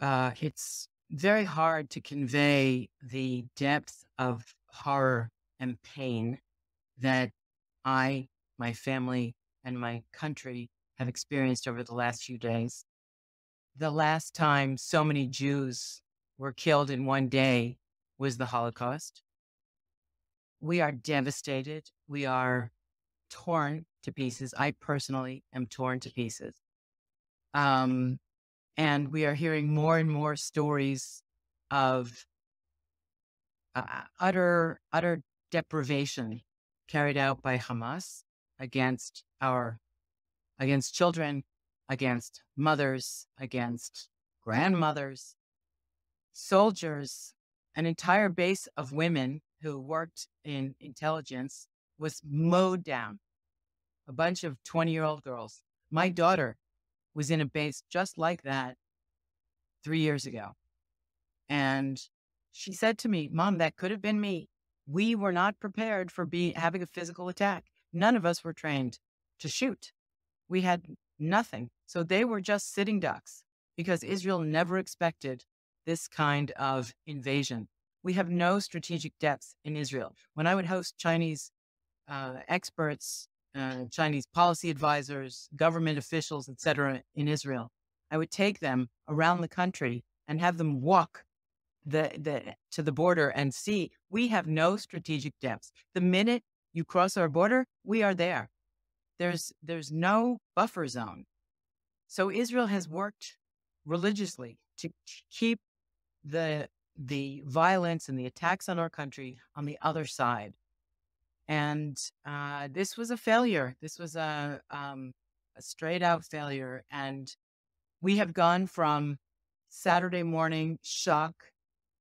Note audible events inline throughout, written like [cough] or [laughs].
uh, it's very hard to convey the depth of horror and pain that I, my family, and my country have experienced over the last few days. The last time so many Jews were killed in one day was the Holocaust. We are devastated. We are torn to pieces. I personally am torn to pieces. Um, and we are hearing more and more stories of uh, utter, utter deprivation carried out by Hamas against our, against children, against mothers, against grandmothers, soldiers, an entire base of women who worked in intelligence was mowed down. A bunch of 20 year old girls. My daughter was in a base just like that three years ago. And she said to me, Mom, that could have been me. We were not prepared for being having a physical attack. None of us were trained to shoot. We had nothing. So they were just sitting ducks because Israel never expected this kind of invasion. We have no strategic depth in Israel. When I would host Chinese uh, experts, uh, Chinese policy advisors, government officials, etc., in Israel, I would take them around the country and have them walk the, the to the border and see we have no strategic depth. The minute you cross our border, we are there. There's there's no buffer zone. So Israel has worked religiously to keep the the violence and the attacks on our country on the other side. And uh, this was a failure. This was a, um, a straight out failure. And we have gone from Saturday morning shock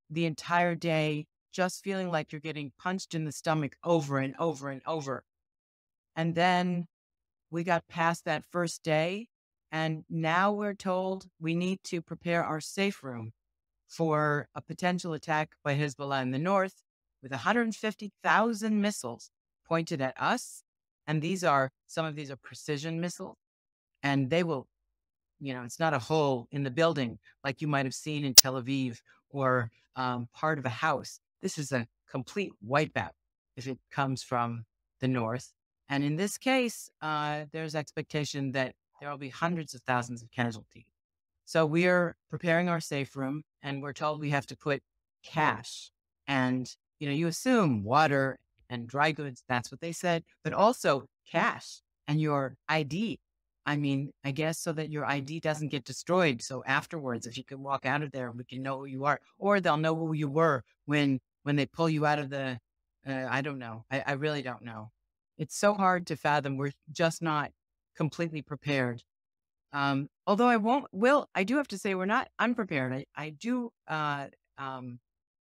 the entire day, just feeling like you're getting punched in the stomach over and over and over. And then we got past that first day. And now we're told we need to prepare our safe room for a potential attack by Hezbollah in the north with 150,000 missiles pointed at us. And these are, some of these are precision missiles. And they will, you know, it's not a hole in the building like you might have seen in Tel Aviv or um, part of a house. This is a complete wipeout if it comes from the north. And in this case, uh, there's expectation that there will be hundreds of thousands of casualties. So we are preparing our safe room and we're told we have to put cash and, you know, you assume water and dry goods. That's what they said, but also cash and your ID. I mean, I guess so that your ID doesn't get destroyed. So afterwards, if you can walk out of there, we can know who you are, or they'll know who you were when when they pull you out of the. Uh, I don't know. I, I really don't know. It's so hard to fathom. We're just not completely prepared um, although I won't, will, I do have to say we're not unprepared. I, I do uh, um,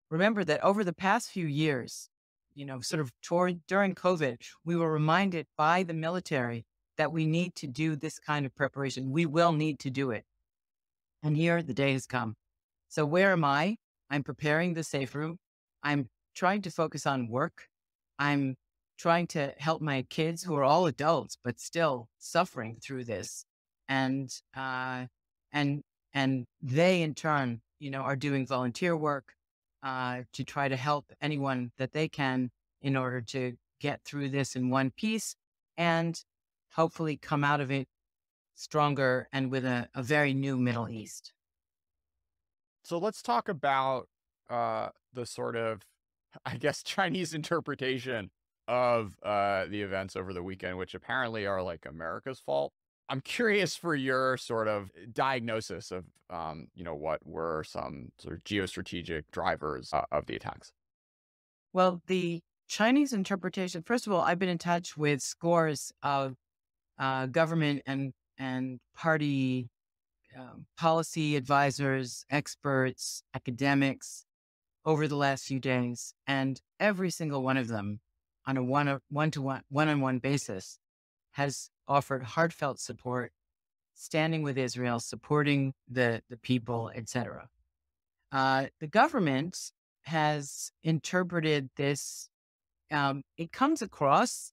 remember that over the past few years, you know, sort of toward, during COVID, we were reminded by the military that we need to do this kind of preparation. We will need to do it. And here the day has come. So where am I? I'm preparing the safe room. I'm trying to focus on work. I'm trying to help my kids who are all adults, but still suffering through this and uh, and and they in turn, you know, are doing volunteer work uh, to try to help anyone that they can in order to get through this in one piece and hopefully come out of it stronger and with a, a very new Middle East. So let's talk about uh, the sort of, [laughs] I guess, Chinese interpretation of uh, the events over the weekend, which apparently are like America's fault. I'm curious for your sort of diagnosis of, um, you know, what were some sort of geostrategic drivers uh, of the attacks. Well, the Chinese interpretation. First of all, I've been in touch with scores of uh, government and and party um, policy advisors, experts, academics over the last few days, and every single one of them, on a one one to one one on one basis, has offered heartfelt support, standing with Israel, supporting the, the people, etc. Uh, the government has interpreted this. Um, it comes across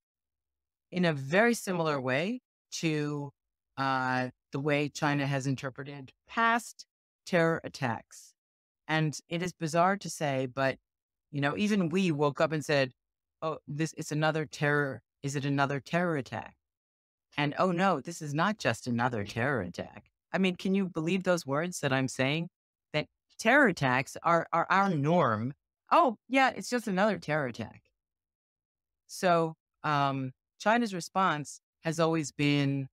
in a very similar way to uh, the way China has interpreted past terror attacks. And it is bizarre to say, but you know, even we woke up and said, "Oh, this is another terror. Is it another terror attack?" And oh no, this is not just another terror attack. I mean, can you believe those words that I'm saying? That terror attacks are are our norm. Oh yeah, it's just another terror attack. So um, China's response has always been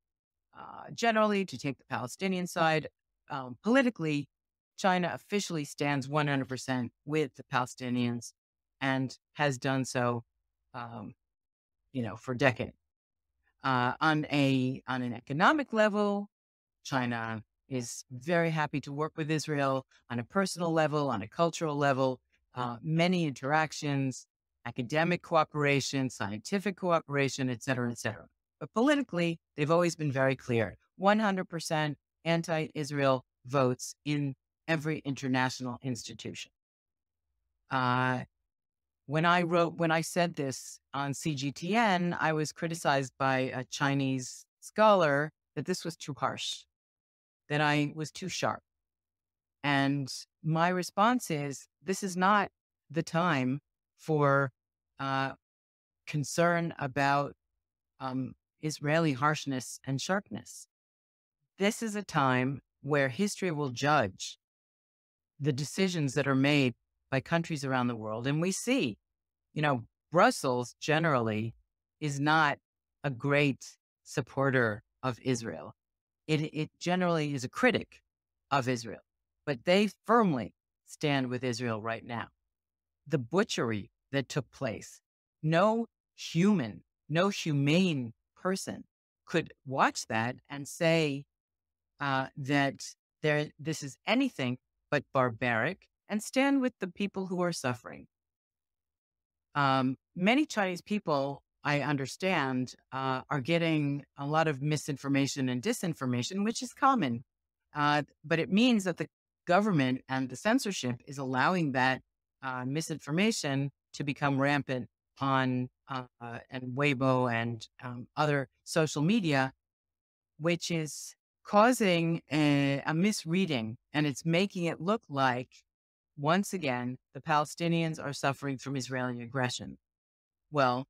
uh, generally to take the Palestinian side. Um, politically, China officially stands 100% with the Palestinians and has done so, um, you know, for decades. Uh, on a on an economic level, China is very happy to work with Israel on a personal level, on a cultural level. Uh, many interactions, academic cooperation, scientific cooperation, et cetera, et cetera. But politically, they've always been very clear 100% anti Israel votes in every international institution. Uh, when I wrote, when I said this on CGTN, I was criticized by a Chinese scholar that this was too harsh, that I was too sharp. And my response is this is not the time for uh, concern about um, Israeli harshness and sharpness. This is a time where history will judge the decisions that are made by countries around the world. And we see, you know, Brussels generally is not a great supporter of Israel. It, it generally is a critic of Israel, but they firmly stand with Israel right now. The butchery that took place, no human, no humane person could watch that and say uh, that there, this is anything but barbaric and stand with the people who are suffering. Um, many Chinese people, I understand, uh, are getting a lot of misinformation and disinformation, which is common. Uh, but it means that the government and the censorship is allowing that uh, misinformation to become rampant on uh, and Weibo and um, other social media, which is causing a, a misreading and it's making it look like, once again, the Palestinians are suffering from Israeli aggression. Well,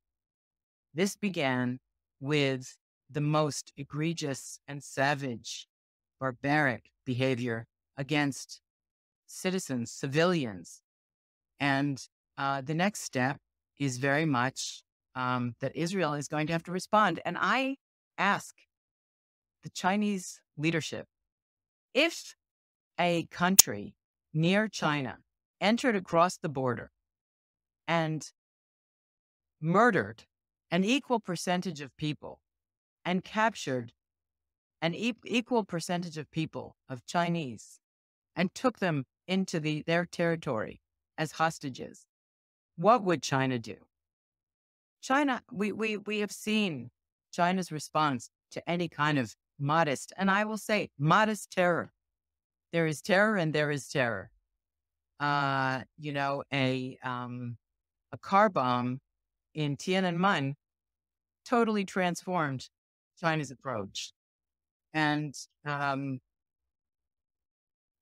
this began with the most egregious and savage, barbaric behavior against citizens, civilians. And uh, the next step is very much um, that Israel is going to have to respond. And I ask the Chinese leadership if a country near China entered across the border and murdered an equal percentage of people and captured an e- equal percentage of people of Chinese and took them into the, their territory as hostages, what would China do? China, we, we, we have seen China's response to any kind of modest, and I will say modest terror. There is terror and there is terror. Uh, you know, a, um, a car bomb in Tiananmen totally transformed China's approach. And um,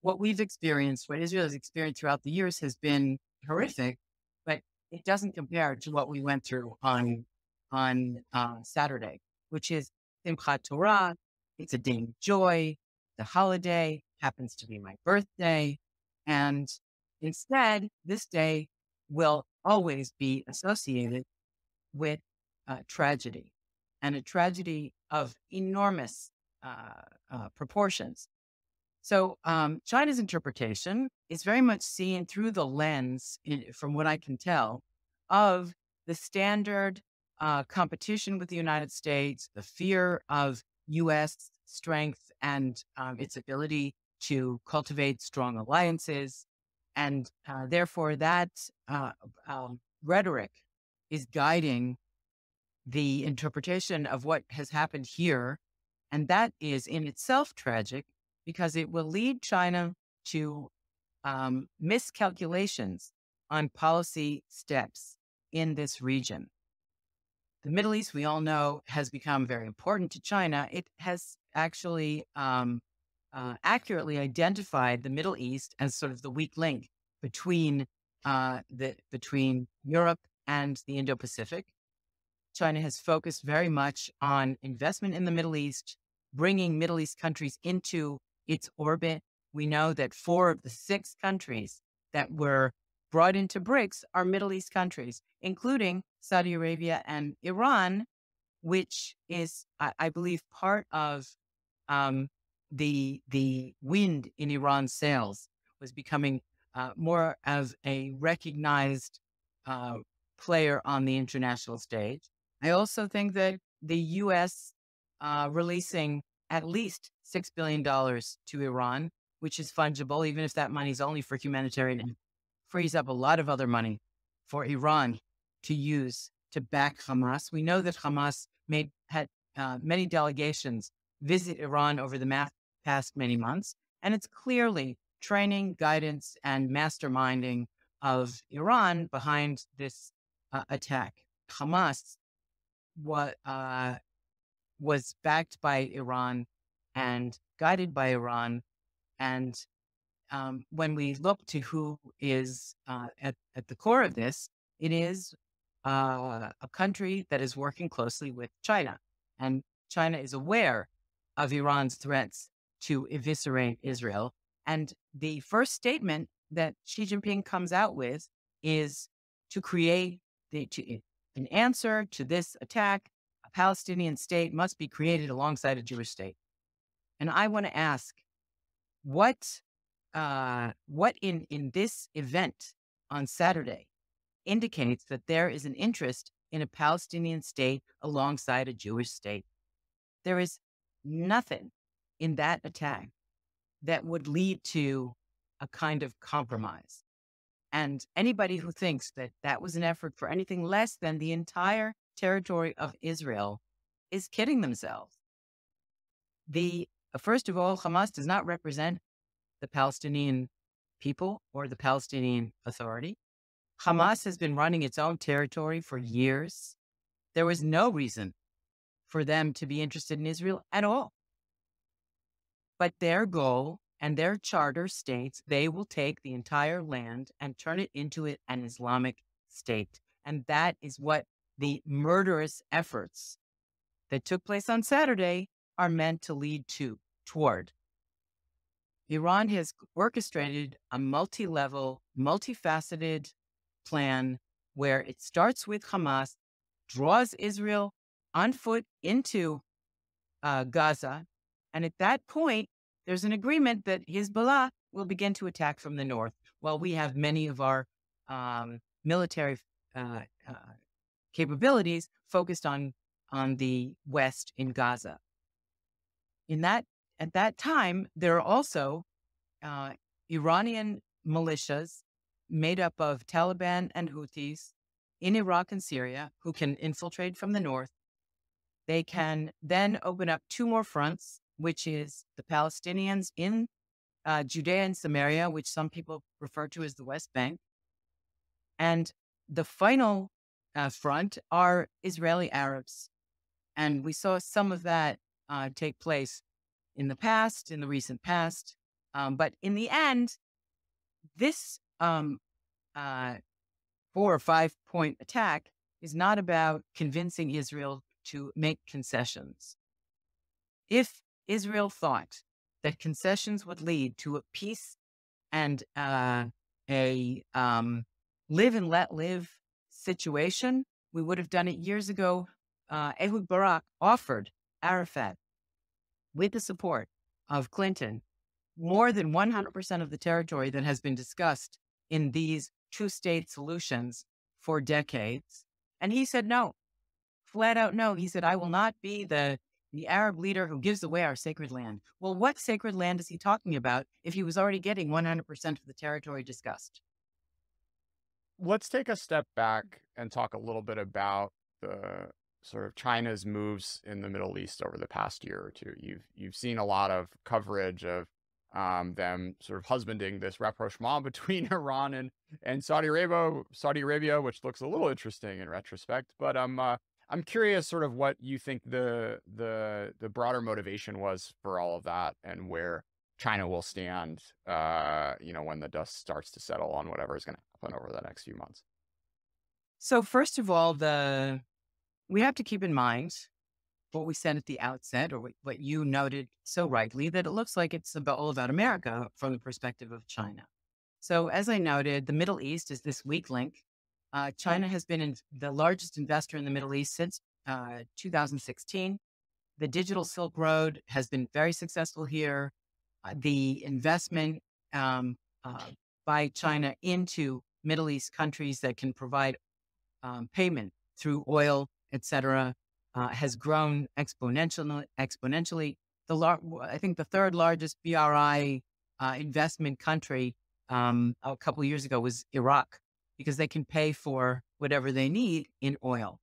what we've experienced, what Israel has experienced throughout the years has been horrific but it doesn't compare to what we went through on on uh, Saturday, which is Simchat Torah. It's a day of joy. The holiday happens to be my birthday, and instead, this day will always be associated with uh, tragedy, and a tragedy of enormous uh, uh proportions. So um, China's interpretation is very much seen through the lens, in, from what I can tell, of the standard uh, competition with the United States, the fear of U.S. strength and um, its ability to cultivate strong alliances. And uh, therefore, that uh, um, rhetoric is guiding the interpretation of what has happened here. And that is in itself tragic because it will lead China to um, miscalculations on policy steps in this region. The Middle East, we all know, has become very important to China. It has actually um, uh, accurately identified the Middle East as sort of the weak link between uh, the between Europe and the Indo-Pacific. China has focused very much on investment in the Middle East, bringing Middle East countries into its orbit. We know that four of the six countries that were brought into BRICS are Middle East countries, including Saudi Arabia and Iran, which is, I, I believe, part of um, the the wind in Iran's sails was becoming uh, more as a recognized uh, player on the international stage. I also think that the U.S. Uh, releasing at least six billion dollars to Iran, which is fungible, even if that money is only for humanitarian, frees up a lot of other money for Iran to use to back Hamas. We know that Hamas made had uh, many delegations visit Iran over the past many months, and it's clearly training, guidance, and masterminding of Iran behind this uh, attack. Hamas what uh, was backed by Iran and guided by Iran, and um, when we look to who is uh, at, at the core of this, it is uh, a country that is working closely with China. And China is aware of Iran's threats to eviscerate Israel. And the first statement that Xi Jinping comes out with is to create the, to, an answer to this attack. A Palestinian state must be created alongside a Jewish state. And I want to ask, what, uh, what in in this event on Saturday indicates that there is an interest in a Palestinian state alongside a Jewish state? There is nothing in that attack that would lead to a kind of compromise. And anybody who thinks that that was an effort for anything less than the entire territory of Israel is kidding themselves. The uh, first of all, Hamas does not represent the Palestinian people or the Palestinian Authority. Mm-hmm. Hamas has been running its own territory for years. There was no reason for them to be interested in Israel at all. But their goal and their charter states they will take the entire land and turn it into an Islamic state. And that is what the murderous efforts that took place on Saturday are meant to lead to, toward. Iran has orchestrated a multi level, multifaceted plan where it starts with Hamas, draws Israel on foot into uh, Gaza. And at that point, there's an agreement that Hezbollah will begin to attack from the north, while we have many of our um, military uh, uh, capabilities focused on on the west in Gaza. In that at that time, there are also uh, Iranian militias made up of Taliban and Houthis in Iraq and Syria who can infiltrate from the north. They can then open up two more fronts which is the Palestinians in uh, Judea and Samaria, which some people refer to as the West Bank. And the final uh, front are Israeli Arabs. And we saw some of that uh, take place in the past, in the recent past. Um, but in the end, this um, uh, four or five point attack is not about convincing Israel to make concessions. If Israel thought that concessions would lead to a peace and uh, a um, live and let live situation, we would have done it years ago. Uh, Ehud Barak offered Arafat, with the support of Clinton, more than 100% of the territory that has been discussed in these two state solutions for decades. And he said no, flat out no. He said, I will not be the the Arab leader who gives away our sacred land. Well, what sacred land is he talking about if he was already getting 100% of the territory discussed? Let's take a step back and talk a little bit about the sort of China's moves in the Middle East over the past year or two. You've you've seen a lot of coverage of um, them sort of husbanding this rapprochement [laughs] between Iran and and Saudi Arabia, Saudi Arabia, which looks a little interesting in retrospect. But um, uh, I'm curious, sort of, what you think the the the broader motivation was for all of that, and where China will stand, uh, you know, when the dust starts to settle on whatever is going to happen over the next few months? So first of all, the we have to keep in mind what we said at the outset, or what, you noted so rightly, that it looks like it's about, all about America from the perspective of China. So as I noted, the Middle East is this weak link. Uh, China has been in, the largest investor in the Middle East since uh, 2016. The digital Silk Road has been very successful here. Uh, the investment um, uh, by China into Middle East countries that can provide um, payment through oil, et cetera, uh, has grown exponentially. Exponentially, the lar- I think the third largest BRI uh, investment country um, a couple years ago was Iraq because they can pay for whatever they need in oil.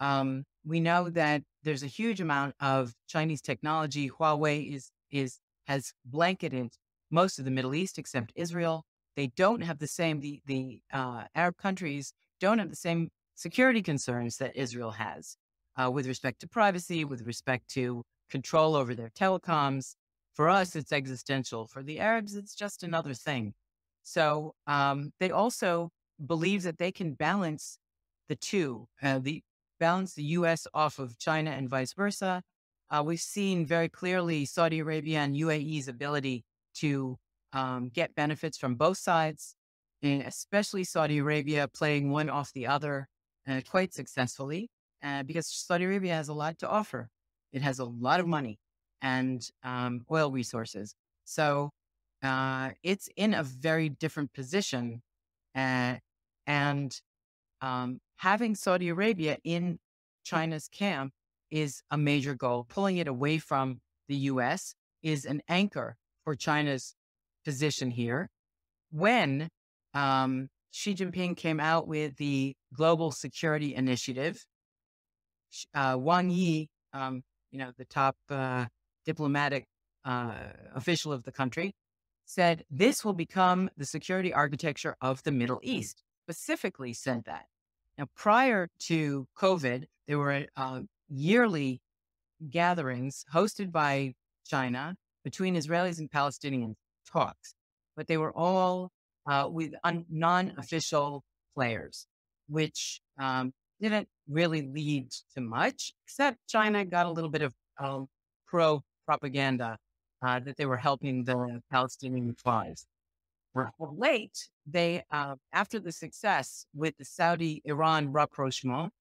Um, we know that there's a huge amount of Chinese technology. Huawei is is has blanketed most of the Middle East except Israel. They don't have the same the the uh, Arab countries don't have the same security concerns that Israel has uh, with respect to privacy, with respect to control over their telecoms. For us, it's existential. For the Arabs, it's just another thing. So um, they also believe that they can balance the two, uh, the balance the U.S. off of China and vice versa. Uh, we've seen very clearly Saudi Arabia and UAE's ability to um, get benefits from both sides, and especially Saudi Arabia playing one off the other uh, quite successfully uh, because Saudi Arabia has a lot to offer. It has a lot of money and um, oil resources. So uh, it's in a very different position. Uh, and um, having Saudi Arabia in China's camp is a major goal. Pulling it away from the US is an anchor for China's position here. When um, Xi Jinping came out with the Global Security Initiative. Uh, Wang Yi, um, you know, the top uh, diplomatic uh, official of the country, said this will become the security architecture of the Middle East. Specifically, said that. Now, prior to COVID, there were uh, yearly gatherings hosted by China between Israelis and Palestinians talks, but they were all uh, with un- non-official players, which um, didn't really lead to much, except China got a little bit of um, pro propaganda uh, that they were helping the Palestinian cause. Of late, they uh, after the success with the Saudi-Iran rapprochement,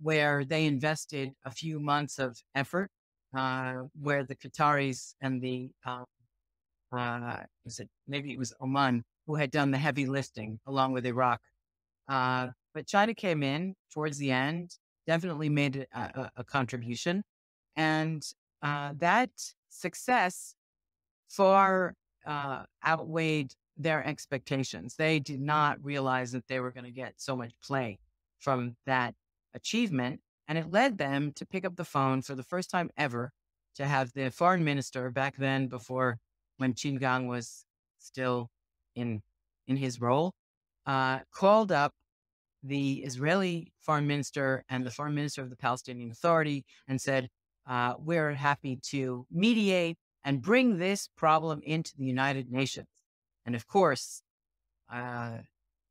where they invested a few months of effort, uh, where the Qataris and the uh, uh, is it maybe it was Oman who had done the heavy lifting along with Iraq. Uh, but China came in towards the end, definitely made a, a, a contribution. And uh, that success far uh, outweighed their expectations. They did not realize that they were going to get so much play from that achievement. And it led them to pick up the phone for the first time ever to have the foreign minister back then, before when Qin Gang was still in in his role, uh, called up the Israeli foreign minister and the foreign minister of the Palestinian Authority and said, uh, "We're happy to mediate and bring this problem into the United Nations." And of course, uh,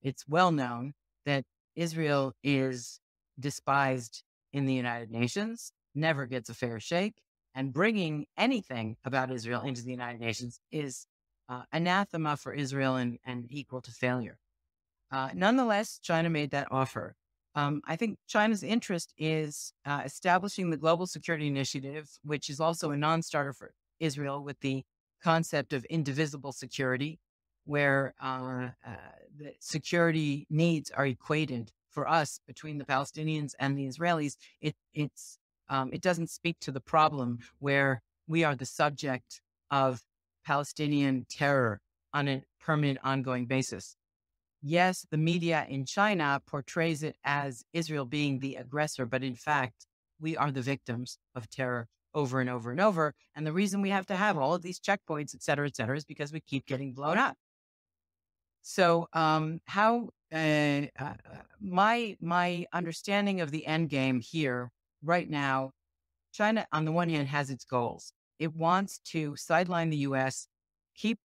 it's well known that Israel is despised in the United Nations, never gets a fair shake, and bringing anything about Israel into the United Nations is uh, anathema for Israel and, and equal to failure. Uh, nonetheless, China made that offer. Um, I think China's interest is uh, establishing the Global Security Initiative, which is also a non starter for Israel with the concept of indivisible security, where uh, uh, the security needs are equated for us between the Palestinians and the Israelis. It, it's, um, it doesn't speak to the problem where we are the subject of Palestinian terror on a permanent, ongoing basis. Yes, the media in China portrays it as Israel being the aggressor, but in fact, we are the victims of terror over and over and over. And the reason we have to have all of these checkpoints, et cetera, et cetera, is because we keep getting blown up. So, um, how uh, uh, my my understanding of the end game here right now, China on the one hand has its goals. It wants to sideline the US keep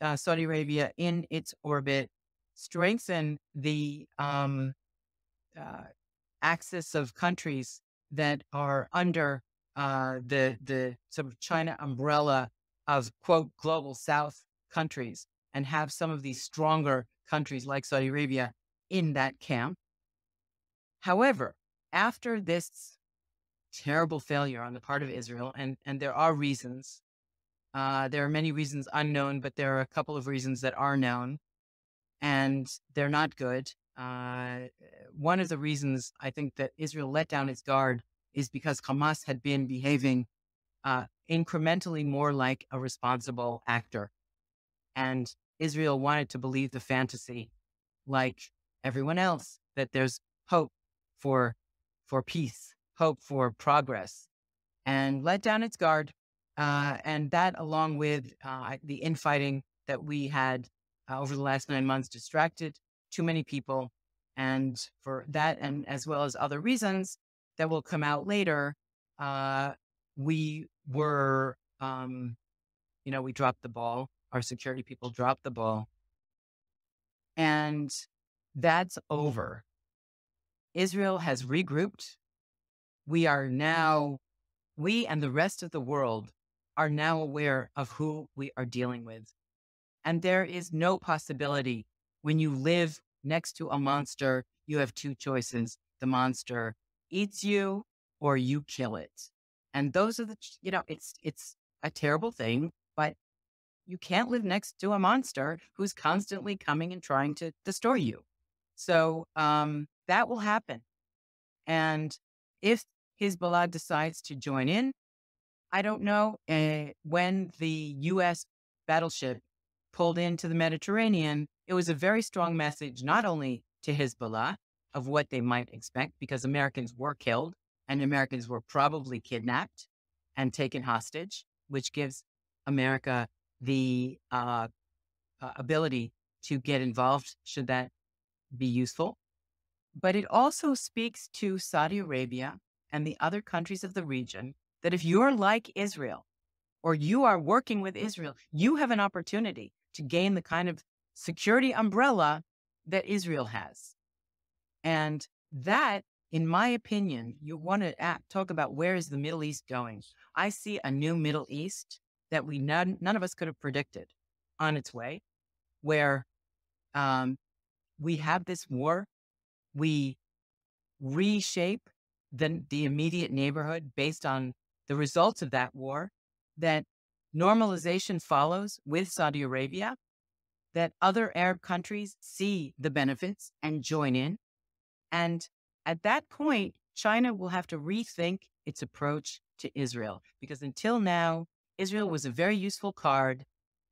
uh, Saudi Arabia in its orbit, strengthen the um, uh, axis of countries that are under uh, the the sort of China umbrella of quote global South countries, and have some of these stronger countries like Saudi Arabia in that camp. However, after this terrible failure on the part of Israel, and and there are reasons. Uh, there are many reasons unknown, but there are a couple of reasons that are known, and they're not good. Uh, one of the reasons I think that Israel let down its guard is because Hamas had been behaving uh, incrementally more like a responsible actor. And Israel wanted to believe the fantasy, like everyone else, that there's hope for, for peace, hope for progress, and let down its guard. Uh, and that, along with uh, the infighting that we had uh, over the last nine months, distracted too many people. And for that, and as well as other reasons that will come out later, uh, we were, um, you know, we dropped the ball. Our security people dropped the ball. And that's over. Israel has regrouped. We are now, we and the rest of the world are now aware of who we are dealing with. And there is no possibility when you live next to a monster, you have two choices. The monster eats you or you kill it. And those are the, you know, it's, it's a terrible thing, but you can't live next to a monster who's constantly coming and trying to destroy you. So um, that will happen. And if Hezbollah decides to join in, I don't know uh, when the U.S. battleship pulled into the Mediterranean, it was a very strong message, not only to Hezbollah of what they might expect, because Americans were killed and Americans were probably kidnapped and taken hostage, which gives America the uh, ability to get involved should that be useful. But it also speaks to Saudi Arabia and the other countries of the region that if you're like Israel or you are working with Israel, you have an opportunity to gain the kind of security umbrella that Israel has. And that, in my opinion, you want to talk about where is the Middle East going. I see a new Middle East that we none, none of us could have predicted on its way, where um, we have this war, we reshape the, the immediate neighborhood based on the results of that war, that normalization follows with Saudi Arabia, that other Arab countries see the benefits and join in. And at that point, China will have to rethink its approach to Israel because until now, Israel was a very useful card.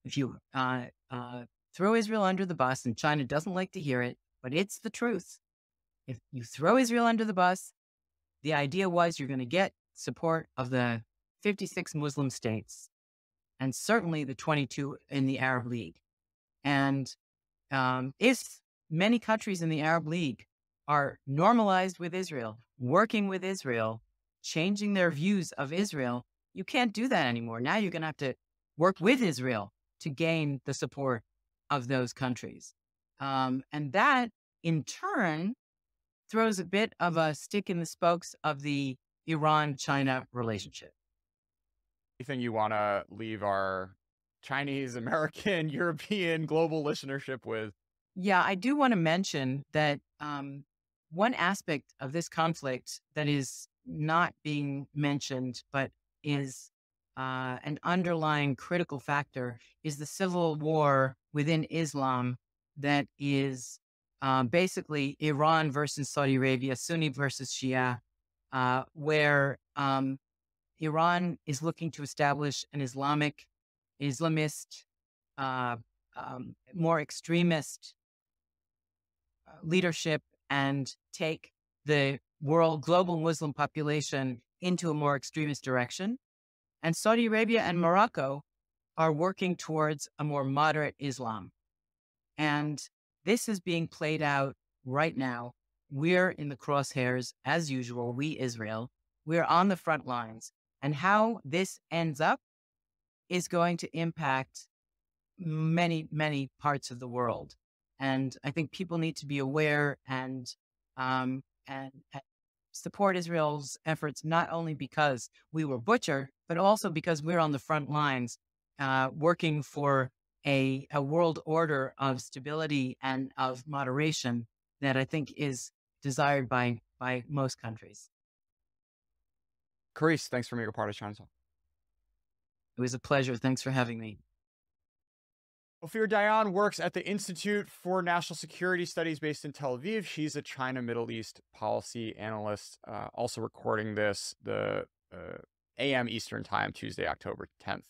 If you uh, uh, throw Israel under the bus, and China doesn't like to hear it, but it's the truth. If you throw Israel under the bus, the idea was you're going to get support of the 56 Muslim states and certainly the 22 in the Arab League. And um, if many countries in the Arab League are normalized with Israel, working with Israel, changing their views of Israel, you can't do that anymore. Now you're going to have to work with Israel to gain the support of those countries. Um, and that in turn throws a bit of a stick in the spokes of the Iran China relationship. Anything you want to leave our Chinese, [laughs] American, European, global listenership with? Yeah, I do want to mention that um, one aspect of this conflict that is not being mentioned, but is uh, an underlying critical factor, is the civil war within Islam that is uh, basically Iran versus Saudi Arabia, Sunni versus Shia, uh, where um, Iran is looking to establish an Islamic, Islamist, uh, um, more extremist uh, leadership and take the world global Muslim population into a more extremist direction. And Saudi Arabia and Morocco are working towards a more moderate Islam. And this is being played out right now. We're in the crosshairs as usual, we Israel. We're on the front lines. And how this ends up is going to impact many, many parts of the world. And I think people need to be aware and, um, and, and support Israel's efforts, not only because we were butchered, but also because we're on the front lines uh, working for a, a world order of stability and of moderation that I think is desired by, by most countries. Carice, thanks for being a part of China Talk. It was a pleasure. Thanks for having me. Ophir Dayan works at the Institute for National Security Studies based in Tel Aviv. She's a China Middle East policy analyst, uh, also recording this the uh, AM Eastern Time, Tuesday, October 10th.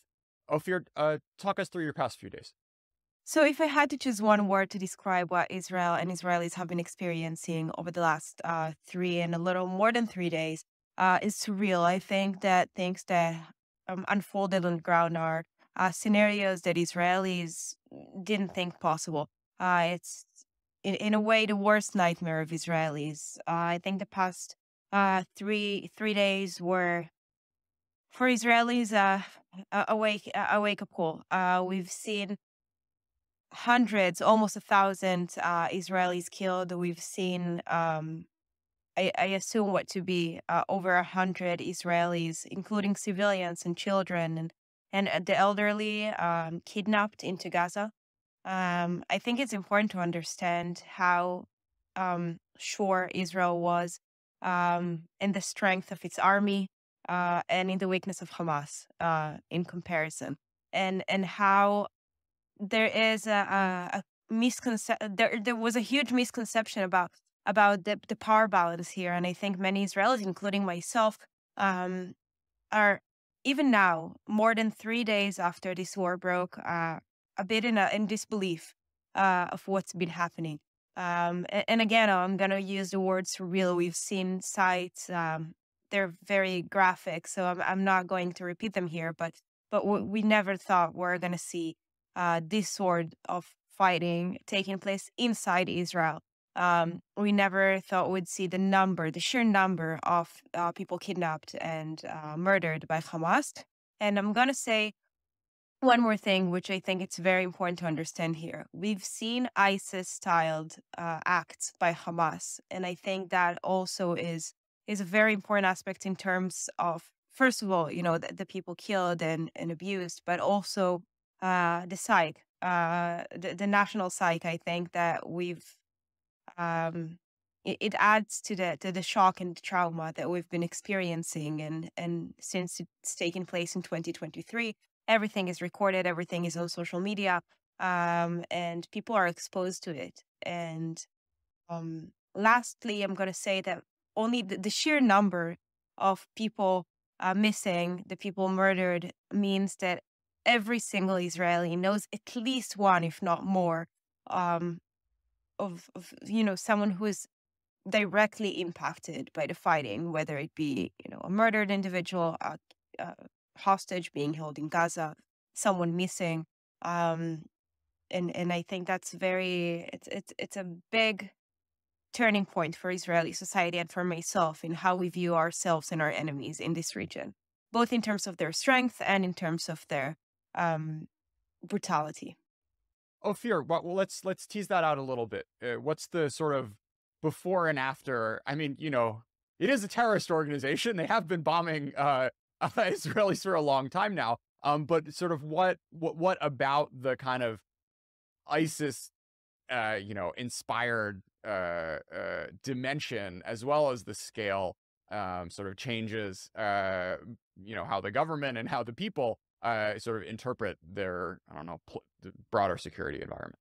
Ophir, uh, talk us through your past few days. So, if I had to choose one word to describe what Israel and Israelis have been experiencing over the last uh, three and a little more than three days, uh, is surreal. I think that things that um, unfolded on the ground are uh, scenarios that Israelis didn't think possible. Uh, it's in, in a way the worst nightmare of Israelis. Uh, I think the past uh, three three days were for Israelis uh, a wake a wake up call. Uh, we've seen hundreds, almost a thousand Israelis killed. We've seen, um, I, I, assume, what to be over a hundred Israelis, including civilians and children, and and uh, the elderly um, kidnapped into Gaza. Um, I think it's important to understand how um, sure Israel was um, in the strength of its army uh, and in the weakness of Hamas uh, in comparison, and and how there is a, a, a misconception. There there was a huge misconception about about the, the power balance here, and I think many Israelis, including myself, um, are even now, more than three days after this war broke, uh, a bit in, a, in disbelief uh, of what's been happening. Um, and, and, again, I'm going to use the word surreal. We've seen sites, um, they're very graphic, so I'm, I'm not going to repeat them here, but, but we never thought we we're going to see uh, this sort of fighting taking place inside Israel. Um, we never thought we'd see the number, the sheer number of uh, people kidnapped and uh, murdered by Hamas. And I'm going to say one more thing, which I think it's very important to understand here. We've seen ISIS styled uh, acts by Hamas. And I think that also is is a very important aspect in terms of, first of all, you know, the, the people killed and, and abused, but also uh, the psych, uh, the, the national psych. I think that we've um, it, it adds to the to the shock and trauma that we've been experiencing, and and since it's taken place in 2023, everything is recorded, everything is on social media, um, and people are exposed to it. And um, lastly, I'm going to say that only the, the sheer number of people uh, missing, the people murdered, means that every single Israeli knows at least one, if not more, um, of, of you know someone who is directly impacted by the fighting, whether it be you know a murdered individual, a, a hostage being held in Gaza, someone missing, um, and and I think that's very it's it's it's a big turning point for Israeli society and for myself in how we view ourselves and our enemies in this region, both in terms of their strength and in terms of their um, brutality. Ophir, well, let's let's tease that out a little bit. Uh, what's the sort of before and after? I mean, you know, it is a terrorist organization. They have been bombing uh, [laughs] Israelis for a long time now. Um, but sort of what what what about the kind of ISIS, uh, you know, inspired uh, uh, dimension as well as the scale, um, sort of changes, uh, you know, how the government and how the people uh, sort of interpret their, I don't know, pl- broader security environment.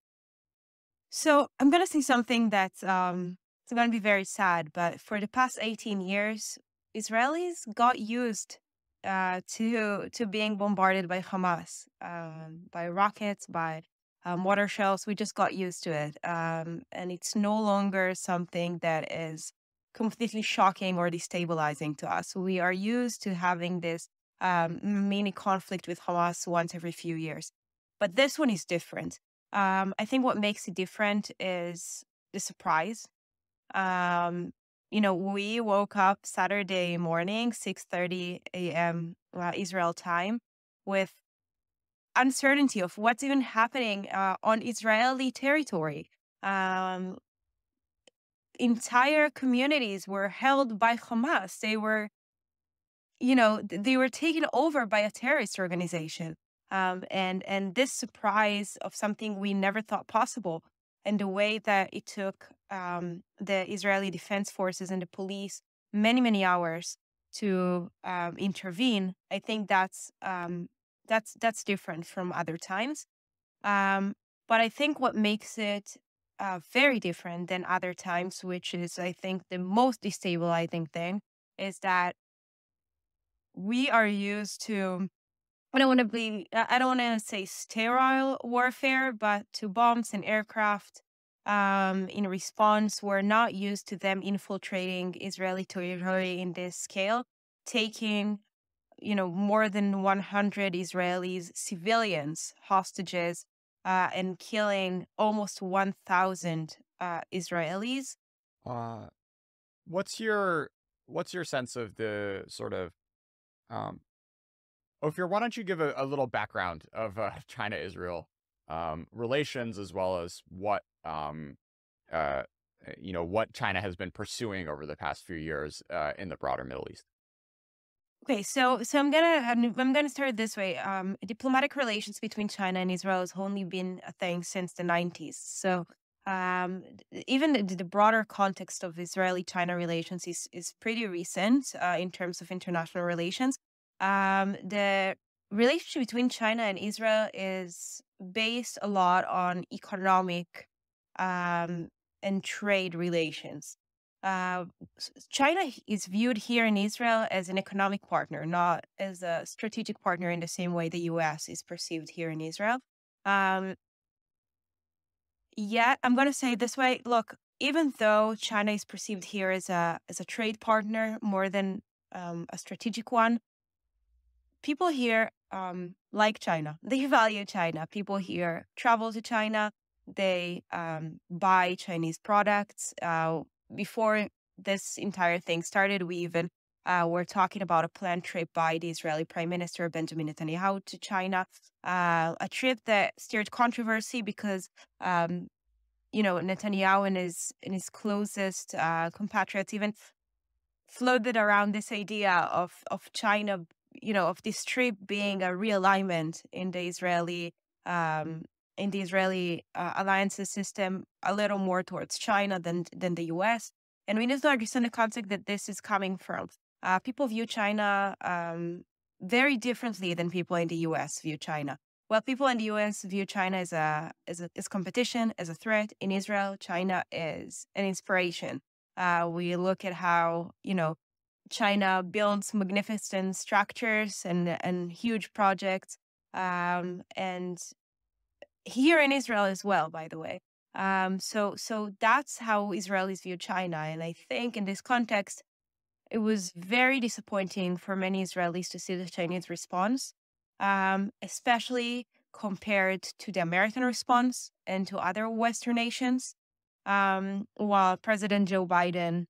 So I'm going to say something that's um, it's going to be very sad, but for the past 18 years, Israelis got used uh, to to being bombarded by Hamas, um, by rockets, by um, mortar shells. We just got used to it, um, and it's no longer something that is completely shocking or destabilizing to us. We are used to having this um, mini conflict with Hamas once every few years. But this one is different. Um, I think what makes it different is the surprise. Um, you know, we woke up Saturday morning, 6:30 a.m. Uh, Israel time, with uncertainty of what's even happening uh, on Israeli territory. Um, entire communities were held by Hamas. They were, you know, they were taken over by a terrorist organization. Um, and and this surprise of something we never thought possible, and the way that it took um, the Israeli Defense Forces and the police many many hours to um, intervene, I think that's um, that's that's different from other times. Um, but I think what makes it uh, very different than other times, which is I think the most destabilizing thing, is that we are used to. I don't want to be. I don't want to say sterile warfare, but to bombs and aircraft. Um, in response, we're not used to them infiltrating Israeli territory in this scale, taking you know, more than 100 Israelis, civilians, hostages, uh, and killing almost 1,000 uh, Israelis. Uh, what's your what's your sense of the sort of um, Ophir, why don't you give a, a little background of uh, [laughs] China Israel um, relations as well as what um, uh, you know what China has been pursuing over the past few years uh, in the broader Middle East? Okay, so so I'm gonna I'm, I'm gonna start this way. Um, diplomatic relations between China and Israel has only been a thing since the 90s. So um, even the, the broader context of Israeli-China relations is is pretty recent uh, in terms of international relations. Um, the relationship between China and Israel is based a lot on economic um, and trade relations uh, China is viewed here in Israel as an economic partner, not as a strategic partner in the same way the US is perceived here in Israel. Um, yet, I'm going to say this way look, even though China is perceived here as a, as a trade partner more than um, a strategic one, people here um, like China. [laughs] They value China. People here travel to China. They um, buy Chinese products. Uh, before this entire thing started, we even uh, were talking about a planned trip by the Israeli Prime Minister Benjamin Netanyahu to China, uh, a trip that stirred controversy because, um, you know, Netanyahu and his and his closest uh, compatriots even floated around this idea of of China, you know, of this trip being a realignment in the Israeli um, in the Israeli uh, alliances system a little more towards China than than the U.S. And we need to understand the context that this is coming from. Uh, people view China um, very differently than people in the U.S. view China. Well, people in the U.S. view China as a as a as competition, as a threat. In Israel, China is an inspiration. Uh, we look at how you know China builds magnificent structures and and huge projects, um, and here in Israel as well, by the way. Um, so so that's how Israelis view China, and I think in this context, it was very disappointing for many Israelis to see the Chinese response, um, especially compared to the American response and to other Western nations. Um, while President Joe Biden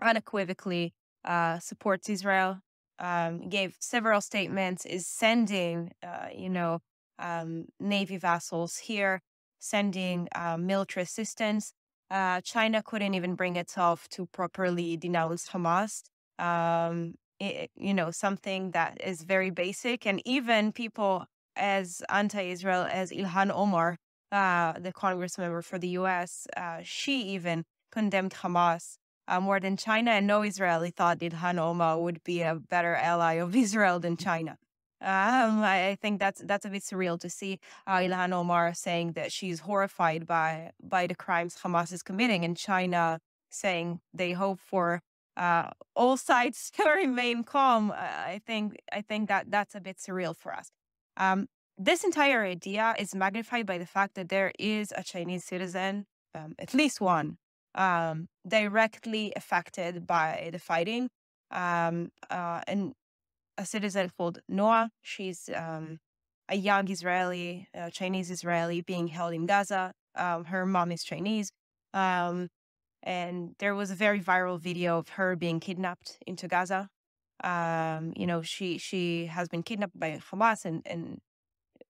unequivocally uh, supports Israel, um, gave several statements, is sending, uh, you know, um, Navy vessels here, sending uh, military assistance. Uh, China couldn't even bring itself to properly denounce Hamas. Um, it, you know, something that is very basic. And even people as anti Israel as Ilhan Omar, uh, the Congress member for the US, uh, she even condemned Hamas uh, more than China. And no Israeli thought Ilhan Omar would be a better ally of [laughs] Israel than China. Um, I, I think that's that's a bit surreal to see uh, Ilhan Omar saying that she's horrified by by the crimes Hamas is committing, and China saying they hope for uh, all sides [laughs] to remain calm. I think I think that that's a bit surreal for us. Um, this entire idea is magnified by the fact that there is a Chinese citizen, um, at least one, um, directly affected by the fighting. Um, uh, and a citizen called Noah. She's um, a young Israeli, Chinese Israeli, being held in Gaza. Um, her mom is Chinese. Um, and there was a very viral video of her being kidnapped into Gaza. Um, you know, she she has been kidnapped by Hamas, and and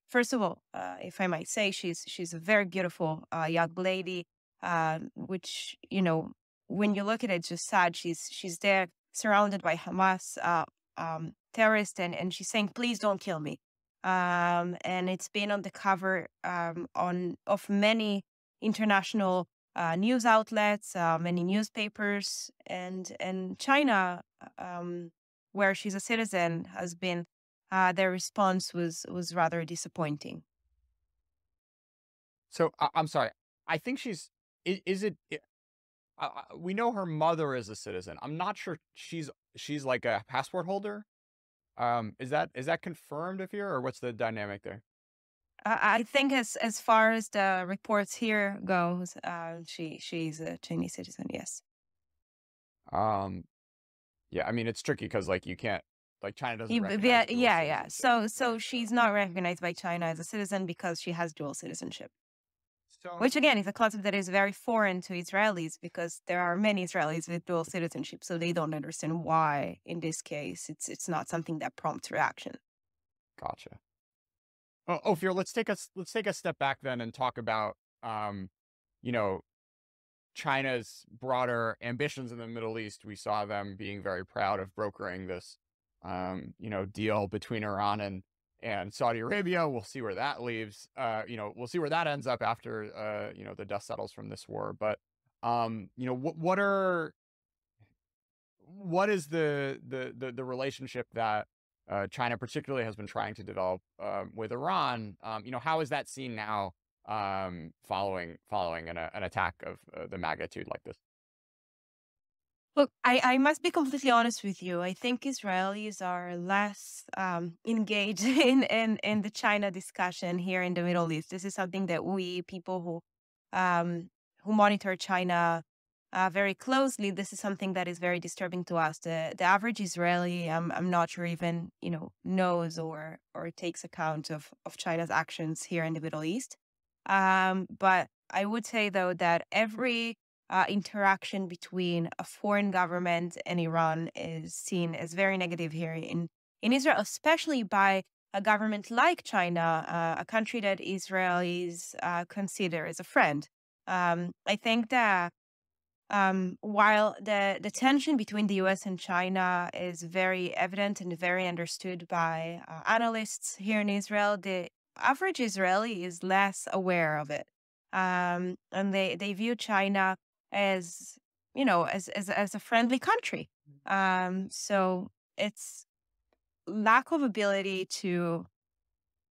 first of all, uh, if I might say, she's she's a very beautiful uh, young lady, uh, which you know when you look at it, just sad. She's she's there surrounded by Hamas uh, um, terrorists, and and she's saying, "Please don't kill me." Um, and it's been on the cover um, on of many international uh, news outlets, uh, many newspapers, and and China, um, where she's a citizen, has been uh, their response was was rather disappointing. So I'm sorry. I think she's. Is, is it? Uh, we know her mother is a citizen. I'm not sure she's she's like a passport holder. Um, is that is that confirmed if you're or what's the dynamic there? I I think as as far as the reports here goes, uh, she she's a Chinese citizen. Yes. Um, yeah, I mean it's tricky because like you can't like China doesn't Yeah, recognize yeah, dual yeah, yeah. So so she's not recognized by China as a citizen because she has dual citizenship. Which again is a concept that is very foreign to Israelis because there are many Israelis with dual citizenship, so they don't understand why in this case it's it's not something that prompts reaction. gotcha. Oh, Ophir, let's take us let's take a step back then and talk about um, you know, China's broader ambitions in the Middle East. We saw them being very proud of brokering this um, you know, deal between Iran and and Saudi Arabia. We'll see where that leaves. Uh, you know, we'll see where that ends up after uh, you know, the dust settles from this war. But um, you know, what what are what is the the the, the relationship that uh, China particularly has been trying to develop um, with Iran? Um, you know, how is that seen now um, following following an, uh, an attack of uh, the magnitude like this? Look, I, I must be completely honest with you. I think Israelis are less um, engaged [laughs] in, in, in the China discussion here in the Middle East. This is something that we, people who um, who monitor China uh, very closely, this is something that is very disturbing to us. The the average Israeli, I'm I'm not sure even you know knows or or takes account of of China's actions here in the Middle East. Um, but I would say though that every uh, interaction between a foreign government and Iran is seen as very negative here in, in Israel, especially by a government like China, uh, a country that Israelis uh, consider as a friend. Um, I think that um, while the, the tension between the US and China is very evident and very understood by uh, analysts here in Israel, the average Israeli is less aware of it. Um, and they, they view China as you know as as as a friendly country. Um, so it's lack of ability to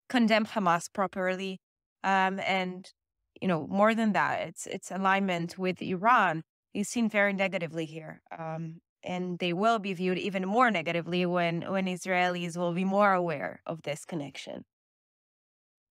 condemn Hamas properly, um, and you know more than that, it's it's alignment with Iran is seen very negatively here. Um, and they will be viewed even more negatively when when Israelis will be more aware of this connection.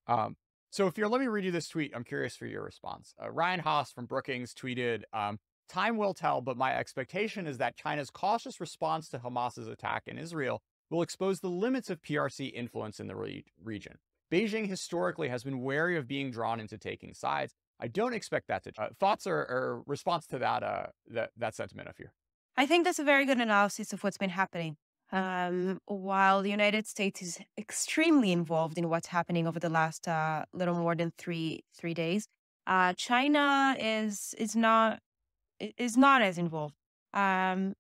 Um, so if you're, let me read you this tweet. I'm curious for your response. Uh, Ryan Hass from Brookings tweeted, um, time will tell, but my expectation is that China's cautious response to Hamas's attack in Israel will expose the limits of PRC influence in the re- region. Beijing historically has been wary of being drawn into taking sides. I don't expect that to. Uh, thoughts or, or response to that uh, that that sentiment Ophir? I think that's a very good analysis of what's been happening. Um, while the United States is extremely involved in what's happening over the last uh, little more than three three days, uh, China is is not is not as involved. Um,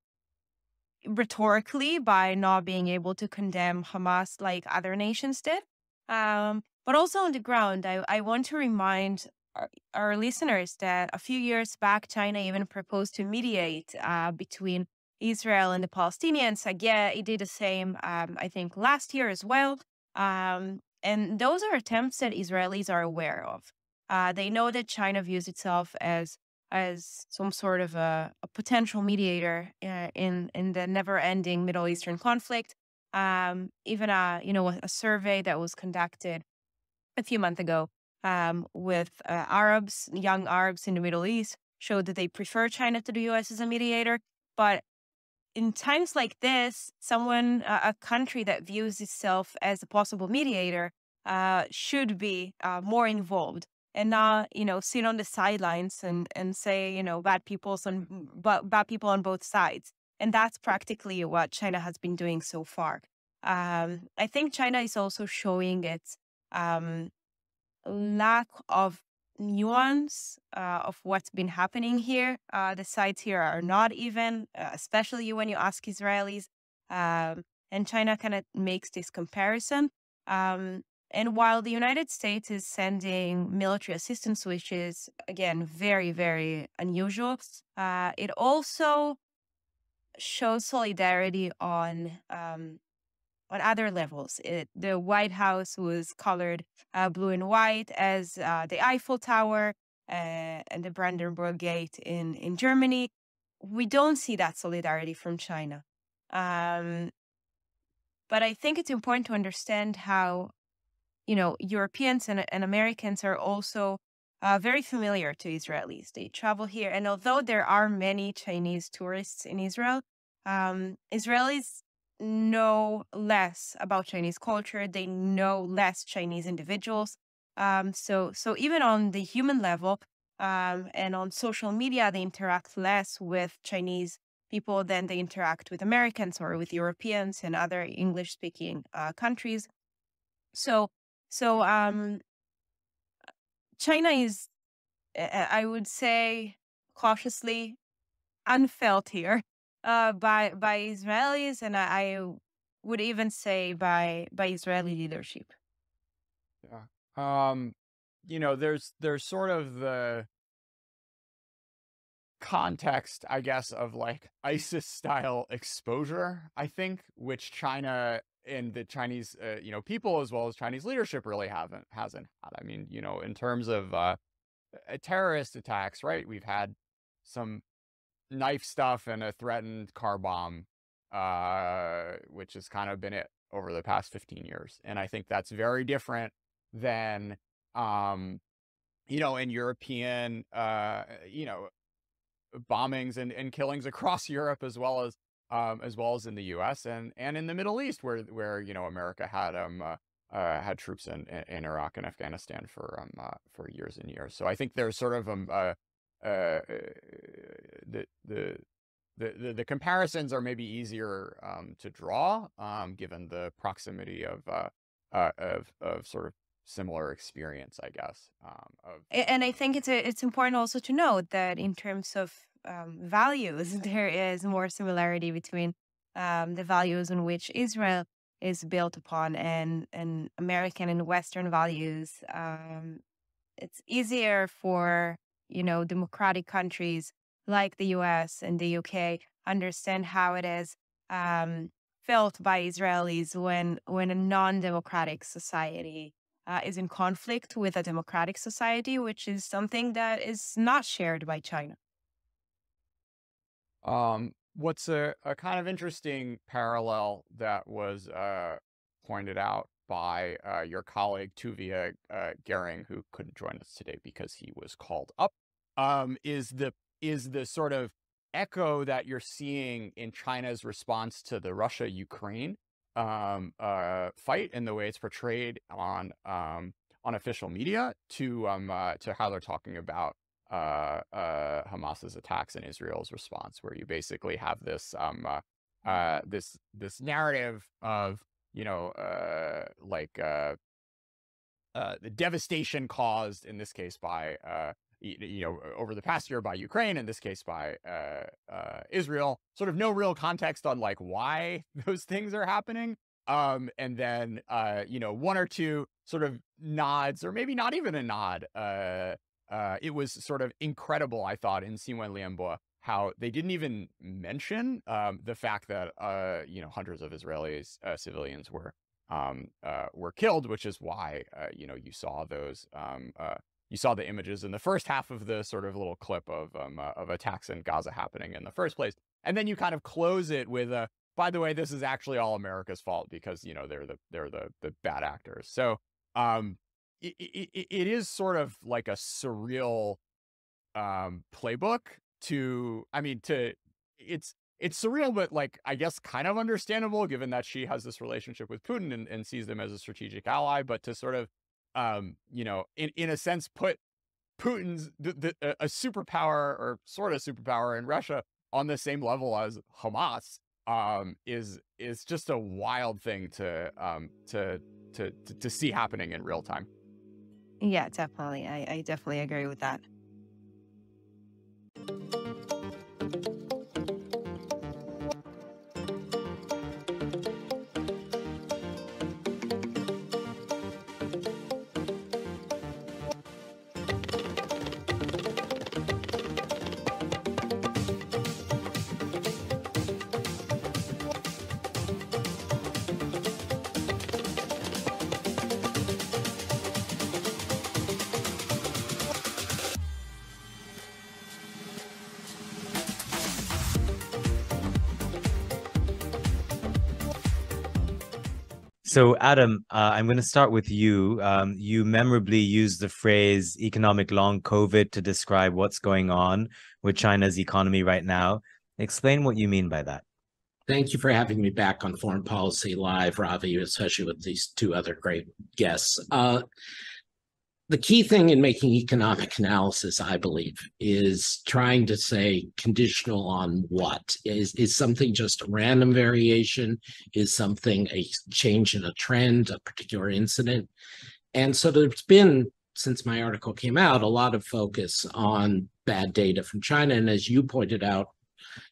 rhetorically, by not being able to condemn Hamas like other nations did, um, but also on the ground, I, I want to remind our, our listeners that a few years back, China even proposed to mediate uh, between Israel and the Palestinians. Again, it did the same, um, I think, last year as well. Um, and those are attempts that Israelis are aware of. Uh, they know that China views itself as as some sort of a, a potential mediator uh, in in the never-ending Middle Eastern conflict. Um, even a you know a, survey that was conducted a few months ago um, with uh, Arabs, young Arabs in the Middle East, showed that they prefer China to the U.S. as a mediator. But in times like this, someone, uh, a country that views itself as a possible mediator, uh, should be uh, more involved and not, you know, sit on the sidelines and and say, you know, bad people's on but bad people on both sides. And that's practically what China has been doing so far. Um, I think China is also showing its um, lack of nuance uh, of what's been happening here. Uh, the sides here are not even, uh, especially when you ask Israelis. Um, and China kind of makes this comparison. Um, and while the United States is sending military assistance, which is again very, very unusual, uh, it also shows solidarity on um, on other levels. It, the White House was colored uh, blue and white as uh, the Eiffel Tower uh, and the Brandenburg Gate in, in Germany. We don't see that solidarity from China. Um, but I think it's important to understand how, you know, Europeans and, and Americans are also uh, very familiar to Israelis. They travel here. And although there are many Chinese tourists in Israel, um, Israelis know less about Chinese culture. They know less Chinese individuals. Um, so, so even on the human level um, and on social media, they interact less with Chinese people than they interact with Americans or with Europeans and other English-speaking uh, countries. So, so um, China is, I would say, cautiously unfelt here uh, by by Israelis, and I, I would even say by by Israeli leadership. Yeah. Um, you know, there's there's sort of the context, I guess, of like [laughs] ISIS style exposure, I think, which China and the Chinese, uh, you know, people as well as Chinese leadership really haven't hasn't had. I mean, you know, in terms of uh, terrorist attacks, right? We've had some knife stuff and a threatened car bomb, uh, which has kind of been it over the past 15 years. And I think that's very different than, um, you know, in European, uh, you know, bombings and, and killings [laughs] across Europe as well as um, as well as in the U.S. and and in the Middle East, where where you know America had um uh, uh, had troops in, in Iraq and Afghanistan for um uh, for years and years. So I think there's sort of um uh, uh, the, the the, the, comparisons are maybe easier um, to draw um, given the proximity of uh, uh, of of sort of similar experience, I guess. Um, of... And I think it's a, it's important also to note that in terms of um, values, [laughs] there is more similarity between um, the values in which Israel is built upon and and American and Western values. Um, it's easier for you know, democratic countries like the US and the UK understand how it is um, felt by Israelis when when a non-democratic society uh, is in conflict with a democratic society, which is something that is not shared by China. Um, what's a, a kind of interesting parallel that was uh, pointed out by uh, your colleague Tuvia uh, Gering, who couldn't join us today because he was called up, um, is the is the sort of echo that you're seeing in China's response to the Russia Ukraine um, uh, fight and the way it's portrayed on um, on official media to um, uh, to how they're talking about uh, uh, Hamas's attacks and Israel's response, where you basically have this um, uh, uh, this this narrative of you know uh, like uh, uh, the devastation caused in this case by uh, you know, over the past year by Ukraine, in this case by uh, uh, Israel. Sort of no real context on like why [laughs] those things are happening. Um, and then, uh, you know, one or two sort of nods, or maybe not even a nod. Uh, uh, it was sort of incredible, I thought, in Xinwen Lianbo, how they didn't even mention um, the fact that, uh, you know, hundreds of Israelis, uh, civilians were um, uh, were killed, which is why, uh, you know, you saw those um, uh, you saw the images in the first half of the sort of little clip of um, uh, of attacks in Gaza happening in the first place, and then you kind of close it with a. By the way, this is actually all America's fault because you know they're the they're the the bad actors. So um, it, it, it is sort of like a surreal um playbook to. I mean, to it's it's surreal, but like I guess kind of understandable given that Xi has this relationship with Putin and, and sees them as a strategic ally. But to sort of um, you know, in, in a sense, put Putin's the, the, a superpower or sort of superpower in Russia on the same level as Hamas um, is is just a wild thing to um, to to, to, to see happening in real time. Yeah, definitely. I, I definitely agree with that. Bye. So, Adam, uh, I'm going to start with you. Um, you memorably used the phrase economic long COVID to describe what's going on with China's economy right now. Explain what you mean by that. Thank you for having me back on Foreign Policy Live, Ravi, especially with these two other great guests. Uh, the key thing in making economic analysis, I believe, is trying to say conditional on what is is something just a random variation, is something a change in a trend, a particular incident, and so there's been since my article came out a lot of focus on bad data from China, and as you pointed out.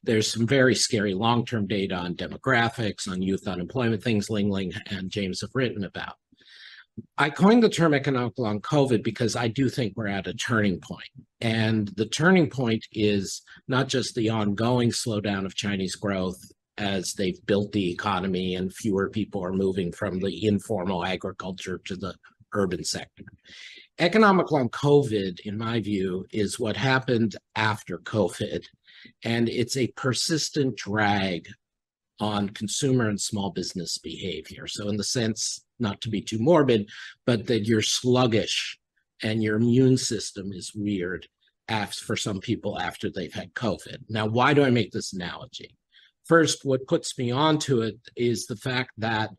There's some very scary long-term data on demographics, on youth unemployment, things Ling Ling and James have written about. I coined the term economic long COVID because I do think we're at a turning point. And the turning point is not just the ongoing slowdown of Chinese growth as they've built the economy and fewer people are moving from the informal agriculture to the urban sector. Economic long COVID, in my view, is what happened after COVID. And it's a persistent drag on consumer and small business behavior. So, in the sense, not to be too morbid, but that you're sluggish and your immune system is weird for some people after they've had COVID. Now, why do I make this analogy? First, what puts me onto it is the fact that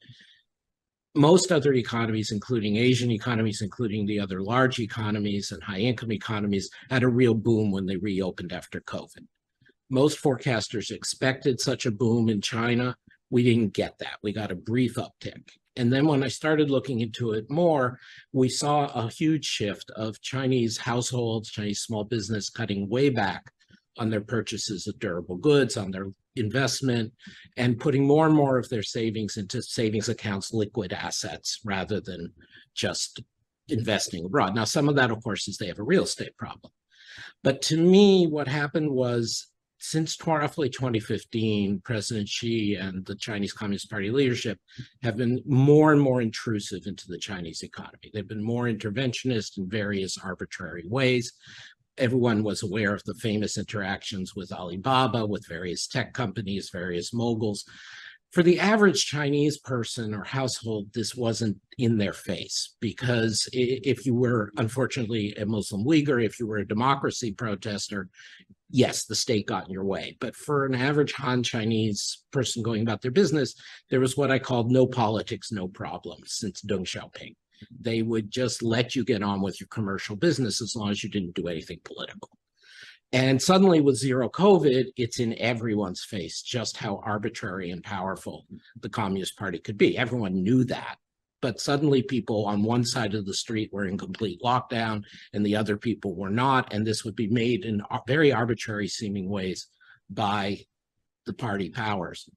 most other economies, including Asian economies, including the other large economies and high income economies, had a real boom when they reopened after COVID. Most forecasters expected such a boom in China. We didn't get that. We got a brief uptick. And then when I started looking into it more, we saw a huge shift of Chinese households, Chinese small business cutting way back on their purchases of durable goods, on their investment, and putting more and more of their savings into savings accounts, liquid assets, rather than just investing abroad. Now, some of that, of course, is they have a real estate problem. But to me, what happened was since roughly 2015, President Xi and the Chinese Communist Party leadership have been more and more intrusive into the Chinese economy. They've been more interventionist in various arbitrary ways. Everyone was aware of the famous interactions with Alibaba, with various tech companies, various moguls. For the average Chinese person or household, this wasn't in their face because if you were, unfortunately, a Muslim Uyghur, if you were a democracy protester, yes, the state got in your way. But for an average Han Chinese person going about their business, there was what I called no politics, no problems since Deng Xiaoping. They would just let you get on with your commercial business as long as you didn't do anything political. And suddenly, with zero COVID, it's in everyone's face just how arbitrary and powerful the Communist Party could be. Everyone knew that but suddenly people on one side of the street were in complete lockdown and the other people were not. And this would be made in very arbitrary seeming ways by the party powers.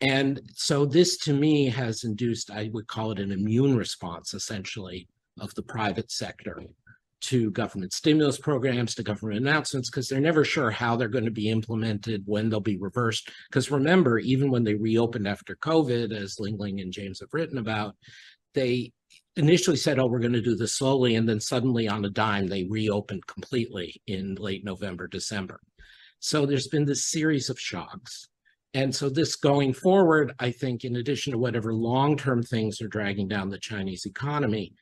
And so this to me has induced i would call it an immune response essentially of the private sector to government stimulus programs to government announcements because they're never sure how they're going to be implemented when they'll be reversed. Because remember even when they reopened after covid as ling ling and james have written about they initially said, oh, we're going to do this slowly. And then suddenly on a dime, they reopened completely in late November, December. So there's been this series of shocks. And so this going forward, I think, in addition to whatever long-term things are dragging down the Chinese economy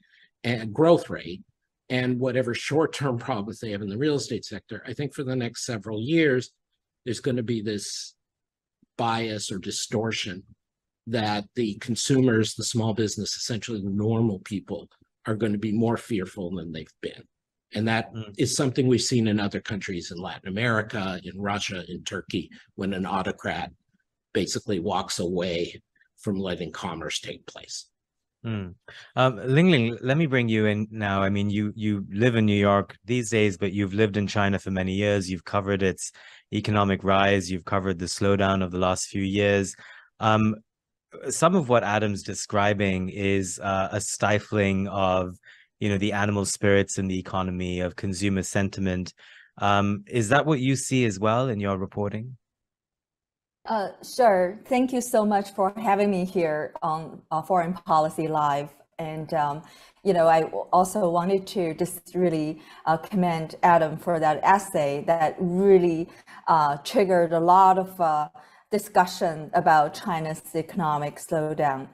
and growth rate, and whatever short-term [laughs] problems they have in the real estate sector, I think for the next several years, there's going to be this bias or distortion that the consumers, the small business, essentially the normal people, are going to be more fearful than they've been. And that mm. is something we've seen in other countries in Latin America, in Russia, in Turkey, when an autocrat basically walks away from letting commerce take place. Mm. Um, Ling Ling, let me bring you in now. I mean, you you live in New York these days, but you've lived in China for many years. You've covered its economic rise. You've covered the slowdown of the last few years. Um, some of what Adam's describing is uh, a stifling of, you know, the animal spirits in the economy of consumer sentiment. Um, is that what you see as well in your reporting? Uh, sure. Thank you so much for having me here on uh, Foreign Policy Live. And, um, you know, I also wanted to just really uh, commend Adam for that essay that really uh, triggered a lot of uh, discussion about China's economic slowdown.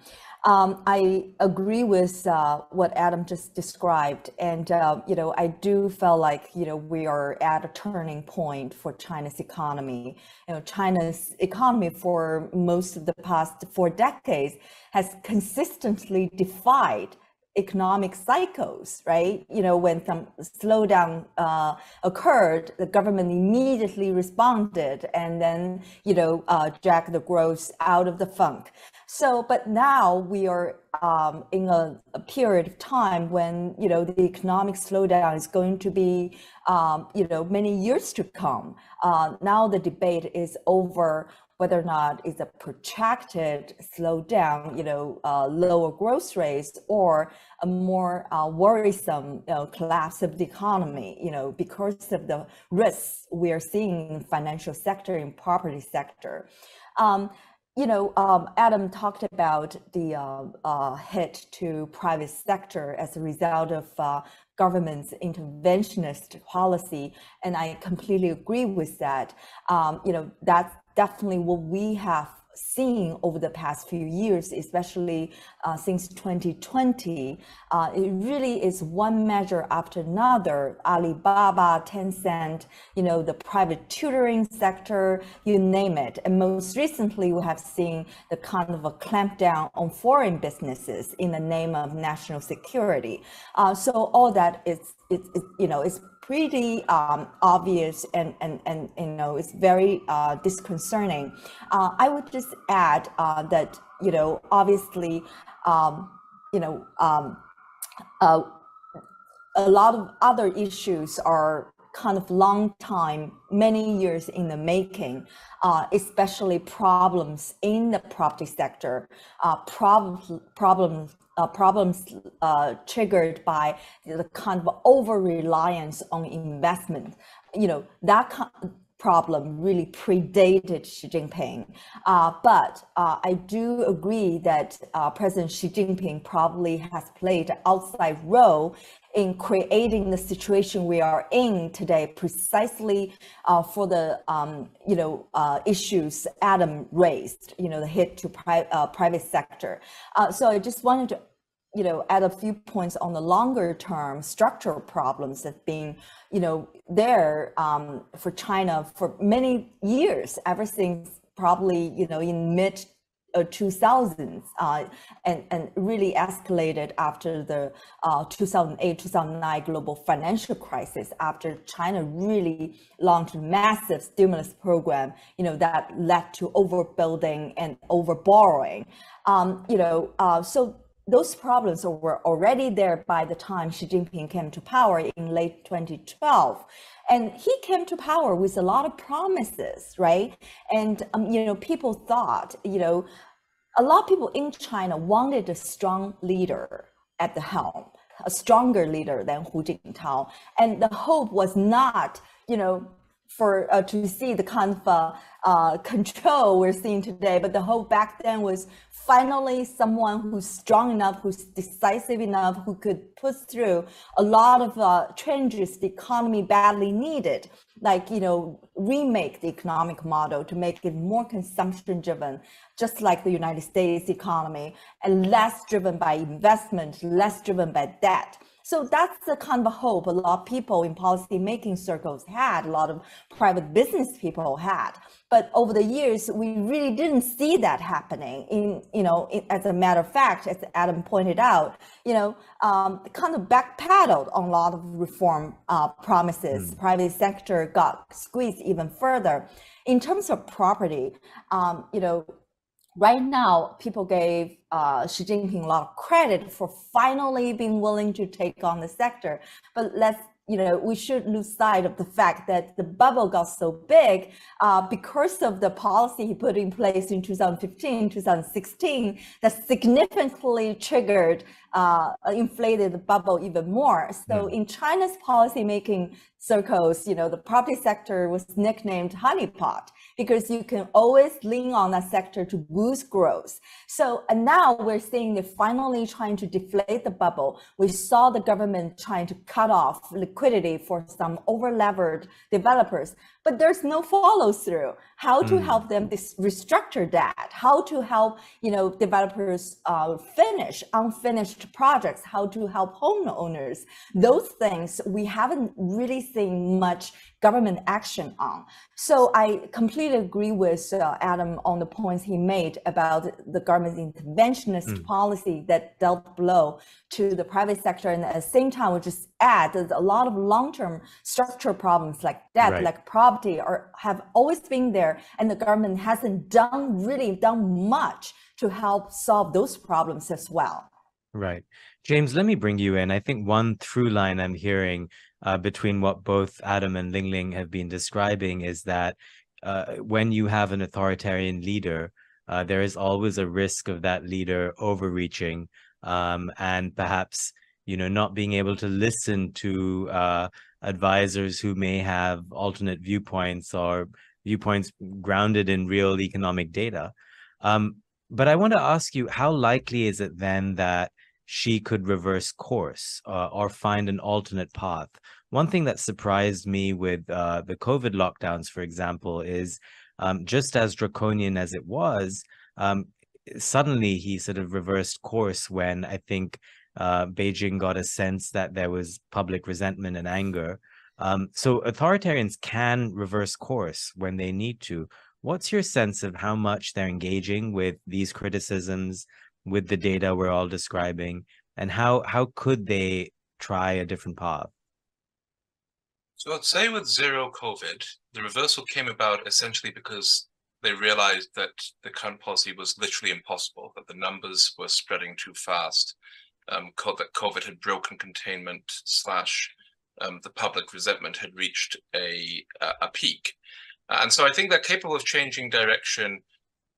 Um, I agree with uh, what Adam just described, and uh, you know I do feel like you know we are at a turning point for China's economy. You know China's economy for most of the past four decades has consistently defied economic cycles, right? You know, when some slowdown uh, occurred, the government immediately responded and then, you know, uh, dragged the growth out of the funk. So, but now we are um, in a, a, period of time when, you know, the economic slowdown is going to be, um, you know, many years to come. Uh, now the debate is over whether or not it's a protracted slowdown, you know, uh, lower growth rates, or a more uh, worrisome you know, collapse of the economy, you know, because of the risks we are seeing in financial sector and property sector. Um, you know, um, Adam talked about the uh, uh, hit to private sector as a result of uh, government's interventionist policy, and I completely agree with that. Um, you know, that's definitely what we have seen over the past few years, especially uh, since 2020. Uh, it really is one measure after another. Alibaba, Tencent, you know, the private tutoring sector, you name it. And most recently, we have seen the kind of a clampdown on foreign businesses in the name of national security. Uh, so all that is, you know, is pretty um, obvious and, and, and you know it's very uh, disconcerting. Uh, I would just add uh, that you know obviously um, you know um, uh, a lot of other issues are kind of long time, many years in the making, uh, especially problems in the property sector, uh, prob- problems uh, problems uh, triggered by the kind of over reliance on investment. You know, that problem really predated Xi Jinping. Uh, but uh, I do agree that uh, President Xi Jinping probably has played an outside role in creating the situation we are in today, precisely uh, for the um, you know uh, issues Adam raised, you know, the hit to pri- uh, private sector. So I just wanted to you know add a few points on the longer term structural problems that have been you know there um, for China for many years, ever since probably you know in mid 2000s uh, and, and really escalated after the uh, 2008-2009 global financial crisis after China really launched a massive stimulus program, you know, that led to overbuilding and overborrowing. Um, you know, uh, so those problems were already there by the time Xi Jinping came to power in late 2012. And he came to power with a lot of promises, right? And, um, you know, people thought, you know, a lot of people in China wanted a strong leader at the helm, a stronger leader than Hu Jintao. And the hope was not, you know, for uh, to see the kind of uh, control [laughs] we're seeing today, but the hope back then was finally someone who's strong enough, who's decisive enough, who could push through a lot of uh, changes the economy badly needed, like, you know, remake the economic model to make it more consumption driven, just like the United States economy, and less driven by investment, less driven by debt. So that's the kind of hope a lot of people in policy making circles had, a lot of private business people had. But over the years, we really didn't see that happening. In you know, in, as a matter of fact, as Adam pointed out, you know, um, kind of backpedaled on a lot of reform uh, promises. Mm. Private sector got squeezed even further. In terms of property, um, you know, right now, people gave uh, Xi Jinping a lot of credit for finally being willing to take on the sector. But let's you know, we should lose sight of the fact that the bubble got so big uh, because of the policy he put in place in 2015, 2016, that significantly triggered, uh, inflated the bubble even more. So mm. in China's policymaking circles, you know, the property sector was nicknamed honeypot because you can always lean on that sector to boost growth. So and now we're seeing they're finally trying to deflate the bubble. We saw the government trying to cut off liquidity for some over-levered developers, but there's no follow through. How to mm. help them restructure that? How to help you know developers uh, finish unfinished projects? How to help homeowners? Those things we haven't really seen much government action on. So I completely agree with uh, Adam on the points he made about the government's interventionist mm. policy that dealt blow to the private sector. And at the same time, we just add that a lot of long-term structural problems like debt, right. like property, are have always been there, and the government hasn't done really done much to help solve those problems as well. Right. James, let me bring you in. I think one through line I'm hearing uh, between what both Adam and Ling Ling have been describing is that uh, when you have an authoritarian leader, uh, there is always a risk of that leader overreaching um, and perhaps you know not being able to listen to uh, advisors who may have alternate viewpoints or viewpoints grounded in real economic data. Um, but I want to ask you, how likely is it then that Xi could reverse course uh, or find an alternate path. One thing that surprised me with uh, the COVID lockdowns, for example, is um, just as draconian as it was, um, suddenly he sort of reversed course when I think uh, Beijing got a sense that there was public resentment and anger. Um, so authoritarians can reverse course when they need to. What's your sense of how much they're engaging with these criticisms, with the data we're all describing and how how could they try a different path? So i'd say with zero covid the reversal came about essentially because they realized that the current policy was literally impossible that the numbers were spreading too fast um, that covid had broken containment slash um, the public resentment had reached a a peak. And so i think they're capable of changing direction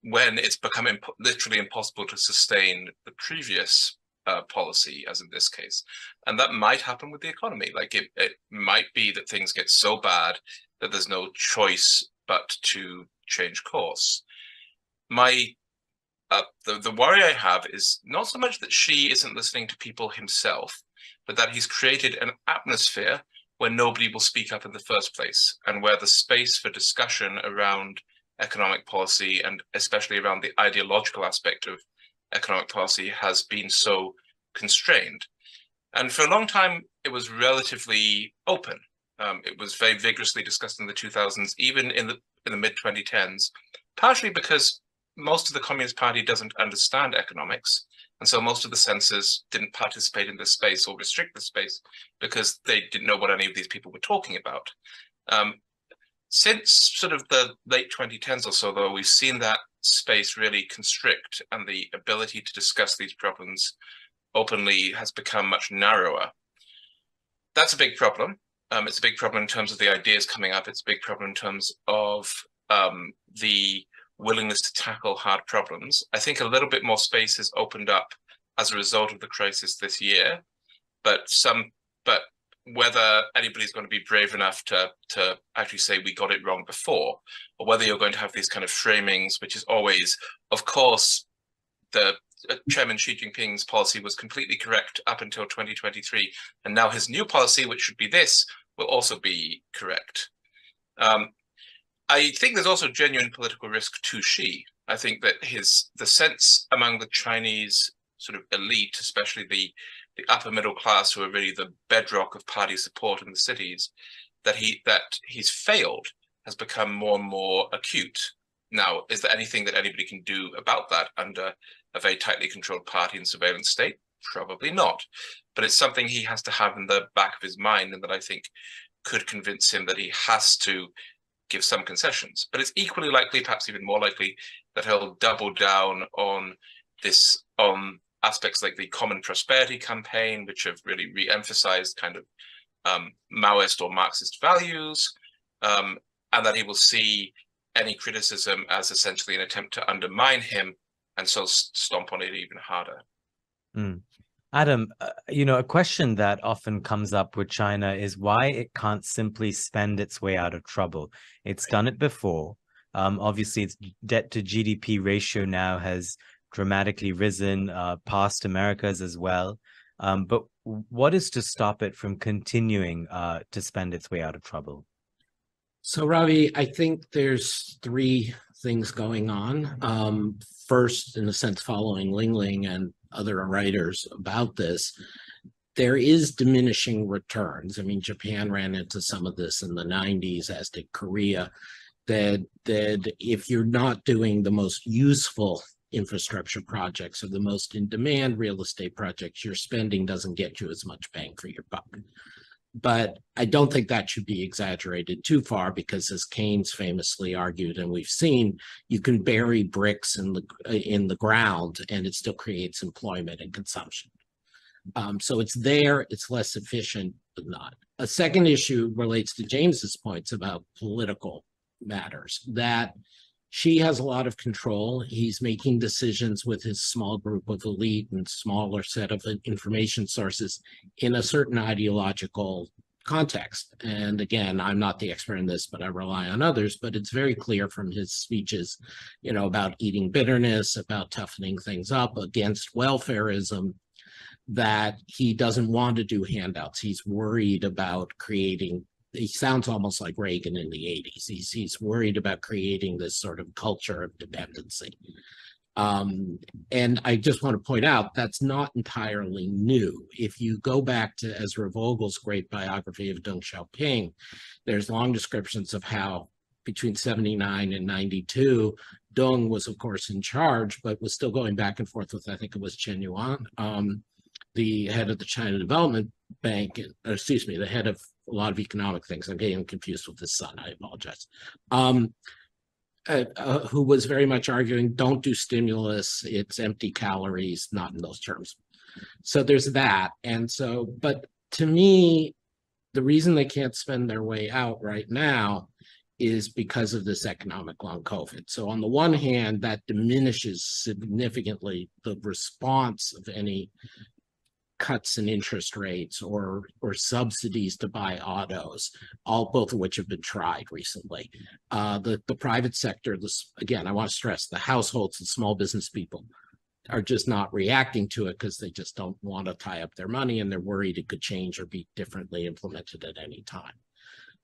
when it's become imp literally impossible to sustain the previous uh, policy, as in this case. And that might happen with the economy. Like it, it might be that things get so bad that there's no choice but to change course. My uh, the, the worry I have is not so much that Xi isn't listening to people himself, but that he's created an atmosphere where nobody will speak up in the first place and where the space for discussion around economic policy and especially around the ideological aspect of economic policy has been so constrained. And for a long time, it was relatively open. Um, it was very vigorously discussed in the 2000s, even in the in the mid 2010s, partially because most of the Communist Party doesn't understand economics, and so most of the censors didn't participate in this space or restrict the space because they didn't know what any of these people were talking about. Um, since sort of the late 2010s or so, though, we've seen that space really constrict and the ability to discuss these problems openly has become much narrower. That's a big problem. Um, it's a big problem in terms of the ideas coming up. It's a big problem in terms of um, the willingness to tackle hard problems. I think a little bit more space has opened up as a result of the crisis this year, but some, but whether anybody's going to be brave enough to to actually say we got it wrong before, or whether you're going to have these kind of framings, which is always, of course, the uh, Chairman Xi Jinping's policy was completely correct up until 2023, and now his new policy, which should be this, will also be correct. Um, I think there's also genuine political risk to Xi. I think that his the sense among the Chinese sort of elite, especially the the upper middle class who are really the bedrock of party support in the cities, that he that he's failed has become more and more acute. Now, is there anything that anybody can do about that under a very tightly controlled party and surveillance state? Probably not. But it's something he has to have in the back of his mind, and that I think could convince him that he has to give some concessions. But it's equally likely, perhaps even more likely, that he'll double down on this on aspects like the Common Prosperity Campaign, which have really re-emphasized kind of um, Maoist or Marxist values, um, and that he will see any criticism as essentially an attempt to undermine him and so stomp on it even harder. Mm. Adam, uh, you know, a question that often comes up with China is why it can't simply spend its way out of trouble. It's done it before. Um, obviously, its debt to GDP ratio now has dramatically risen uh, past America's as well. Um, but what is to stop it from continuing uh, to spend its way out of trouble? So, Ravi, I think there's three things going on. Um, first, in a sense, following Ling Ling and other writers about this, there is diminishing returns. I mean, Japan ran into some of this in the 90s, as did Korea. That that if you're not doing the most useful infrastructure projects or the most in demand real estate projects, your spending doesn't get you as much bang for your buck. But I don't think that should be exaggerated too far because, as Keynes famously argued, and we've seen, you can bury bricks in the in the ground and it still creates employment and consumption. Um, so it's there, it's less efficient, but not. A second issue relates to James's points about political matters that Xi has a lot of control. He's making decisions with his small group of elite and smaller set of information sources in a certain ideological context. And again, I'm not the expert in this, but I rely on others. But it's very clear from his speeches, you know, about eating bitterness, about toughening things up against welfareism, that he doesn't want to do handouts. He's worried about creating he sounds almost like Reagan in the 80s. He's he's worried about creating this sort of culture of dependency. Um, and I just want to point out that's not entirely new. If you go back to Ezra Vogel's great biography of Deng Xiaoping, there's long descriptions of how between 79 and 92, Deng was, of course, in charge, but was still going back and forth with, I think it was Chen Yuan, um, the head of the China Development Bank, excuse me, the head of a lot of economic things. I'm getting confused with his son. I apologize. Um, uh, uh, who was very much arguing, don't do stimulus. It's empty calories, not in those terms. So there's that. And so, but to me, the reason they can't spend their way out right now is because of this economic long COVID. So on the one hand, that diminishes significantly the response of any cuts in interest rates or or subsidies to buy autos, all both of which have been tried recently. Uh, the the private sector, this again, I want to stress the households and small business people are just not reacting to it because they just don't want to tie up their money and they're worried it could change or be differently implemented at any time.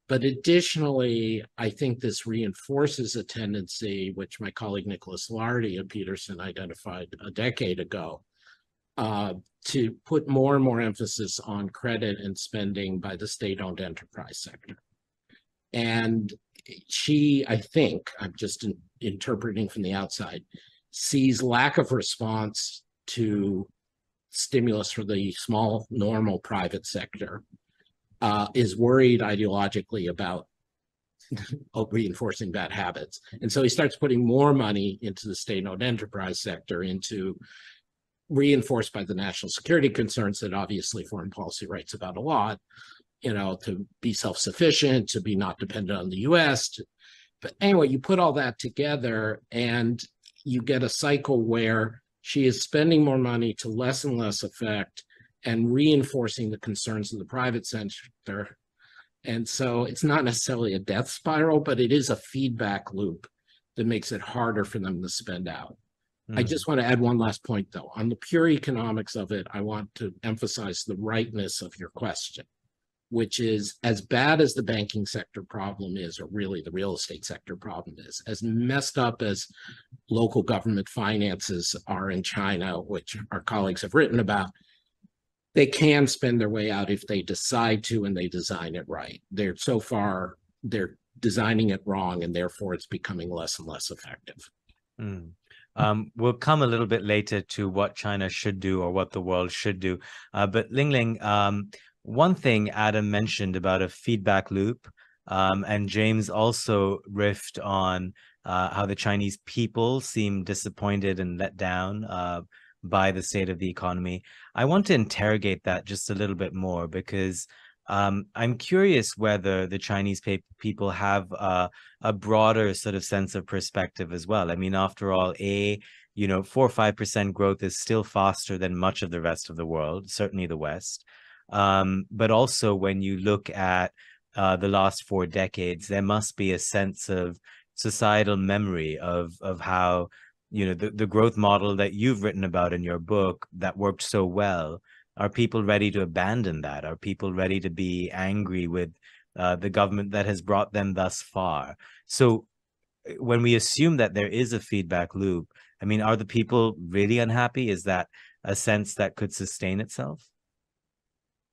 But additionally, I think this reinforces a tendency which my colleague Nicholas Lardy of Peterson identified a decade ago, uh, to put more and more emphasis on credit and spending by the state-owned enterprise sector. And Xi, I think, I'm just in, interpreting from the outside, sees lack of response to stimulus for the small, normal private sector, uh, is worried ideologically about [laughs] reinforcing bad habits. And so he starts putting more money into the state-owned enterprise sector, into reinforced by the national security concerns that obviously foreign policy writes about a lot, you know, to be self-sufficient, to be not dependent on the US. To, but anyway, you put all that together and you get a cycle where Xi is spending more money to less and less effect and reinforcing the concerns of the private sector. And so it's not necessarily a death spiral, but it is a feedback loop that makes it harder for them to spend out. I mm-hmm. just want to add one last point, though. On the pure economics of it, I want to emphasize the rightness of your question, which is as bad as the banking sector problem is, or really the real estate sector problem is, as messed up as local government finances are in China, which our colleagues have written about, they can spend their way out if they decide to and they design it right. They're so far, they're designing it wrong, and therefore it's becoming less and less effective. Mm. Um, we'll come a little bit later to what China should do or what the world should do. Uh, but Ling Ling, um, one thing Adam mentioned about a feedback loop, Um, and James also riffed on uh, how the Chinese people seem disappointed and let down uh, by the state of the economy. I want to interrogate that just a little bit more because um, I'm curious whether the Chinese people have uh, a broader sort of sense of perspective as well. I mean, after all, a you know, four or five percent growth is still faster than much of the rest of the world, certainly the West. Um, but also, when you look at uh, the last four decades, there must be a sense of societal memory of of how you know the, the growth model that you've written about in your book that worked so well are people ready to abandon that? Are people ready to be angry with uh, the government that has brought them thus far? So eh, when we assume that there is a feedback loop i mean are the people really unhappy? Is that a sense that could sustain itself?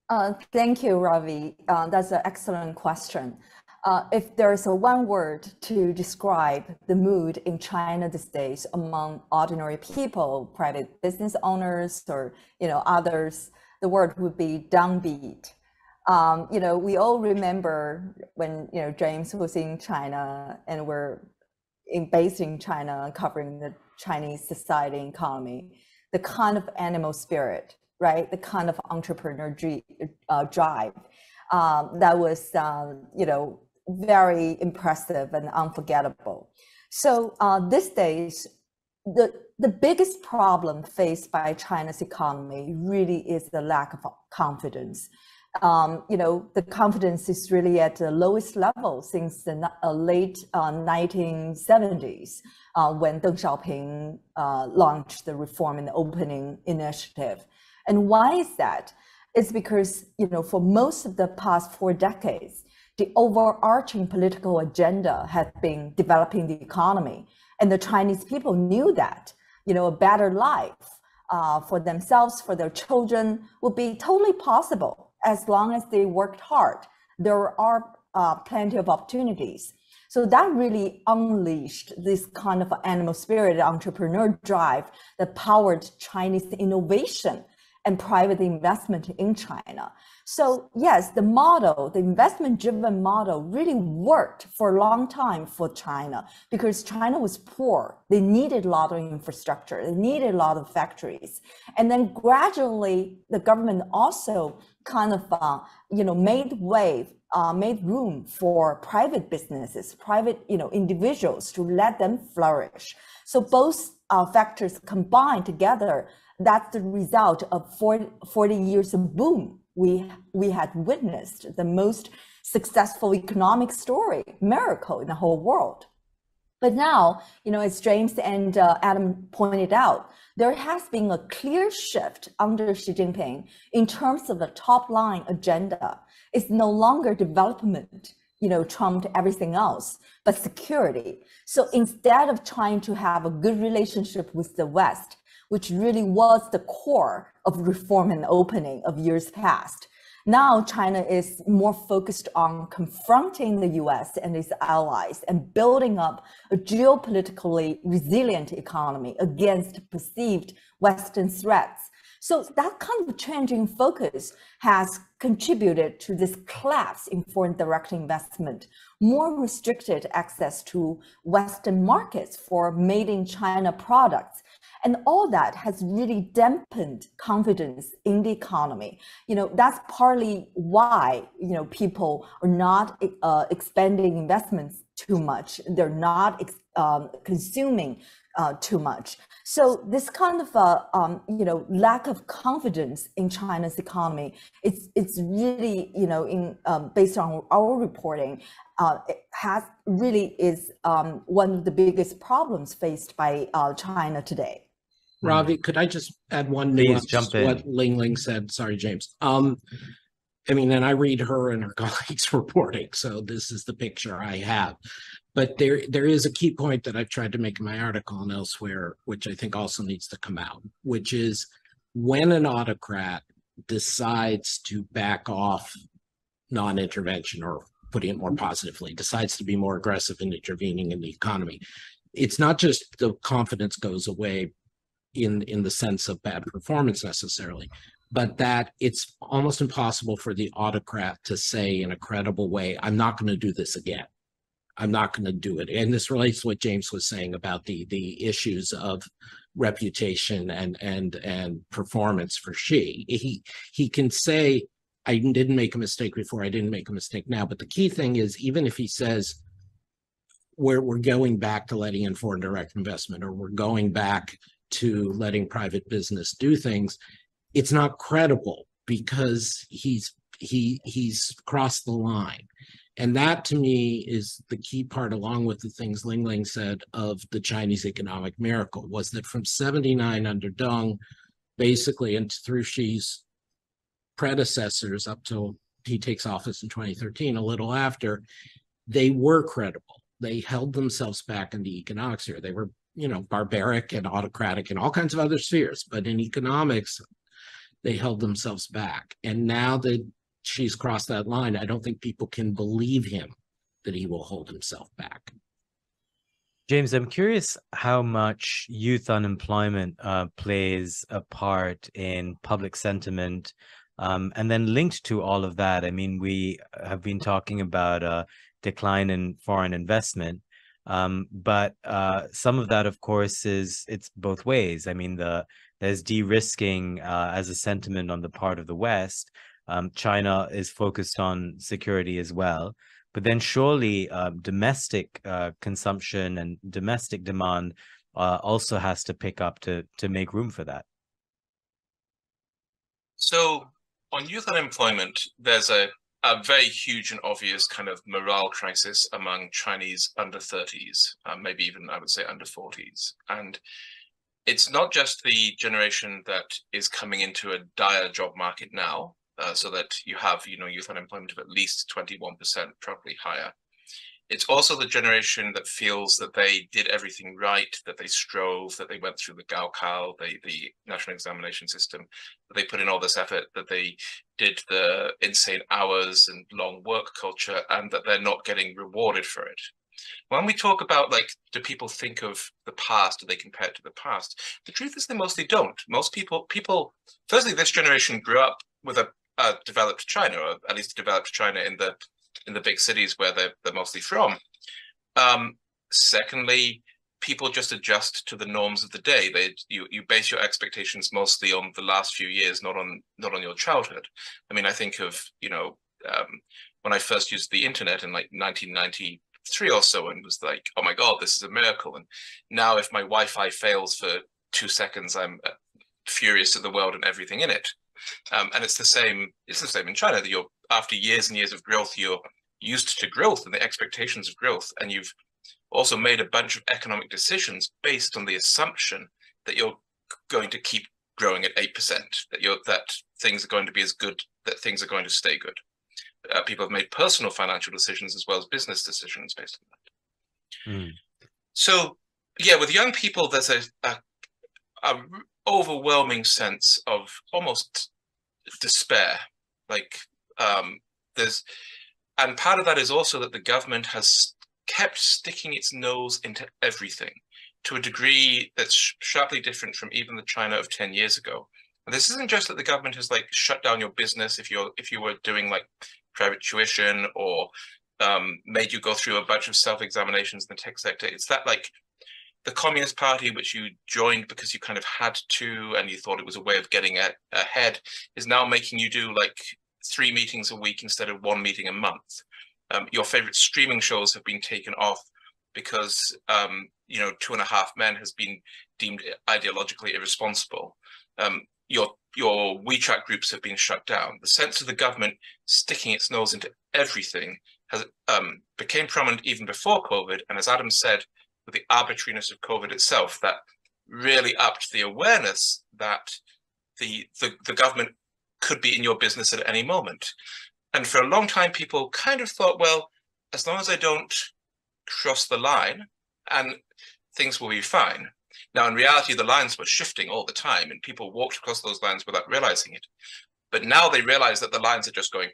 Uh, thank you ravi. Uh, that's an excellent question uh, if there's a one word to describe the mood in China these days among ordinary people, private business owners, or you know others, the word would be downbeat. Um, you know, we all remember when you know James was in China and we're in, based in China, covering the Chinese society and economy, the kind of animal spirit, right? The kind of entrepreneur uh, drive um, that was, um, you know, very impressive and unforgettable. So uh, these days, the, the biggest problem faced by China's economy really is the lack of confidence. Um, you know, the confidence is really at the lowest level since the uh, late uh, 1970s uh, when Deng Xiaoping uh, launched the Reform and Opening Initiative. And why is that? It's because, you know, for most of the past four decades, the overarching political agenda had been developing the economy. And the Chinese people knew that, you know, a better life uh, for themselves, for their children would be totally possible as long as they worked hard. There are uh, plenty of opportunities. So that really unleashed this kind of animal spirit entrepreneur drive that powered Chinese innovation and private investment in China. So yes, the model, the investment driven model really worked for a long time for China because China was poor. They needed a lot of infrastructure. They needed a lot of factories. And then gradually the government also kind of, uh, you know, made way, uh, made room for private businesses, private, you know, individuals to let them flourish. So both uh, factors combined together, that's the result of 40, 40 years of boom we we had witnessed the most successful economic story miracle in the whole world. But now you know as james and uh, adam pointed out there has been a clear shift under xi jinping in terms of the top line agenda. It's no longer development you know trumped everything else but security. So instead of trying to have a good relationship with the west which really was the core of reform and opening of years past. Now, China is more focused on confronting the US and its allies and building up a geopolitically resilient economy against perceived Western threats. So, that kind of change in focus has contributed to this collapse in foreign direct investment, more restricted access to Western markets for made in China products, and all that has really dampened confidence in the economy. You know, that's partly why, you know, people are not uh, expanding investments too much. They're not um, consuming uh, too much. So this kind of uh, um, you know lack of confidence in China's economy, it's it's really you know in um, based on our reporting, uh, it has really is um, one of the biggest problems faced by uh, China today. Ravi, could I just add one Please jump in. what Ling Ling said? Sorry, James. Um, I mean, and I read her and her [laughs] colleagues reporting, so this is the picture I have. But there, there is a key point that I've tried to make in my article and elsewhere, which I think also needs to come out, which is when an autocrat decides to back off non-intervention or putting it more positively, decides to be more aggressive in intervening in the economy, it's not just the confidence goes away in in the sense of bad performance necessarily but that it's almost impossible for the autocrat to say in a credible way, I'm not going to do this again. I'm not going to do it. And this relates to what James was saying about the the issues of reputation and and and performance for Xi. He he can say, I didn't make a mistake before, I didn't make a mistake now. But the key thing is, even if he says we're we're going back to letting in foreign direct investment or we're going back to letting private business do things, it's not credible because he's he he's crossed the line. And that to me is the key part, along with the things Ling Ling said of the Chinese economic miracle, was that from 79 under Deng, basically, and through Xi's predecessors up till he takes office in 2013, a little after, they were credible. They held themselves back in the economic here. They were, you know, barbaric and autocratic in all kinds of other spheres, but in economics, they held themselves back. And now that Xi's crossed that line, I don't think people can believe him that he will hold himself back. James, I'm curious how much youth unemployment uh, plays a part in public sentiment. Um, and then linked to all of that, I mean, we have been talking about a decline in foreign investment. Um, but uh, some of that, of course, is it's both ways. I mean, the there's de-risking uh, as a sentiment on the part of the West, um, China is focused on security as well. But then surely uh, domestic consumption and domestic demand uh, also has to pick up to to make room for that. So on youth unemployment, there's a, a very huge and obvious kind of morale crisis among Chinese under 30s, uh, maybe even I would say under 40s. And it's not just the generation that is coming into a dire job market now, uh, so that you have, you know, youth unemployment of at least 21%, probably higher. It's also the generation that feels that they did everything right, that they strove, that they went through the Gaokao, the, the national examination system, that they put in all this effort, that they did the insane hours and long work culture, and that they're not getting rewarded for it. When we talk about like, do people think of the past? Do they compare it to the past? The truth is they mostly don't. Most people, people, firstly, this generation grew up with a uh, developed China, or at least developed China in the in the big cities where they're, they're mostly from. Um, secondly, people just adjust to the norms of the day. They you you base your expectations mostly on the last few years, not on not on your childhood. I mean, I think of you know um, when I first used the internet in like 1993 or so, and was like, oh my god, this is a miracle. And now, if my Wi-Fi fails for two seconds, I'm uh, furious at the world and everything in it. Um, and it's the same. It's the same in China. That you're after years and years of growth, you're used to growth and the expectations of growth, and you've also made a bunch of economic decisions based on the assumption that you're going to keep growing at eight percent. That you're that things are going to be as good. That things are going to stay good. Uh, people have made personal financial decisions as well as business decisions based on that. Mm. So yeah, with young people, there's a, a, a overwhelming sense of almost despair. Like um, there's, and part of that is also that the government has kept sticking its nose into everything to a degree that's sharply different from even the China of 10 years ago. And this isn't just that the government has like shut down your business if you're if you were doing like private tuition or um, made you go through a bunch of self-examinations in the tech sector. It's that like the Communist Party, which you joined because you kind of had to and you thought it was a way of getting a, ahead, is now making you do like three meetings a week instead of one meeting a month. Um, your favorite streaming shows have been taken off because um, you know Two and a Half Men has been deemed ideologically irresponsible. Um, your your WeChat groups have been shut down. The sense of the government sticking its nose into everything has um, became prominent even before COVID. And as Adam said, with the arbitrariness of COVID itself that really upped the awareness that the, the, the government could be in your business at any moment. And for a long time, people kind of thought, well, as long as I don't cross the line, and things will be fine. Now, in reality, the lines were shifting all the time, and people walked across those lines without realizing it. But now they realize that the lines are just going,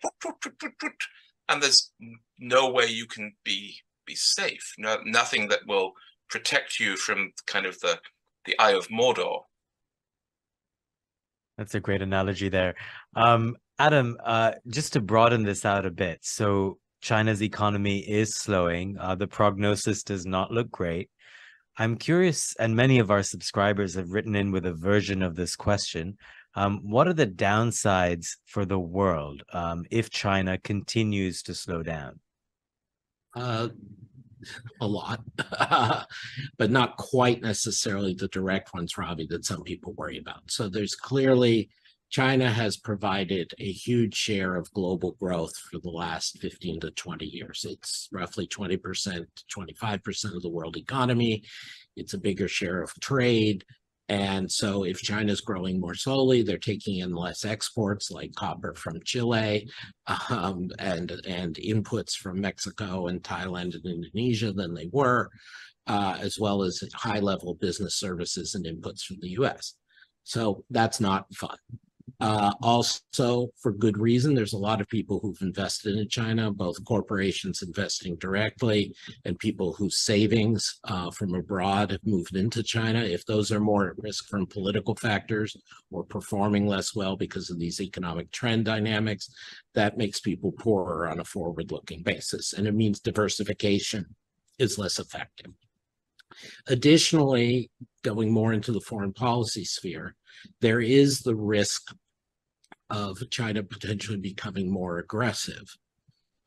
and there's no way you can be be safe. No, nothing that will protect you from kind of the the eye of Mordor. That's a great analogy there. Um, Adam, uh, just to broaden this out a bit. So China's economy is slowing. Uh, the prognosis does not look great. I'm curious, and many of our subscribers have written in with a version of this question. Um, what are the downsides for the world um, if China continues to slow down? Uh, [laughs] a lot, [laughs] but not quite necessarily the direct ones, Ravi, that some people worry about. So there's clearly China has provided a huge share of global growth for the last 15 to 20 years. It's roughly 20%, 25% of the world economy. It's a bigger share of trade. And so if China's growing more slowly, they're taking in less exports like copper from Chile [laughs] um, and, and inputs from Mexico and Thailand and Indonesia than they were, uh, as well as high level business services and inputs from the US. So that's not fun. Uh, also, for good reason, there's a lot of people who've invested in China, both corporations investing directly and people whose savings uh, from abroad have moved into China. If those are more at risk from political factors or performing less well because of these economic trend dynamics, that makes people poorer on a forward-looking basis. And it means diversification is less effective. Additionally, going more into the foreign policy sphere, there is the risk of China potentially becoming more aggressive.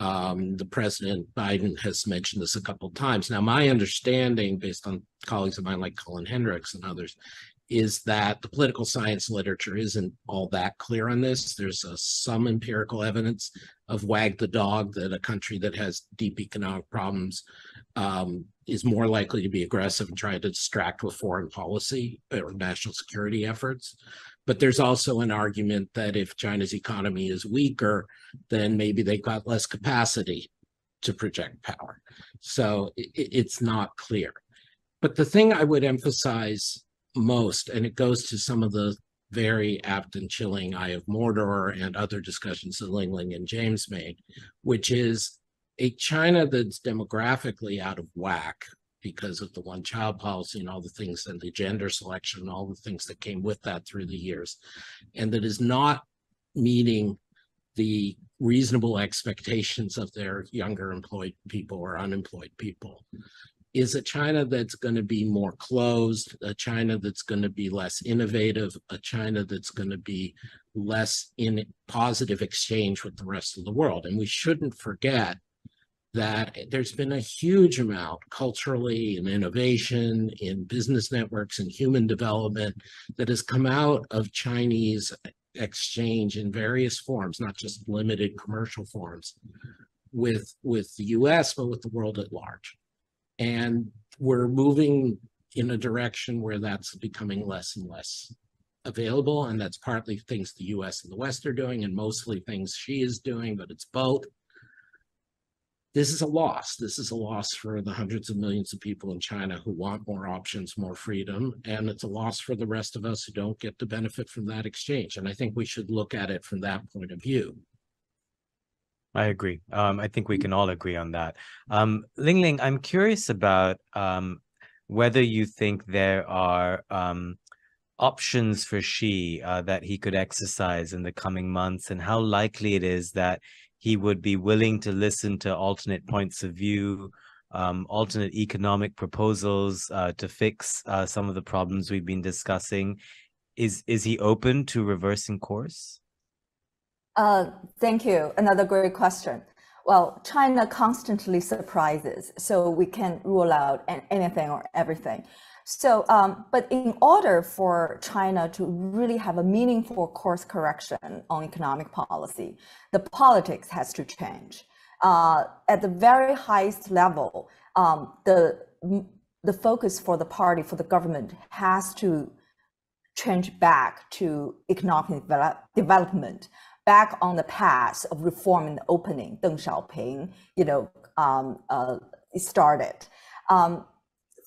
Um, the President Biden has mentioned this a couple of times. Now, my understanding, based on colleagues of mine like Cullen Hendrix and others, is that the political science literature isn't all that clear on this. There's uh, some empirical evidence of wag the dog that a country that has deep economic problems um, is more likely to be aggressive and try to distract with foreign policy or national security efforts. But there's also an argument that if China's economy is weaker, then maybe they've got less capacity to project power. So it, it's not clear. But the thing I would emphasize most, and it goes to some of the very apt and chilling Eye of Mordor and other discussions that Ling Ling and James made, which is a China that's demographically out of whack because of the one child policy and all the things and the gender selection and all the things that came with that through the years and that is not meeting the reasonable expectations of their younger employed people or unemployed people is a China that's going to be more closed, a China that's going to be less innovative, a China that's going to be less in positive exchange with the rest of the world. And we shouldn't forget that there's been a huge amount culturally in innovation, in business networks and human development that has come out of Chinese exchange in various forms, not just limited commercial forms with, with the US, but with the world at large. And we're moving in a direction where that's becoming less and less available. And that's partly things the US and the West are doing and mostly things Xi is doing, but it's both this is a loss. This is a loss for the hundreds of millions of people in China who want more options, more freedom, and it's a loss for the rest of us who don't get to benefit from that exchange. And I think we should look at it from that point of view. I agree. Um, I think we can all agree on that. Um, Ling Ling, I'm curious about um, whether you think there are um, options for Xi uh, that he could exercise in the coming months and how likely it is that he would be willing to listen to alternate points of view, um, alternate economic proposals uh, to fix uh, some of the problems we've been discussing. Is is he open to reversing course? Uh, thank you. Another great question. Well, China constantly surprises, so we can't rule out anything or everything. So, um, but in order for China to really have a meaningful course correction on economic policy, the politics has to change. Uh, at the very highest level, um, the the focus for the party, for the government, has to change back to economic development, back on the path of reform and opening. Deng Xiaoping, you know, um, uh, started. Um,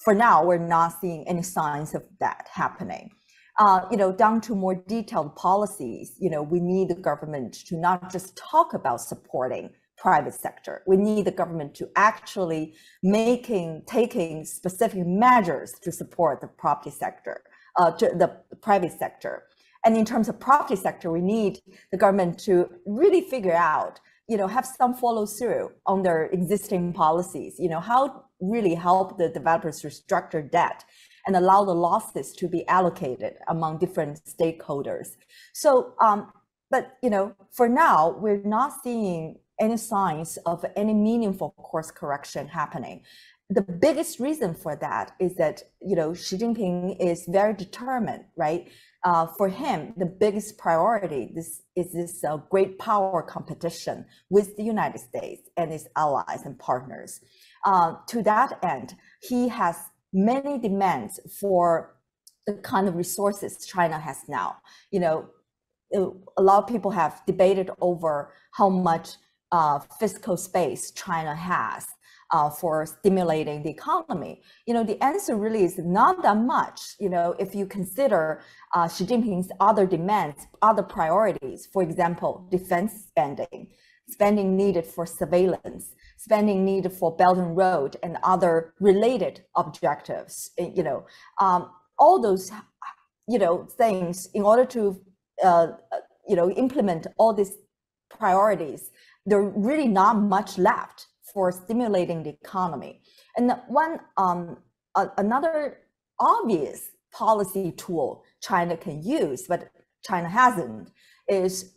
for now, we're not seeing any signs of that happening. Uh, you know, down to more detailed policies, you know, we need the government to not just talk about supporting private sector. We need the government to actually making, taking specific measures to support the property sector, uh, to the private sector. And in terms of property sector, we need the government to really figure out, you know, have some follow through on their existing policies, you know, how really help the developers restructure debt and allow the losses to be allocated among different stakeholders. So, um, but you know, for now, we're not seeing any signs of any meaningful course correction happening. The biggest reason for that is that you know Xi Jinping is very determined, right? Uh, for him, the biggest priority this is this uh, great power competition with the United States and its allies and partners. Uh, to that end, he has many demands for the kind of resources China has now. You know, a lot of people have debated over how much uh, fiscal space China has uh, for stimulating the economy? You know, the answer really is not that much. You know, if you consider uh, Xi Jinping's other demands, other priorities, for example, defense spending, spending needed for surveillance, spending needed for Belt and Road and other related objectives, eh, you know, um, all those, you know, things in order to, uh, you know, implement all these priorities, there really not much left for stimulating the economy. And one, um, another obvious policy tool China can use, but China hasn't, is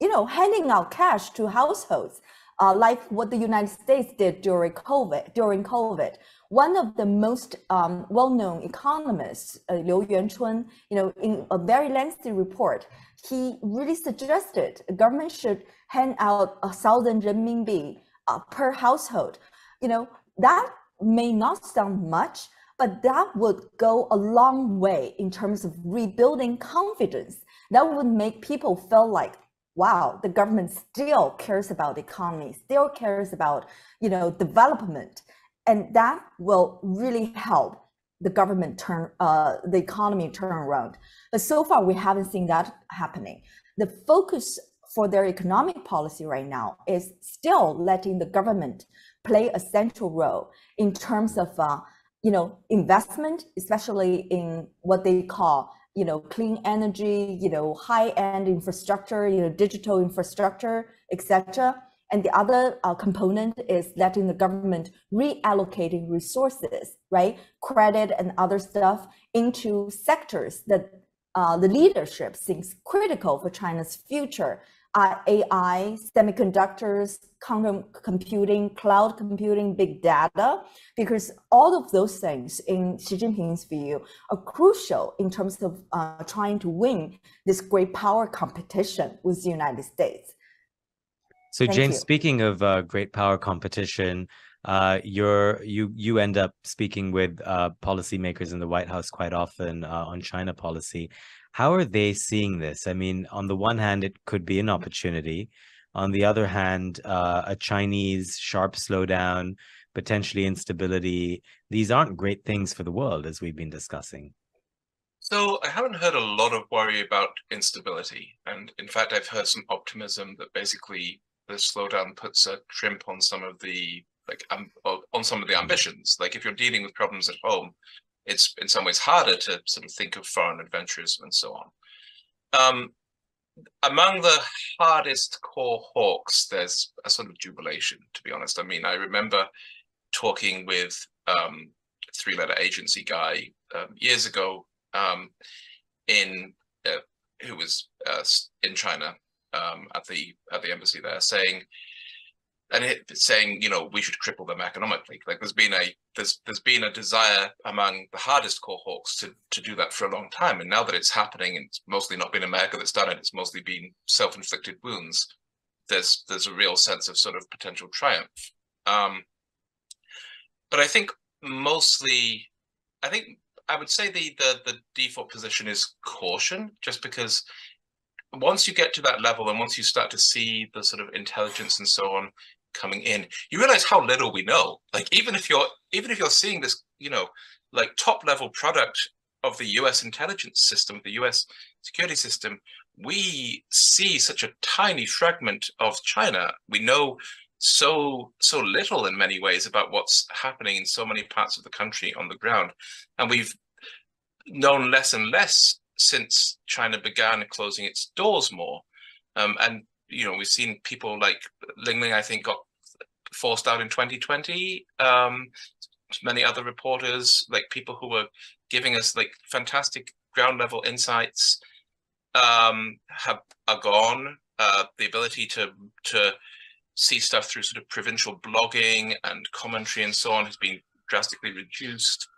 you know handing out cash to households, uh, like what the United States did during COVID. During COVID, one of the most um, well-known economists, uh, Liu Yuanchun, you know, in a very lengthy report, he really suggested the government should hand out a thousand renminbi uh, per household. You know, that may not sound much, but that would go a long way in terms of rebuilding confidence. That would make people feel like, wow, the government still cares about the economy, still cares about, you know, development. And that will really help the government turn, uh, the economy turn around. But so far, we haven't seen that happening. The focus for their economic policy right now is still letting the government play a central role in terms of uh, you know investment especially in what they call you know clean energy you know high end infrastructure you know digital infrastructure etc and the other uh, component is letting the government reallocating resources right? Credit and other stuff into sectors that uh, the leadership thinks critical for china's future uh, AI, semiconductors, quantum computing, cloud computing, big data, because all of those things, in Xi Jinping's view, are crucial in terms of uh, trying to win this great power competition with the United States. So, Thank James, you. speaking of uh, great power competition, uh, you're you you end up speaking with uh, policymakers in the White House quite often uh, on China policy. How are they seeing this? I mean, on the one hand, it could be an opportunity. On the other hand, uh, a Chinese sharp slowdown, potentially instability. These aren't great things for the world, as we've been discussing. So I haven't heard a lot of worry about instability. And in fact, I've heard some optimism that basically the slowdown puts a crimp on some of the like um, on some of the ambitions. Like if you're dealing with problems at home, it's in some ways harder to sort of think of foreign adventurism and so on. Um, among the hardest core hawks, there's a sort of jubilation, to be honest. I mean, I remember talking with um, a three-letter agency guy um, years ago um, in uh, who was uh, in China um, at the at the embassy there, saying and it, saying you know we should cripple them economically. Like there's been a there's there's been a desire among the hardest core hawks to to do that for a long time. And now that it's happening and it's mostly not been america that's done it it's mostly been self-inflicted wounds there's there's a real sense of sort of potential triumph. Um but i think mostly i think i would say the the the default position is caution just because once you get to that level and once you start to see the sort of intelligence and so on coming in, you realize how little we know. Like even if you're even if you're seeing this, you know, like top level product of the US intelligence system, the US security system, we see such a tiny fragment of China. We know so so little in many ways about what's happening in so many parts of the country on the ground. And we've known less and less since China began closing its doors more. Um, and you know, we've seen people like Ling Ling, I think, got forced out in 2020. Um, many other reporters, like people who were giving us like fantastic ground level insights, um, have are gone. Uh, the ability to to see stuff through sort of provincial blogging and commentary and so on has been drastically reduced.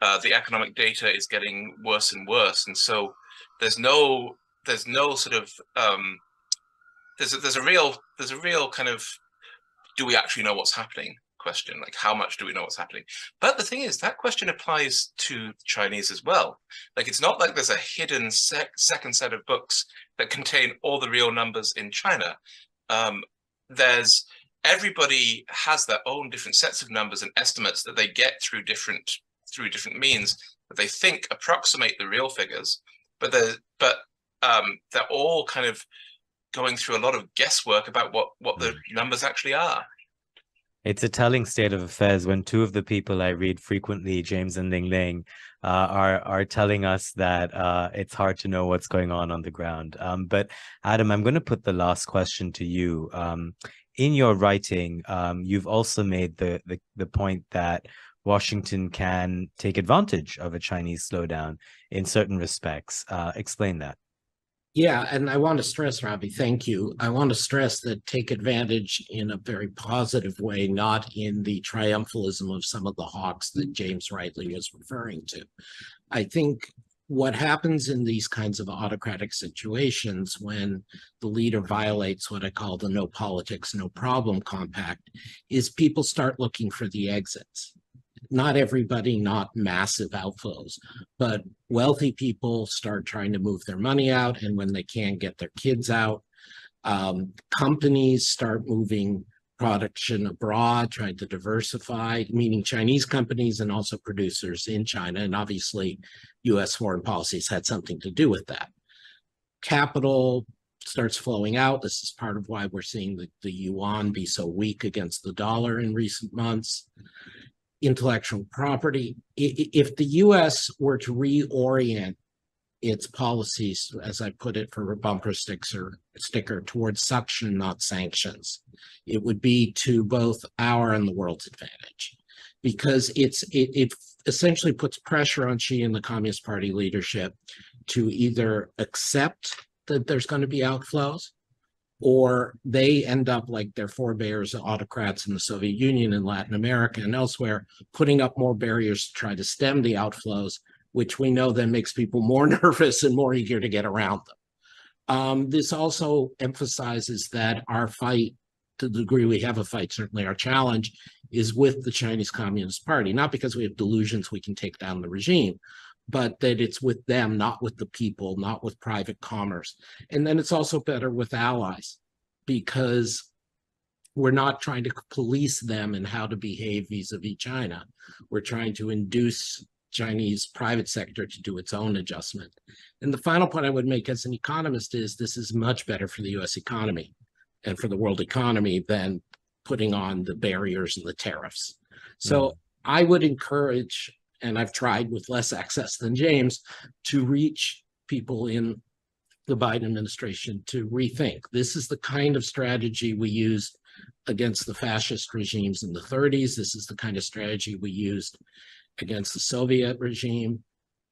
Uh, the economic data is getting worse and worse, and so there's no there's no sort of um, there's a, there's a real there's a real kind of do we actually know what's happening question like how much do we know what's happening? But the thing is that question applies to chinese as well. Like it's not like there's a hidden sec second set of books that contain all the real numbers in china. Um, there's everybody has their own different sets of numbers and estimates that they get through different through different means that they think approximate the real figures but they're but um, they're all kind of going through a lot of guesswork about what what the mm. numbers actually are. It's a telling state of affairs when two of the people I read frequently, James and Ling Ling, uh, are are telling us that uh, it's hard to know what's going on on the ground. Um, but Adam, I'm going to put the last question to you. Um, in your writing, um, you've also made the, the the point that Washington can take advantage of a Chinese slowdown in certain respects. Uh, explain that. Yeah, and I want to stress, Ravi, thank you. I want to stress that take advantage in a very positive way, not in the triumphalism of some of the hawks that James rightly was referring to. I think what happens in these kinds of autocratic situations when the leader violates what I call the no politics, no problem compact is people start looking for the exits not everybody, not massive outflows, but wealthy people start trying to move their money out. And when they can't get their kids out, um, companies start moving production abroad, trying to diversify, meaning Chinese companies and also producers in China. And obviously, US foreign policies had something to do with that. Capital starts flowing out. This is part of why we're seeing the, the yuan be so weak against the dollar in recent months intellectual property. If the US were to reorient its policies, as I put it for a bumper sticker, sticker towards suction, not sanctions, it would be to both our and the world's advantage because it's it, it essentially puts pressure on Xi and the Communist Party leadership to either accept that there's going to be outflows or they end up like their forebears, autocrats in the Soviet Union and Latin America and elsewhere, putting up more barriers to try to stem the outflows, which we know then makes people more [laughs] nervous and more eager to get around them. Um, this also emphasizes that our fight, to the degree we have a fight, certainly our challenge, is with the Chinese Communist Party, not because we have delusions we can take down the regime, but that it's with them, not with the people, not with private commerce. And then it's also better with allies because we're not trying to police them and how to behave vis-a-vis China. We're trying to induce Chinese private sector to do its own adjustment. And the final point I would make as an economist is this is much better for the US economy and for the world economy than putting on the barriers and the tariffs. So mm. I would encourage and I've tried with less access than James to reach people in the Biden administration to rethink. This is the kind of strategy we used against the fascist regimes in the 30s. This is the kind of strategy we used against the Soviet regime.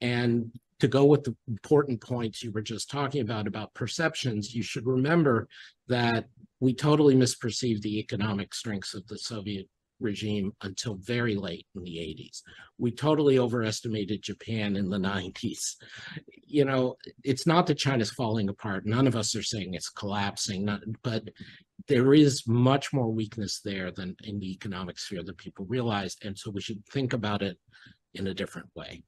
And to go with the important points you were just talking about, about perceptions, you should remember that we totally misperceived the economic strengths of the Soviet regime until very late in the 80s. We totally overestimated Japan in the [laughs] 90s. You know, it's not that China's falling apart. None of us are saying it's collapsing, not, but there is much more weakness there than in the economic sphere that people realize. And so we should think about it in a different way.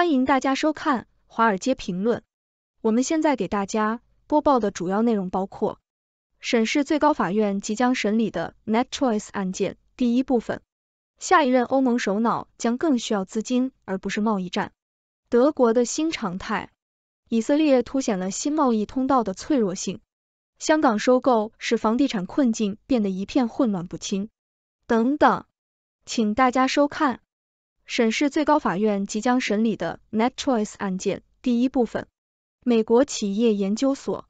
欢迎大家收看《华尔街评论》。我们现在给大家播报的主要内容包括：审视最高法院即将审理的 Net Choice 案件，第一部分。下一任欧盟首脑将更需要资金，而不是贸易战。德国的新常态。以色列凸显了新贸易通道的脆弱性。香港收购使房地产困境变得一片混乱不清。等等，请大家收看审视最高法院即将审理的 Net Choice 案件第一部分。美国企业研究所。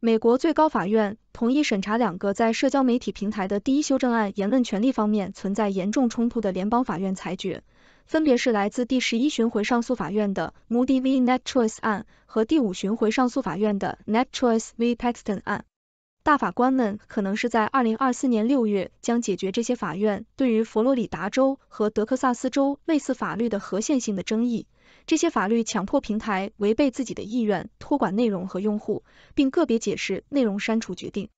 美国最高法院同意审查两个在社交媒体平台的第一修正案言论权利方面存在严重冲突的联邦法院裁决，分别是来自第十一巡回上诉法院的 Moody v. Net Choice 案和第五巡回上诉法院的 Net Choice v. Paxton 案。大法官们可能是在二零二四年六月将解决这些法院对于佛罗里达州和德克萨斯州类似法律的合宪性的争议。这些法律强迫平台违背自己的意愿托管内容和用户，并个别解释内容删除决定。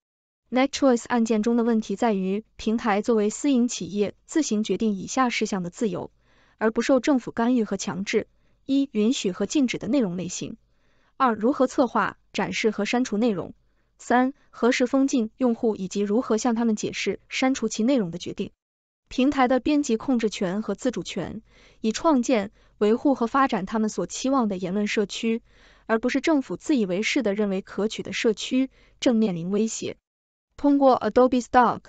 Net Choice 案件中的问题在于，平台作为私营企业自行决定以下事项的自由，而不受政府干预和强制：一、允许和禁止的内容类型；二、如何策划、展示和删除内容；三、何时封禁用户以及如何向他们解释删除其内容的决定。平台的编辑控制权和自主权，以创建、维护和发展他们所期望的言论社区，而不是政府自以为是的认为可取的社区，正面临威胁。通过 Adobe Stock，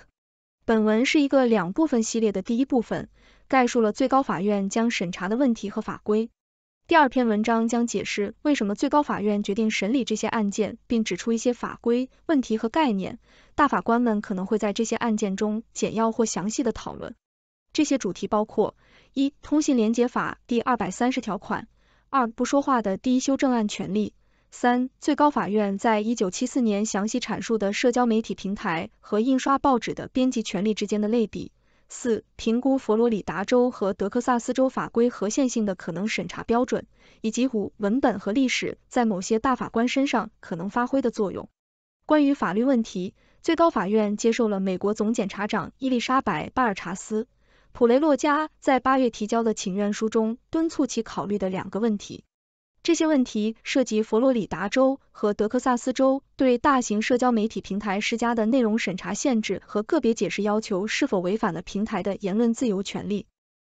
本文是一个两部分系列的第一部分，概述了最高法院将审查的问题和法规。第二篇文章将解释为什么最高法院决定审理这些案件，并指出一些法规问题和概念。大法官们可能会在这些案件中简要或详细的讨论。这些主题包括：一、通信连接法第二百三十条款；二、不说话的第一修正案权利；三、最高法院在一九七四年详细阐述的社交媒体平台和印刷报纸的编辑权利之间的类比。四、评估佛罗里达州和德克萨斯州法规合宪性的可能审查标准，以及五、文本和历史在某些大法官身上可能发挥的作用。关于法律问题，最高法院接受了美国总检察长伊丽莎白·巴尔查斯·普雷洛加在八月提交的请愿书中敦促其考虑的两个问题。这些问题涉及佛罗里达州和德克萨斯州对大型社交媒体平台施加的内容审查限制和个别解释要求是否违反了平台的言论自由权利。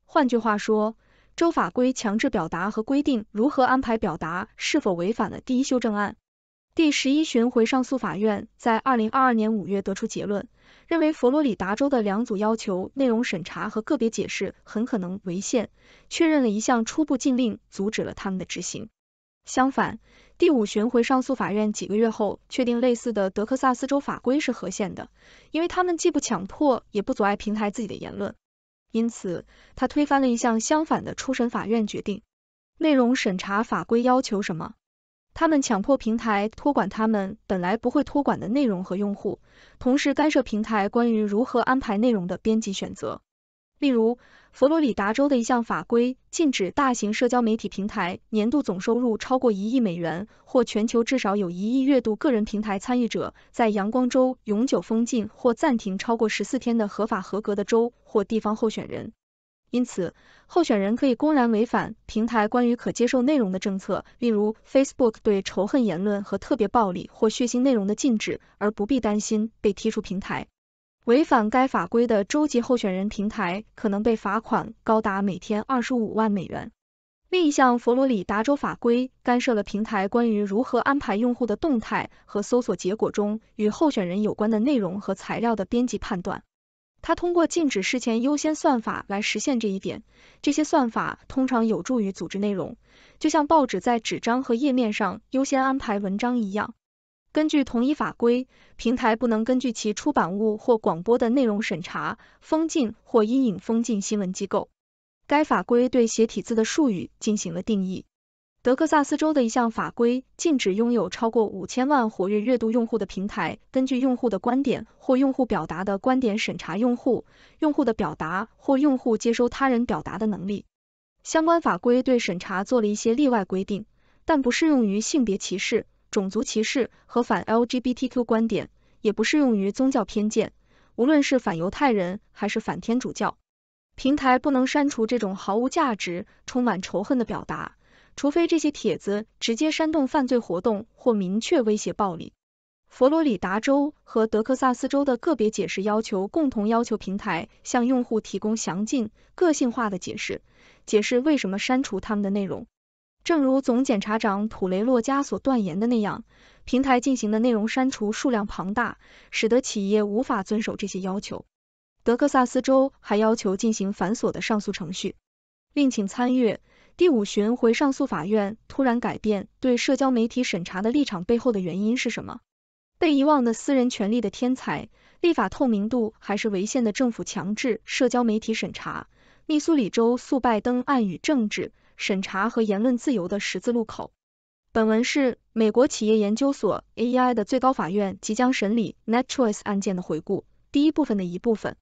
换句话说，州法规强制表达和规定如何安排表达是否违反了第一修正案。第十一巡回上诉法院在二零二二年五月得出结论，认为佛罗里达州的两组要求内容审查和个别解释很可能违宪，确认了一项初步禁令阻止了他们的执行。相反，第五巡回上诉法院几个月后确定类似的德克萨斯州法规是合宪的，因为他们既不强迫也不阻碍平台自己的言论。因此，他推翻了一项相反的初审法院决定。内容审查法规要求什么？他们强迫平台托管他们本来不会托管的内容和用户，同时干涉平台关于如何安排内容的编辑选择。例如，佛罗里达州的一项法规禁止大型社交媒体平台年度总收入超过一亿美元或全球至少有一亿月度个人平台参与者在阳光州永久封禁或暂停超过十四天的合法合格的州或地方候选人。因此，候选人可以公然违反平台关于可接受内容的政策，例如 Facebook 对仇恨言论和特别暴力或血腥内容的禁止，而不必担心被踢出平台。违反该法规的州级候选人平台可能被罚款高达每天二十五万美元。另一项佛罗里达州法规干涉了平台关于如何安排用户的动态和搜索结果中与候选人有关的内容和材料的编辑判断。它通过禁止事前优先算法来实现这一点。这些算法通常有助于组织内容，就像报纸在纸张和页面上优先安排文章一样。根据同一法规，平台不能根据其出版物或广播的内容审查、封禁或阴影封禁新闻机构。该法规对写体字的术语进行了定义。德克萨斯州的一项法规禁止拥有超过五千万活跃阅读用户的平台根据用户的观点或用户表达的观点审查用户、用户的表达或用户接收他人表达的能力。相关法规对审查做了一些例外规定，但不适用于性别歧视。种族歧视和反 LGBTQ 观点也不适用于宗教偏见，无论是反犹太人还是反天主教。平台不能删除这种毫无价值、充满仇恨的表达，除非这些帖子直接煽动犯罪活动或明确威胁暴力。佛罗里达州和德克萨斯州的个别解释要求共同要求平台向用户提供详尽、个性化的解释，解释为什么删除他们的内容。正如总检察长普雷洛加所断言的那样，平台进行的内容删除数量庞大，使得企业无法遵守这些要求。德克萨斯州还要求进行繁琐的上诉程序。另请参阅第五巡回上诉法院突然改变对社交媒体审查的立场背后的原因是什么？被遗忘的私人权利的天才，立法透明度还是违宪的政府强制社交媒体审查？密苏里州诉拜登案与政治审查和言论自由的十字路口。本文是美国企业研究所 AEI 的最高法院即将审理 NetChoice 案件的回顾，第一部分的一部分。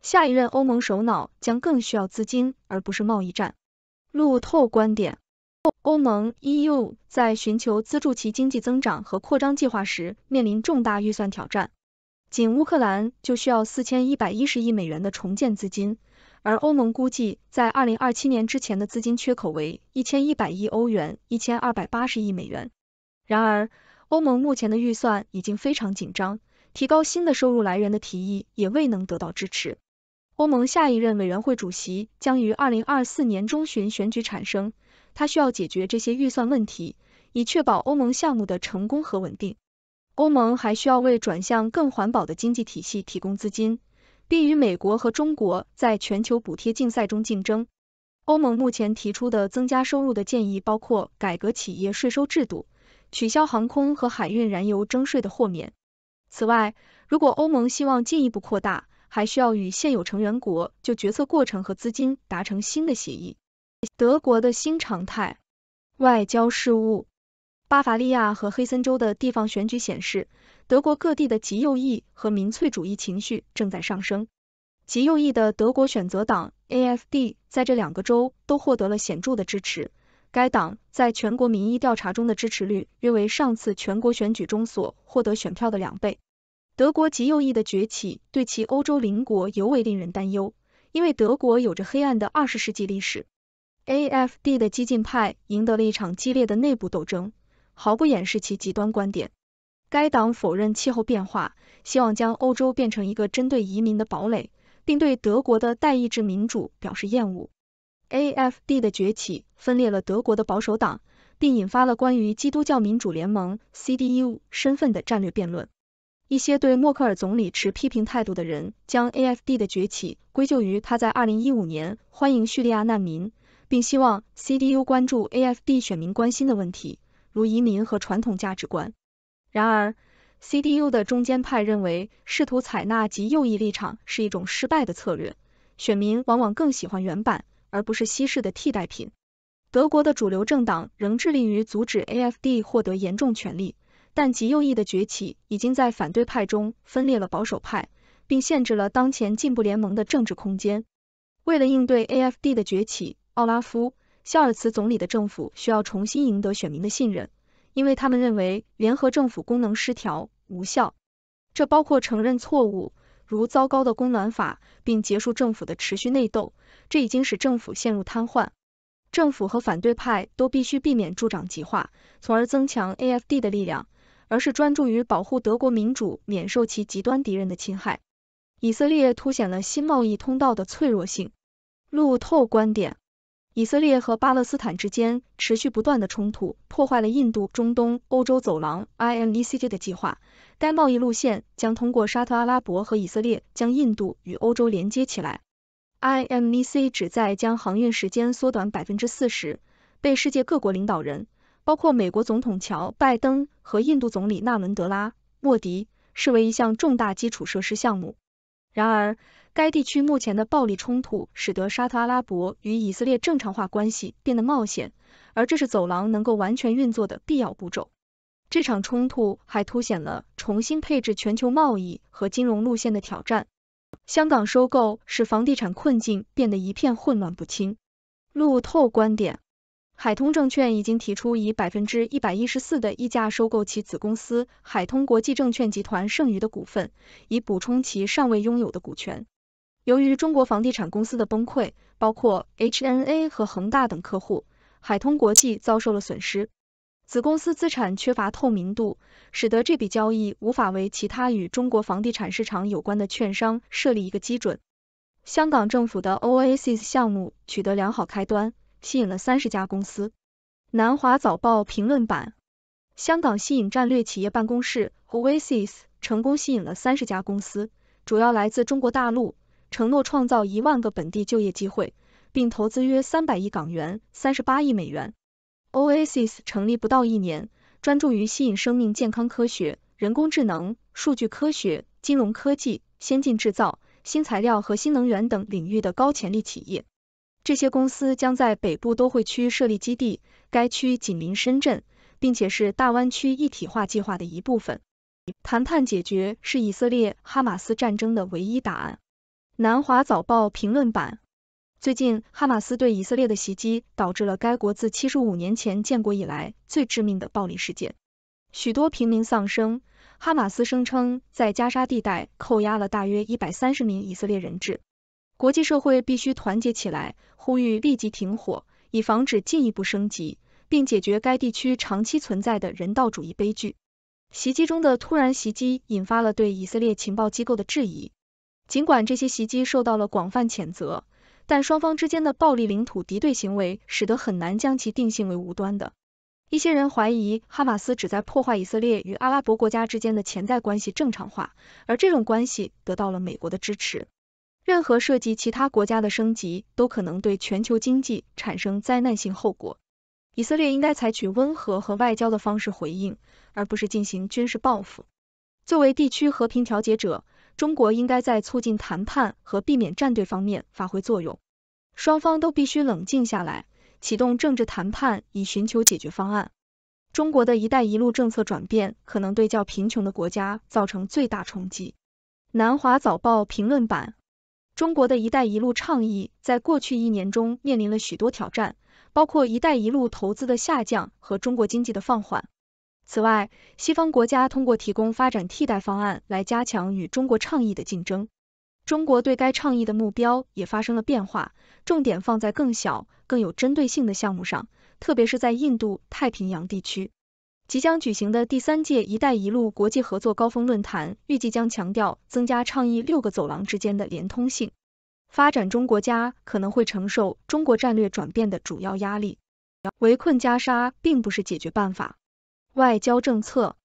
下一任欧盟首脑将更需要资金，而不是贸易战。路透观点。欧盟 EU 在寻求资助其经济增长和扩张计划时，面临重大预算挑战。仅乌克兰就需要四千一百一十亿美元的重建资金，而欧盟估计在二零二七年之前的资金缺口为一千一百亿欧元，一千二百八十亿美元。然而，欧盟目前的预算已经非常紧张，提高新的收入来源的提议也未能得到支持。欧盟下一任委员会主席将于二零二四年中旬选举产生。他需要解决这些预算问题，以确保欧盟项目的成功和稳定。欧盟还需要为转向更环保的经济体系提供资金，并与美国和中国在全球补贴竞赛中竞争。欧盟目前提出的增加收入的建议包括改革企业税收制度，取消航空和海运燃油征税的豁免。此外，如果欧盟希望进一步扩大，还需要与现有成员国就决策过程和资金达成新的协议。德国的新常态，外交事务。巴伐利亚和黑森州的地方选举显示，德国各地的极右翼和民粹主义情绪正在上升。极右翼的德国选择党 AFD 在这两个州都获得了显著的支持。该党在全国民意调查中的支持率约为上次全国选举中所获得选票的两倍。德国极右翼的崛起对其欧洲邻国尤为令人担忧，因为德国有着黑暗的二十世纪历史。AFD 的激进派赢得了一场激烈的内部斗争，毫不掩饰其极端观点。该党否认气候变化，希望将欧洲变成一个针对移民的堡垒，并对德国的代议制民主表示厌恶。AFD 的崛起分裂了德国的保守党，并引发了关于基督教民主联盟 CDU 身份的战略辩论。一些对默克尔总理持批评态度的人将 AFD 的崛起归咎于他在2015年欢迎叙利亚难民。并希望 CDU 关注 AFD 选民关心的问题，如移民和传统价值观。然而，CDU 的中间派认为，试图采纳极右翼立场是一种失败的策略。选民往往更喜欢原版，而不是西式的替代品。德国的主流政党仍致力于阻止 AFD 获得严重权力，但极右翼的崛起已经在反对派中分裂了保守派，并限制了当前进步联盟的政治空间。为了应对 AFD 的崛起，奥拉夫·肖尔茨总理的政府需要重新赢得选民的信任，因为他们认为联合政府功能失调、无效。这包括承认错误，如糟糕的供暖法，并结束政府的持续内斗。这已经使政府陷入瘫痪。政府和反对派都必须避免助长极化，从而增强 AFD 的力量，而是专注于保护德国民主免受其极端敌人的侵害。以色列凸显了新贸易通道的脆弱性。路透观点。以色列和巴勒斯坦之间持续不断的冲突，破坏了印度、中东、欧洲走廊 （IMECJ） 的计划。该贸易路线将通过沙特阿拉伯和以色列，将印度与欧洲连接起来。IMEC 旨在将航运时间缩短百分之四十，被世界各国领导人，包括美国总统乔·拜登和印度总理纳伦德拉·莫迪，视为一项重大基础设施项目。然而，该地区目前的暴力冲突使得沙特阿拉伯与以色列正常化关系变得冒险，而这是走廊能够完全运作的必要步骤。这场冲突还凸显了重新配置全球贸易和金融路线的挑战。香港收购使房地产困境变得一片混乱不清。路透观点。海通证券已经提出以百分之一百一十四的溢价收购其子公司海通国际证券集团剩余的股份，以补充其尚未拥有的股权。由于中国房地产公司的崩溃，包括 HNA 和恒大等客户，海通国际遭受了损失。子公司资产缺乏透明度，使得这笔交易无法为其他与中国房地产市场有关的券商设立一个基准。香港政府的 Oasis 项目取得良好开端，吸引了三十家公司。南华早报评论版：香港吸引战略企业办公室 Oasis 成功吸引了三十家公司，主要来自中国大陆，承诺创造一万个本地就业机会，并投资约三百亿港元，三十八亿美元。Oasis 成立不到一年，专注于吸引生命健康科学、人工智能、数据科学、金融科技、先进制造、新材料和新能源等领域的高潜力企业。这些公司将在北部都会区设立基地，该区紧邻深圳，并且是大湾区一体化计划的一部分。谈判解决是以色列哈马斯战争的唯一答案。南华早报评论版。最近，哈马斯对以色列的袭击导致了该国自七十五年前建国以来最致命的暴力事件，许多平民丧生。哈马斯声称在加沙地带扣押了大约一百三十名以色列人质。国际社会必须团结起来，呼吁立即停火，以防止进一步升级，并解决该地区长期存在的人道主义悲剧。袭击中的突然袭击引发了对以色列情报机构的质疑，尽管这些袭击受到了广泛谴责。但双方之间的暴力领土敌对行为，使得很难将其定性为无端的。一些人怀疑哈马斯旨在破坏以色列与阿拉伯国家之间的潜在关系正常化，而这种关系得到了美国的支持。任何涉及其他国家的升级，都可能对全球经济产生灾难性后果。以色列应该采取温和和外交的方式回应，而不是进行军事报复。作为地区和平调解者，中国应该在促进谈判和避免站队方面发挥作用，双方都必须冷静下来，启动政治谈判以寻求解决方案。中国的一带一路政策转变可能对较贫穷的国家造成最大冲击。南华早报评论版：中国的一带一路倡议在过去一年中面临了许多挑战，包括一带一路投资的下降和中国经济的放缓。此外，西方国家通过提供发展替代方案来加强与中国倡议的竞争。中国对该倡议的目标也发生了变化，重点放在更小、更有针对性的项目上，特别是在印度太平洋地区。即将举行的第三届“一带一路”国际合作高峰论坛预计将强调增加倡议六个走廊之间的连通性。发展中国家可能会承受中国战略转变的主要压力。围困加沙并不是解决办法。外交政策，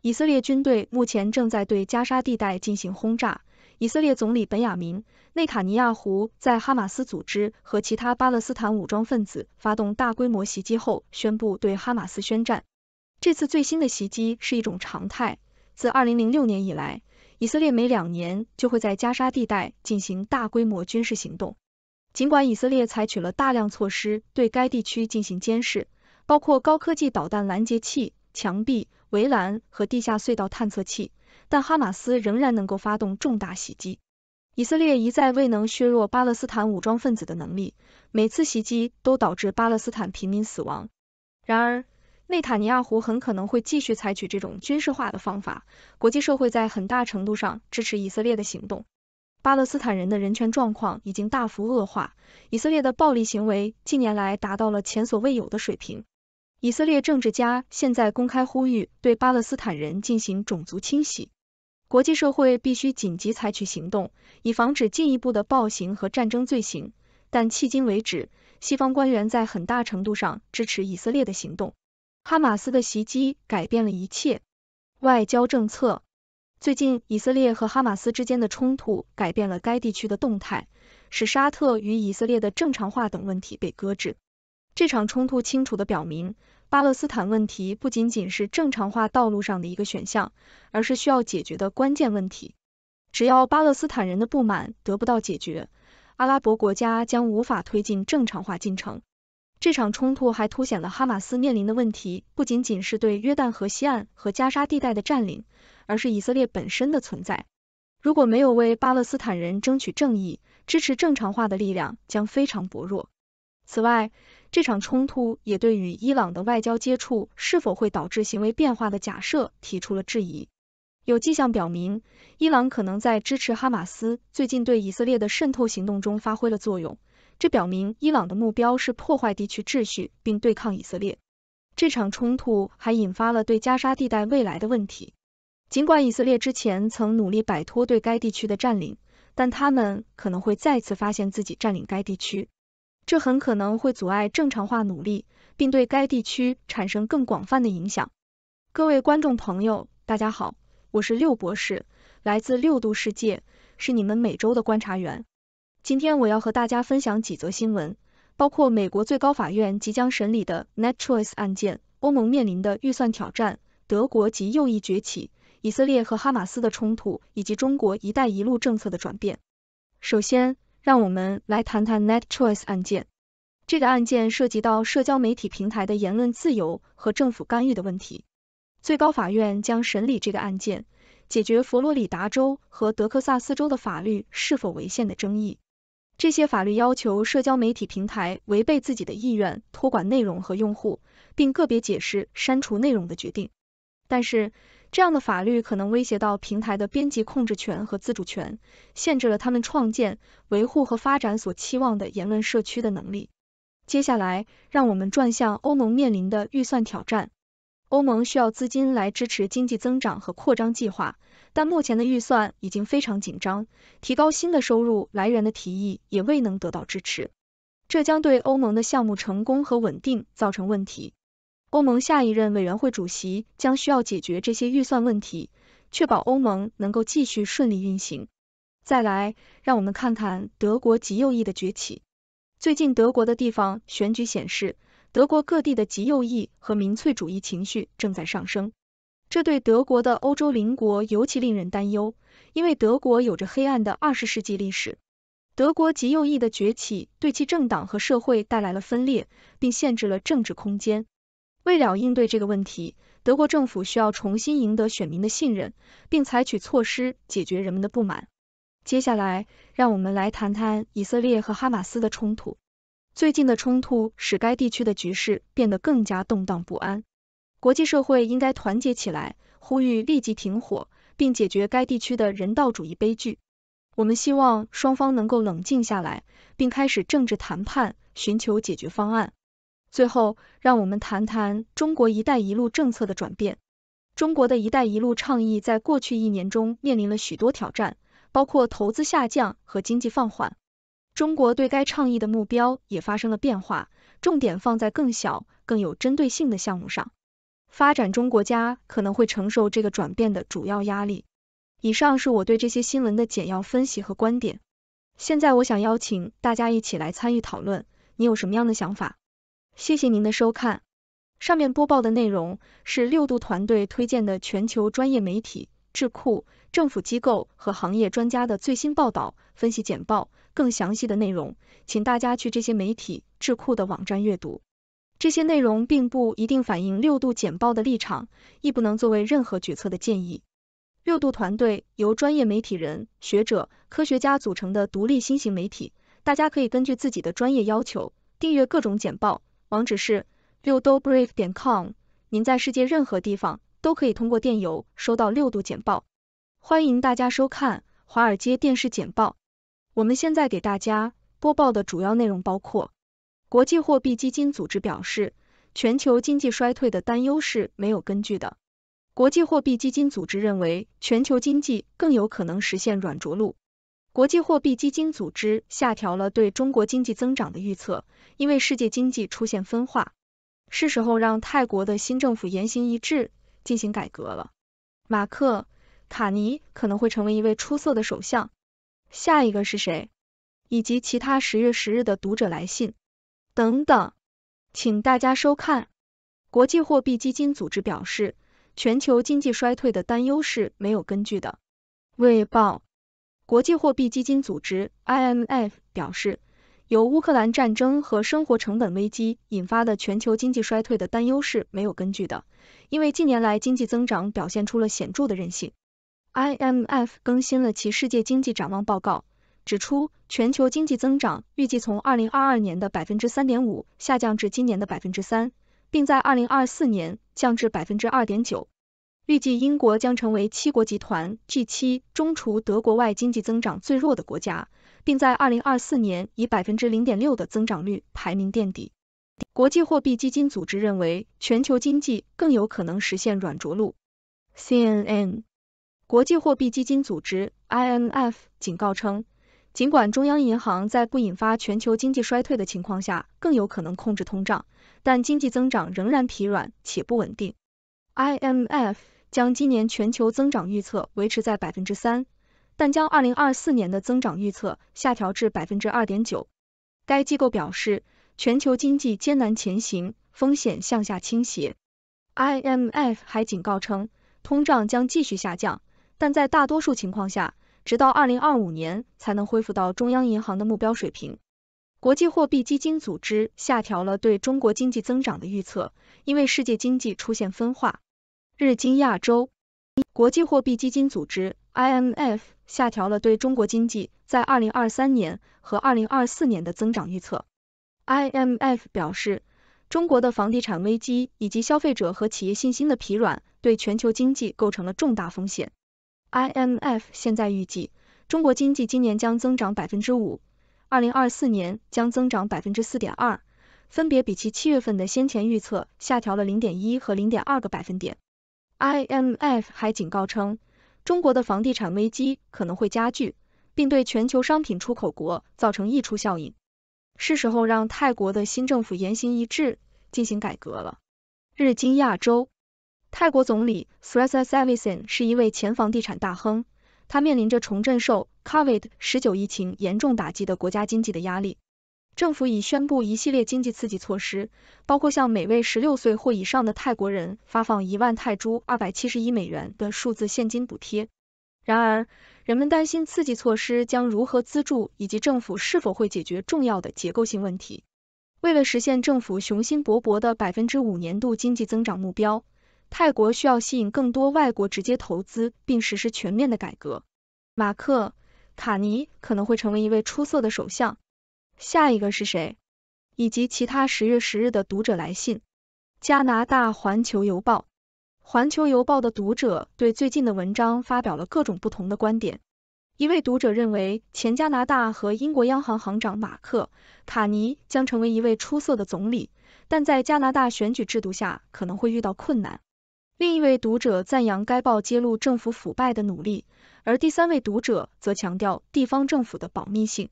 以色列军队目前正在对加沙地带进行轰炸。以色列总理本雅明·内塔尼亚胡在哈马斯组织和其他巴勒斯坦武装分子发动大规模袭击后，宣布对哈马斯宣战。这次最新的袭击是一种常态。自2006年以来，以色列每两年就会在加沙地带进行大规模军事行动。尽管以色列采取了大量措施对该地区进行监视，包括高科技导弹拦截器。墙壁、围栏和地下隧道探测器，但哈马斯仍然能够发动重大袭击。以色列一再未能削弱巴勒斯坦武装分子的能力，每次袭击都导致巴勒斯坦平民死亡。然而，内塔尼亚胡很可能会继续采取这种军事化的方法。国际社会在很大程度上支持以色列的行动。巴勒斯坦人的人权状况已经大幅恶化，以色列的暴力行为近年来达到了前所未有的水平。以色列政治家现在公开呼吁对巴勒斯坦人进行种族清洗，国际社会必须紧急采取行动，以防止进一步的暴行和战争罪行。但迄今为止，西方官员在很大程度上支持以色列的行动。哈马斯的袭击改变了一切。外交政策，最近以色列和哈马斯之间的冲突改变了该地区的动态，使沙特与以色列的正常化等问题被搁置。这场冲突清楚地表明，巴勒斯坦问题不仅仅是正常化道路上的一个选项，而是需要解决的关键问题。只要巴勒斯坦人的不满得不到解决，阿拉伯国家将无法推进正常化进程。这场冲突还凸显了哈马斯面临的问题不仅仅是对约旦河西岸和加沙地带的占领，而是以色列本身的存在。如果没有为巴勒斯坦人争取正义，支持正常化的力量将非常薄弱。此外，这场冲突也对与伊朗的外交接触是否会导致行为变化的假设提出了质疑。有迹象表明，伊朗可能在支持哈马斯最近对以色列的渗透行动中发挥了作用。这表明伊朗的目标是破坏地区秩序并对抗以色列。这场冲突还引发了对加沙地带未来的问题。尽管以色列之前曾努力摆脱对该地区的占领，但他们可能会再次发现自己占领该地区，这很可能会阻碍正常化努力，并对该地区产生更广泛的影响。各位观众朋友，大家好，我是六博士，来自六度世界，是你们每周的观察员。今天我要和大家分享几则新闻。包括美国最高法院即将审理的 Net Choice 案件，欧盟面临的预算挑战，德国及右翼崛起，以色列和哈马斯的冲突，以及中国“一带一路”政策的转变。首先，让我们来谈谈 Net Choice 案件。这个案件涉及到社交媒体平台的言论自由和政府干预的问题。最高法院将审理这个案件，解决佛罗里达州和德克萨斯州的法律是否违宪的争议。这些法律要求社交媒体平台违背自己的意愿托管内容和用户，并个别解释删除内容的决定。但是，这样的法律可能威胁到平台的编辑控制权和自主权，限制了他们创建、维护和发展所期望的言论社区的能力。接下来，让我们转向欧盟面临的预算挑战。欧盟需要资金来支持经济增长和扩张计划。但目前的预算已经非常紧张，提高新的收入来源的提议也未能得到支持，这将对欧盟的项目成功和稳定造成问题。欧盟下一任委员会主席将需要解决这些预算问题，确保欧盟能够继续顺利运行。再来，让我们看看德国极右翼的崛起。最近，德国的地方选举显示，德国各地的极右翼和民粹主义情绪正在上升。这对德国的欧洲邻国尤其令人担忧，因为德国有着黑暗的二十世纪历史。德国极右翼的崛起对其政党和社会带来了分裂，并限制了政治空间。为了应对这个问题，德国政府需要重新赢得选民的信任，并采取措施解决人们的不满。接下来，让我们来谈谈以色列和哈马斯的冲突。最近的冲突使该地区的局势变得更加动荡不安。国际社会应该团结起来，呼吁立即停火，并解决该地区的人道主义悲剧。我们希望双方能够冷静下来，并开始政治谈判，寻求解决方案。最后，让我们谈谈中国“一带一路”政策的转变。中国的一带一路倡议在过去一年中面临了许多挑战，包括投资下降和经济放缓。中国对该倡议的目标也发生了变化，重点放在更小、更有针对性的项目上。发展中国家可能会承受这个转变的主要压力。以上是我对这些新闻的简要分析和观点。现在我想邀请大家一起来参与讨论，你有什么样的想法？谢谢您的收看。上面播报的内容是六度团队推荐的全球专业媒体、智库、政府机构和行业专家的最新报道、分析简报。更详细的内容，请大家去这些媒体、智库的网站阅读。这些内容并不一定反映六度简报的立场，亦不能作为任何决策的建议。六度团队由专业媒体人、学者、科学家组成的独立新型媒体，大家可以根据自己的专业要求订阅各种简报。网址是六度 brief 点 com。您在世界任何地方都可以通过电邮收到六度简报。欢迎大家收看华尔街电视简报。我们现在给大家播报的主要内容包括。国际货币基金组织表示，全球经济衰退的担忧是没有根据的。国际货币基金组织认为，全球经济更有可能实现软着陆。国际货币基金组织下调了对中国经济增长的预测，因为世界经济出现分化。是时候让泰国的新政府言行一致，进行改革了。马克·卡尼可能会成为一位出色的首相。下一个是谁？以及其他十月十日的读者来信。等等，请大家收看。国际货币基金组织表示，全球经济衰退的担忧是没有根据的。卫报，国际货币基金组织 IMF 表示，由乌克兰战争和生活成本危机引发的全球经济衰退的担忧是没有根据的，因为近年来经济增长表现出了显著的韧性。IMF 更新了其世界经济展望报告。指出，全球经济增长预计从二零二二年的百分之三点五下降至今年的百分之三，并在二零二四年降至百分之二点九。预计英国将成为七国集团 G 七中除德国外经济增长最弱的国家，并在2024年以百分之零点六的增长率排名垫底。国际货币基金组织认为，全球经济更有可能实现软着陆。CNN 国际货币基金组织 IMF 警告称，尽管中央银行在不引发全球经济衰退的情况下更有可能控制通胀，但经济增长仍然疲软且不稳定。IMF 将今年全球增长预测维持在百分之三，但将2024年的增长预测下调至百分之二点九。该机构表示，全球经济艰难前行，风险向下倾斜。IMF 还警告称，通胀将继续下降，但在大多数情况下，直到2025年才能恢复到中央银行的目标水平。国际货币基金组织下调了对中国经济增长的预测，因为世界经济出现分化。日经亚洲，国际货币基金组织 IMF 下调了对中国经济在2023年和2024年的增长预测。IMF 表示，中国的房地产危机以及消费者和企业信心的疲软对全球经济构成了重大风险。IMF 现在预计，中国经济今年将增长百分之五，2024年将增长百分之四点二，分别比其七月份的先前预测下调了零点一和零点二个百分点。IMF 还警告称，中国的房地产危机可能会加剧，并对全球商品出口国造成溢出效应。是时候让泰国的新政府言行一致，进行改革了。日经亚洲，泰国总理 Srettha Thavisin 是一位前房地产大亨，他面临着重振受 COVID 十九疫情严重打击的国家经济的压力。政府已宣布一系列经济刺激措施，包括向每位十六岁或以上的泰国人发放一万泰铢（二百七十一美元）的数字现金补贴。然而，人们担心刺激措施将如何资助，以及政府是否会解决重要的结构性问题。为了实现政府雄心勃勃的百分之五年度经济增长目标，泰国需要吸引更多外国直接投资，并实施全面的改革。马克·卡尼可能会成为一位出色的首相。下一个是谁？以及其他十月十日的读者来信。加拿大环球邮报，环球邮报的读者对最近的文章发表了各种不同的观点。一位读者认为，前加拿大和英国央行行长马克·卡尼将成为一位出色的总理，但在加拿大选举制度下可能会遇到困难。另一位读者赞扬该报揭露政府腐败的努力，而第三位读者则强调地方政府的保密性。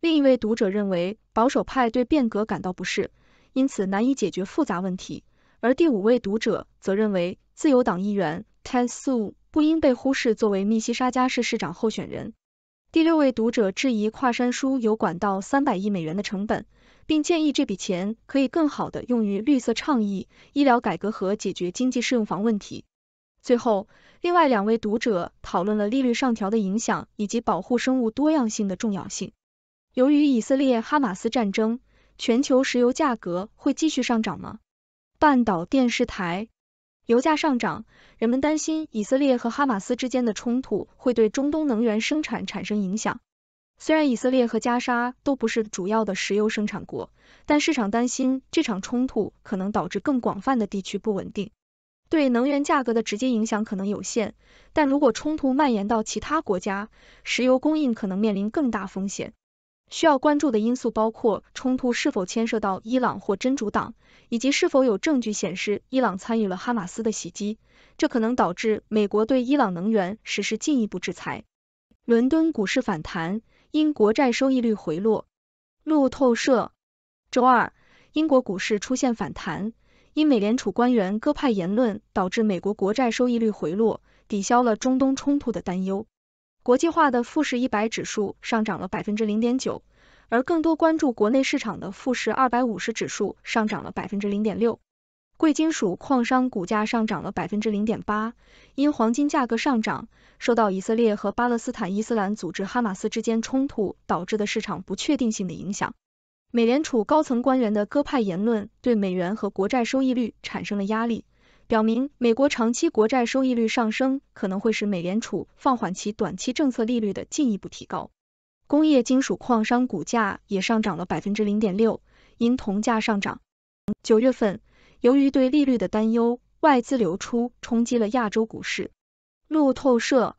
另一位读者认为，保守派对变革感到不适，因此难以解决复杂问题。而第五位读者则认为，自由党议员 Ted Su 不应被忽视作为密西沙加市市长候选人。第六位读者质疑跨山书有管道三百亿美元的成本，并建议这笔钱可以更好的用于绿色倡议、医疗改革和解决经济适用房问题。最后，另外两位读者讨论了利率上调的影响以及保护生物多样性的重要性。由于以色列哈马斯战争，全球石油价格会继续上涨吗？半岛电视台，油价上涨，人们担心以色列和哈马斯之间的冲突会对中东能源生产产生影响。虽然以色列和加沙都不是主要的石油生产国，但市场担心这场冲突可能导致更广泛的地区不稳定。对能源价格的直接影响可能有限，但如果冲突蔓延到其他国家，石油供应可能面临更大风险。需要关注的因素包括冲突是否牵涉到伊朗或真主党，以及是否有证据显示伊朗参与了哈马斯的袭击，这可能导致美国对伊朗能源实施进一步制裁。伦敦股市反弹，因国债收益率回落。路透社，周二，英国股市出现反弹，因美联储官员鸽派言论导致美国国债收益率回落，抵消了中东冲突的担忧。国际化的富时一百指数上涨了百分之零点九，而更多关注国内市场的富时二百五十指数上涨了百分之零点六。贵金属矿商股价上涨了百分之零点八，因黄金价格上涨，受到以色列和巴勒斯坦伊斯兰组织哈马斯之间冲突导致的市场不确定性的影响。美联储高层官员的鸽派言论对美元和国债收益率产生了压力。表明，美国长期国债收益率上升可能会使美联储放缓其短期政策利率的进一步提高。工业金属矿商股价也上涨了百分之零点六，因铜价上涨。九月份，由于对利率的担忧，外资流出冲击了亚洲股市。路透社，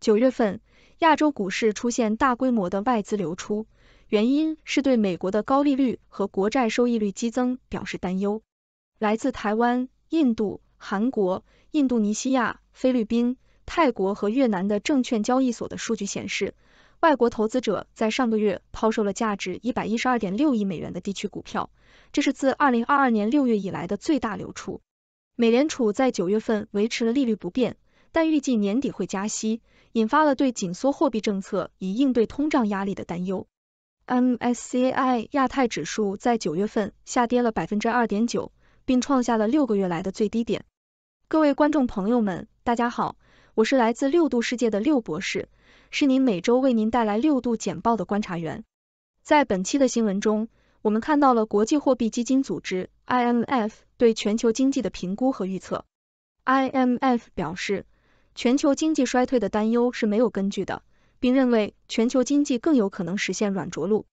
九月份，亚洲股市出现大规模的外资流出，原因是对美国的高利率和国债收益率激增表示担忧。来自台湾、印度、韩国、印度尼西亚、菲律宾、泰国和越南的证券交易所的数据显示，外国投资者在上个月抛售了价值一百一十二点六亿美元的地区股票，这是自二零二二年六月以来的最大流出。美联储在九月份维持了利率不变，但预计年底会加息，引发了对紧缩货币政策以应对通胀压力的担忧。MSCI 亚太指数在九月份下跌了百分之二点九，并创下了六个月来的最低点。各位观众朋友们，大家好，我是来自六度世界的六博士，是您每周为您带来六度简报的观察员。在本期的新闻中，我们看到了国际货币基金组织 IMF 对全球经济的评估和预测。IMF 表示，全球经济衰退的担忧是没有根据的，并认为全球经济更有可能实现软着陆。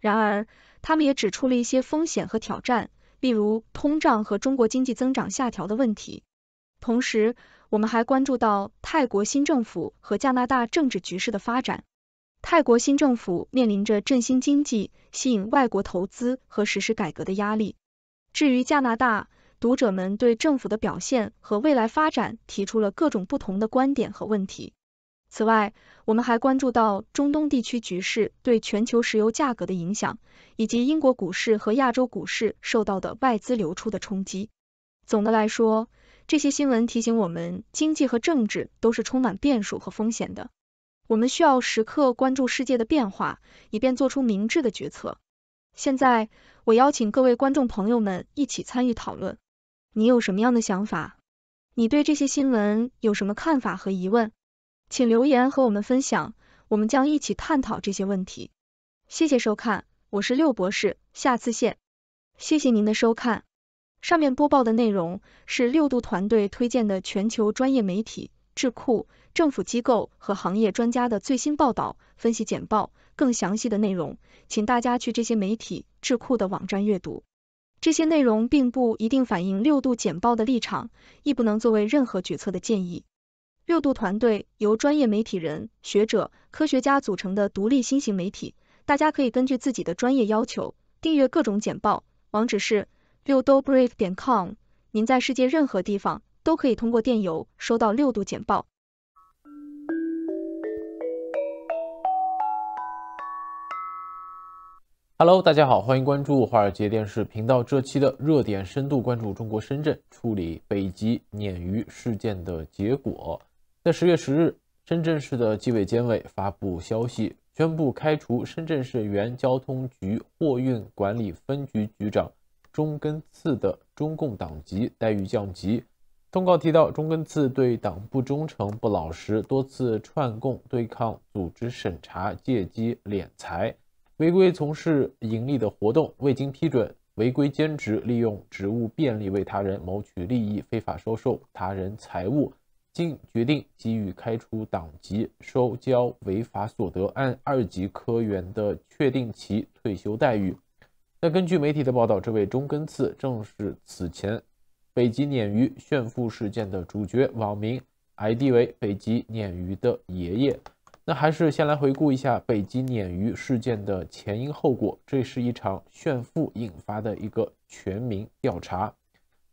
然而，他们也指出了一些风险和挑战，例如通胀和中国经济增长下调的问题。同时，我们还关注到泰国新政府和加拿大政治局势的发展。泰国新政府面临着振兴经济、吸引外国投资和实施改革的压力。至于加拿大，读者们对政府的表现和未来发展提出了各种不同的观点和问题。此外，我们还关注到中东地区局势对全球石油价格的影响，以及英国股市和亚洲股市受到的外资流出的冲击。总的来说，这些新闻提醒我们，经济和政治都是充满变数和风险的。我们需要时刻关注世界的变化，以便做出明智的决策。现在，我邀请各位观众朋友们一起参与讨论。你有什么样的想法？你对这些新闻有什么看法和疑问？请留言和我们分享，我们将一起探讨这些问题。谢谢收看，我是六博士，下次见。谢谢您的收看。上面播报的内容是六度团队推荐的全球专业媒体、智库、政府机构和行业专家的最新报道、分析简报。更详细的内容，请大家去这些媒体、智库的网站阅读。这些内容并不一定反映六度简报的立场，亦不能作为任何决策的建议。六度团队由专业媒体人、学者、科学家组成的独立新型媒体，大家可以根据自己的专业要求订阅各种简报。网址是。六度 brief 点 com，您在世界任何地方都可以通过电邮收到六度简报。Hello，大家好，欢迎关注华尔街电视频道这期的热点深度关注中国深圳处理北极鲶鱼事件的结果。在十月十日，深圳市的纪委监委发布消息，宣布开除深圳市原交通局货运管理分局局长。钟根次的中共党籍待遇降级。通告提到，钟根次对党不忠诚、不老实，多次串供、对抗组织审查、借机敛财，违规从事盈利的活动，未经批准违规兼职，利用职务便利为他人谋取利益，非法收受他人财物。经决定给予开除党籍、收缴违法所得，按二级科员的确定其退休待遇。那根据媒体的报道，这位中根次正是此前北极鲶鱼炫富事件的主角，网名 ID 为北极鲶鱼的爷爷。那还是先来回顾一下北极鲶鱼事件的前因后果。这是一场炫富引发的一个全民调查。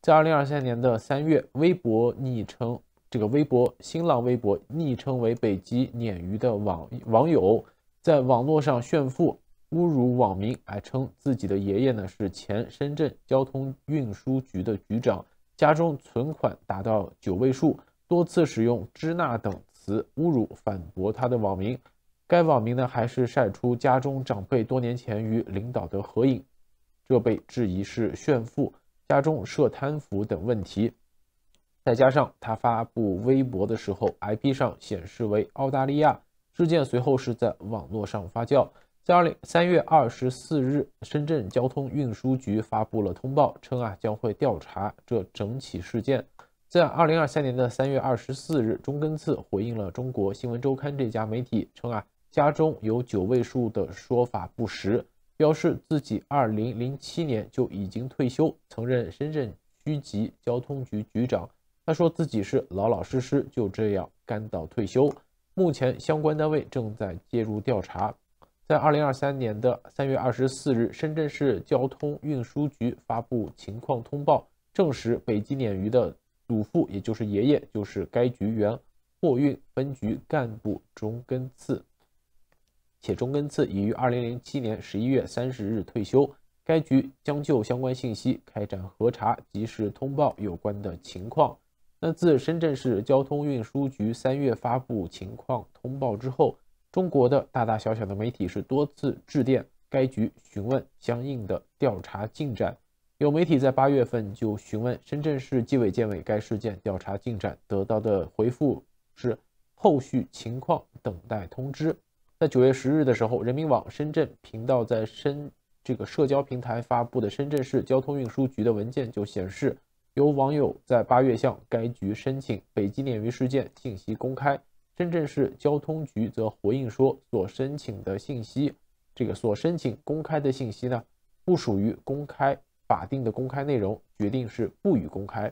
在二零二三年的三月，微博昵称这个微博新浪微博昵称为北极鲶鱼的网网友在网络上炫富。侮辱网民，还称自己的爷爷呢是前深圳交通运输局的局长，家中存款达到九位数，多次使用“支那”等词侮辱反驳他的网民。该网民呢还是晒出家中长辈多年前与领导的合影，这被质疑是炫富，家中涉贪腐等问题。再加上他发布微博的时候，IP 上显示为澳大利亚，事件随后是在网络上发酵。在二零三月二十四日，深圳交通运输局发布了通报，称啊将会调查这整起事件。在二零二三年的三月二十四日，中根次回应了中国新闻周刊这家媒体，称啊家中有九位数的说法不实，表示自己二零零七年就已经退休，曾任深圳区级交通局局长。他说自己是老老实实就这样干到退休。目前相关单位正在介入调查。在二零二三年的三月二十四日，深圳市交通运输局发布情况通报，证实北极鲶鱼的祖父，也就是爷爷，就是该局原货运分局干部钟根次，且钟根次已于二零零七年十一月三十日退休。该局将就相关信息开展核查，及时通报有关的情况。那自深圳市交通运输局三月发布情况通报之后，中国的大大小小的媒体是多次致电该局询问相应的调查进展。有媒体在八月份就询问深圳市纪委监委该事件调查进展，得到的回复是后续情况等待通知。在九月十日的时候，人民网深圳频道在深这个社交平台发布的深圳市交通运输局的文件就显示，有网友在八月向该局申请北极鲶鱼事件信息公开。深圳市交通局则回应说，所申请的信息，这个所申请公开的信息呢，不属于公开法定的公开内容，决定是不予公开。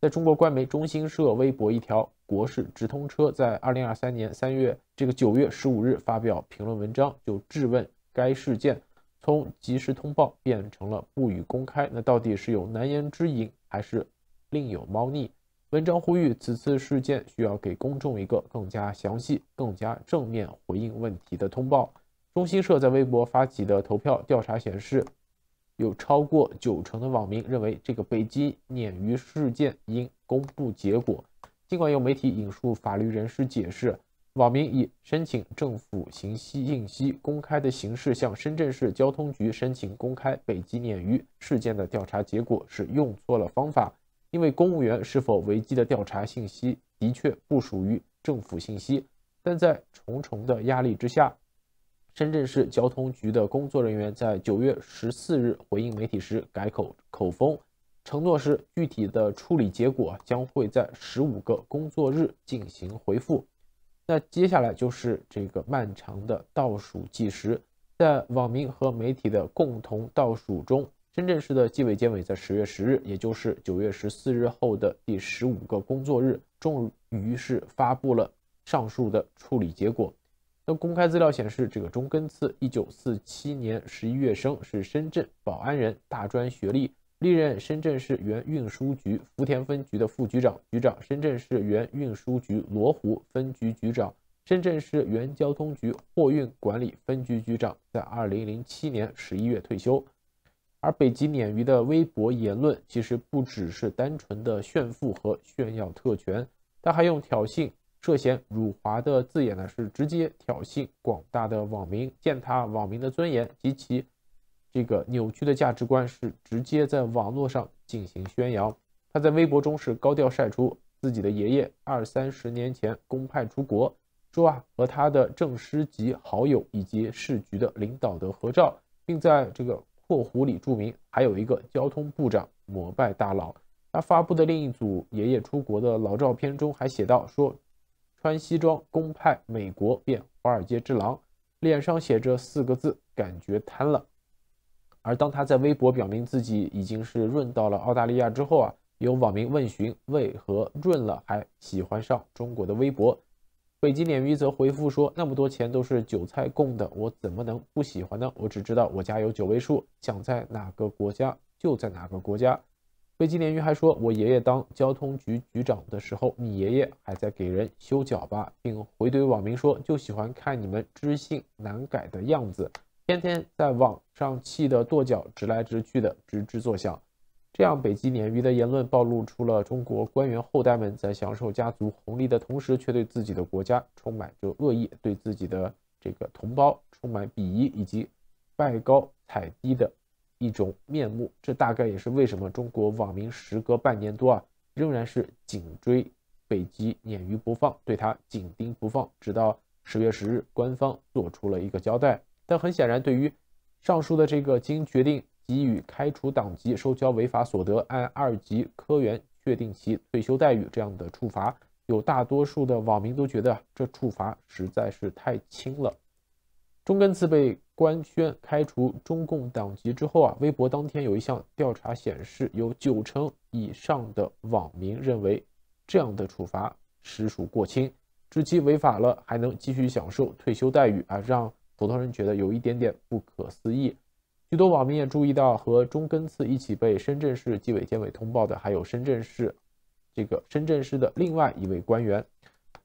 在中国官媒中新社微博一条国事直通车在二零二三年三月这个九月十五日发表评论文章，就质问该事件从及时通报变成了不予公开，那到底是有难言之隐，还是另有猫腻？文章呼吁，此次事件需要给公众一个更加详细、更加正面回应问题的通报。中新社在微博发起的投票调查显示，有超过九成的网民认为这个北极鲶鱼事件应公布结果。尽管有媒体引述法律人士解释，网民以申请政府信息信息公开的形式向深圳市交通局申请公开北极鲶鱼事件的调查结果是用错了方法。因为公务员是否违纪的调查信息的确不属于政府信息，但在重重的压力之下，深圳市交通局的工作人员在九月十四日回应媒体时改口口风，承诺是具体的处理结果将会在十五个工作日进行回复。那接下来就是这个漫长的倒数计时，在网民和媒体的共同倒数中。深圳市的纪委监委在十月十日，也就是九月十四日后的第十五个工作日，终于是发布了上述的处理结果。那公开资料显示，这个钟根次，一九四七年十一月生，是深圳宝安人，大专学历，历任深圳市原运输局福田分局的副局长、局长，深圳市原运输局罗湖分局局长，深圳市原交通局货运管理分局局长，在二零零七年十一月退休。而北极鲶鱼的微博言论其实不只是单纯的炫富和炫耀特权，他还用挑衅、涉嫌辱华的字眼呢，是直接挑衅广大的网民，践踏网民的尊严及其这个扭曲的价值观，是直接在网络上进行宣扬。他在微博中是高调晒出自己的爷爷二三十年前公派出国，说啊和他的正师级好友以及市局的领导的合照，并在这个。括弧里注明，还有一个交通部长膜拜大佬。他发布的另一组爷爷出国的老照片中还写道：“说穿西装公派美国变华尔街之狼，脸上写着四个字，感觉瘫了。”而当他在微博表明自己已经是润到了澳大利亚之后啊，有网民问询为何润了还喜欢上中国的微博。北极鲶鱼则回复说：“那么多钱都是韭菜供的，我怎么能不喜欢呢？我只知道我家有九位数，想在哪个国家就在哪个国家。”北极鲶鱼还说：“我爷爷当交通局局长的时候，你爷爷还在给人修脚吧，并回怼网民说：就喜欢看你们知性难改的样子，天天在网上气得跺脚，直来直去的，吱吱作响。”这样，北极鲶鱼的言论暴露出了中国官员后代们在享受家族红利的同时，却对自己的国家充满着恶意，对自己的这个同胞充满鄙夷以及拜高踩低的一种面目。这大概也是为什么中国网民时隔半年多啊，仍然是紧追北极鲶鱼不放，对他紧盯不放，直到十月十日，官方做出了一个交代。但很显然，对于上述的这个经决定。给予开除党籍、收交违法所得、按二级科员确定其退休待遇这样的处罚，有大多数的网民都觉得这处罚实在是太轻了。中根次被官宣开除中共党籍之后啊，微博当天有一项调查显示，有九成以上的网民认为这样的处罚实属过轻。至期违法了还能继续享受退休待遇啊，让普通人觉得有一点点不可思议。许多网民也注意到，和中根次一起被深圳市纪委监委通报的，还有深圳市这个深圳市的另外一位官员。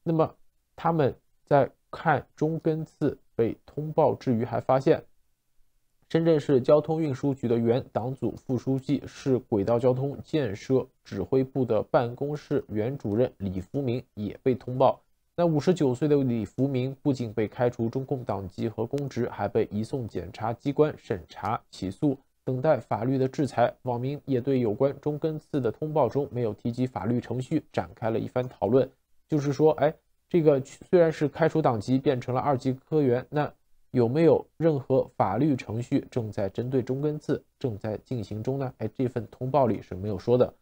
那么他们在看中根次被通报之余，还发现。深圳市交通运输局的原党组副书记、市轨道交通建设指挥部的办公室原主任李福明也被通报。那五十九岁的李福明不仅被开除中共党籍和公职，还被移送检察机关审查起诉，等待法律的制裁。网民也对有关中根次的通报中没有提及法律程序展开了一番讨论，就是说，哎，这个虽然是开除党籍变成了二级科员，那。有没有任何法律程序正在针对中根次正在进行中呢？哎，这份通报里是没有说的。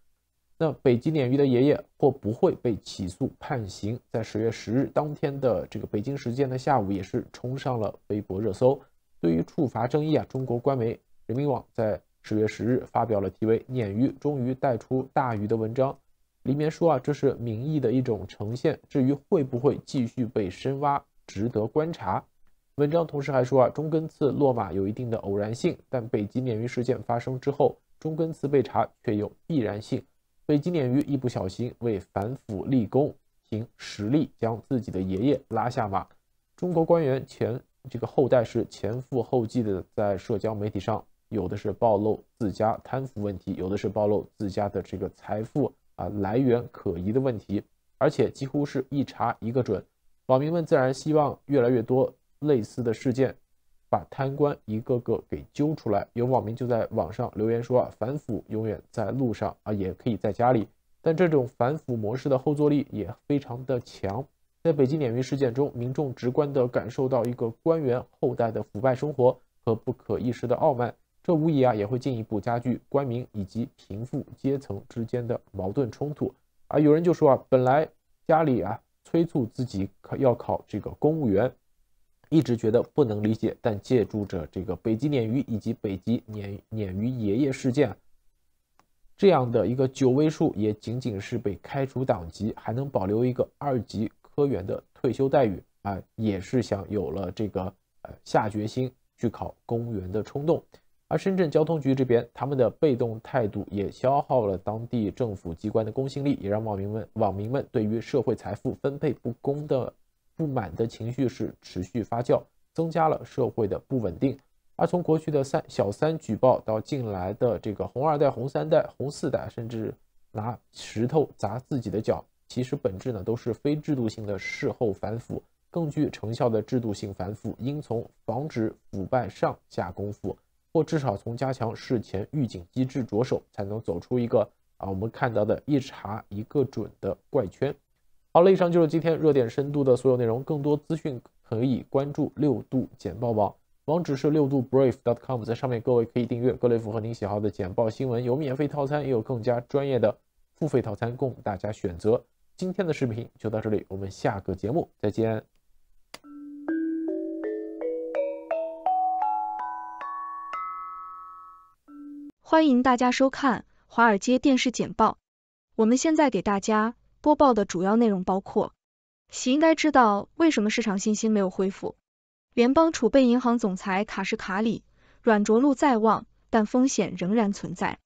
那北极鲶鱼的爷爷或不会被起诉判刑，在十月十日当天的这个北京时间的下午，也是冲上了微博热搜。对于处罚争议啊，中国官媒人民网在十月十日发表了题为《鲶鱼终于带出大鱼》的文章，里面说啊，这是民意的一种呈现。至于会不会继续被深挖，值得观察。文章同时还说啊，中根次落马有一定的偶然性，但北极鲶鱼事件发生之后，中根次被查却有必然性。被金典鱼一不小心为反腐立功，凭实力将自己的爷爷拉下马。中国官员前这个后代是前赴后继的，在社交媒体上有的是暴露自家贪腐问题，有的是暴露自家的这个财富啊来源可疑的问题，而且几乎是一查一个准。网民们自然希望越来越多。类似的事件，把贪官一个个给揪出来。有网民就在网上留言说：“啊，反腐永远在路上啊，也可以在家里。”但这种反腐模式的后坐力也非常的强。在北京鲶鱼事件中，民众直观地感受到一个官员后代的腐败生活和不可一世的傲慢，这无疑啊也会进一步加剧官民以及贫富阶层之间的矛盾冲突。啊，有人就说啊，本来家里啊催促自己考要考这个公务员。一直觉得不能理解，但借助着这个北极鲶鱼以及北极鲶鲶鱼爷爷事件这样的一个九位数，也仅仅是被开除党籍，还能保留一个二级科员的退休待遇啊，也是想有了这个呃下决心去考公务员的冲动。而深圳交通局这边，他们的被动态度也消耗了当地政府机关的公信力，也让网民们网民们对于社会财富分配不公的。不满的情绪是持续发酵，增加了社会的不稳定。而从过去的三小三举报到近来的这个红二代、红三代、红四代，甚至拿石头砸自己的脚，其实本质呢都是非制度性的事后反腐。更具成效的制度性反腐，应从防止腐败上下功夫，或至少从加强事前预警机制着手，才能走出一个啊我们看到的一查一个准的怪圈。好了，以上就是今天热点深度的所有内容。更多资讯可以关注六度简报网，网址是六度 brief dot com，在上面各位可以订阅各类符合您喜好的简报新闻，有免费套餐，也有更加专业的付费套餐供大家选择。今天的视频就到这里，我们下个节目再见。欢迎大家收看华尔街电视简报，我们现在给大家。播报的主要内容包括：喜应该知道为什么市场信心没有恢复。联邦储备银行总裁卡什卡里软着陆在望，但风险仍然存在。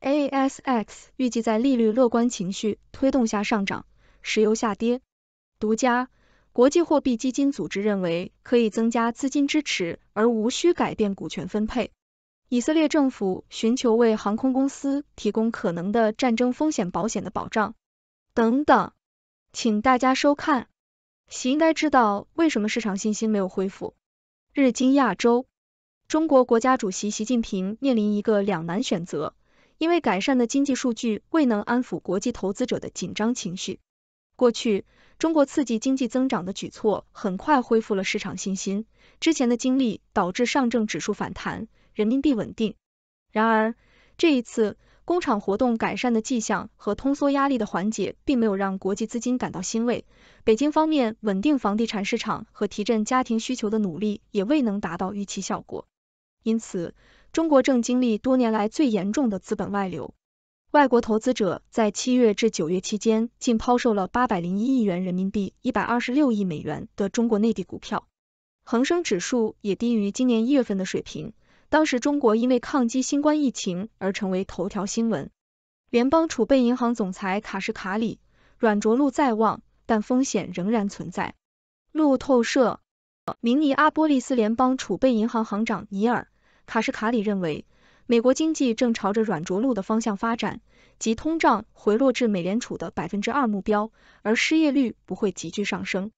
AASX 预计在利率乐观情绪推动下上涨，石油下跌。独家：国际货币基金组织认为可以增加资金支持，而无需改变股权分配。以色列政府寻求为航空公司提供可能的战争风险保险的保障。等等，请大家收看。喜应该知道为什么市场信心没有恢复。日经亚洲，中国国家主席习近平面临一个两难选择，因为改善的经济数据未能安抚国际投资者的紧张情绪。过去，中国刺激经济增长的举措很快恢复了市场信心，之前的经历导致上证指数反弹，人民币稳定。然而，这一次。工厂活动改善的迹象和通缩压力的缓解，并没有让国际资金感到欣慰。北京方面稳定房地产市场和提振家庭需求的努力，也未能达到预期效果。因此，中国正经历多年来最严重的资本外流。外国投资者在七月至九月期间净抛售了八百零一亿元人民币（一百二十六亿美元）的中国内地股票。恒生指数也低于今年一月份的水平，当时中国因为抗击新冠疫情而成为头条新闻。联邦储备银行总裁卡什卡里，软着陆在望，但风险仍然存在。路透社，明尼阿波利斯联邦储备银行行长尼尔卡什卡里认为。美国经济正朝着软着陆的方向发展，即通胀回落至美联储的百分之二目标，而失业率不会急剧上升。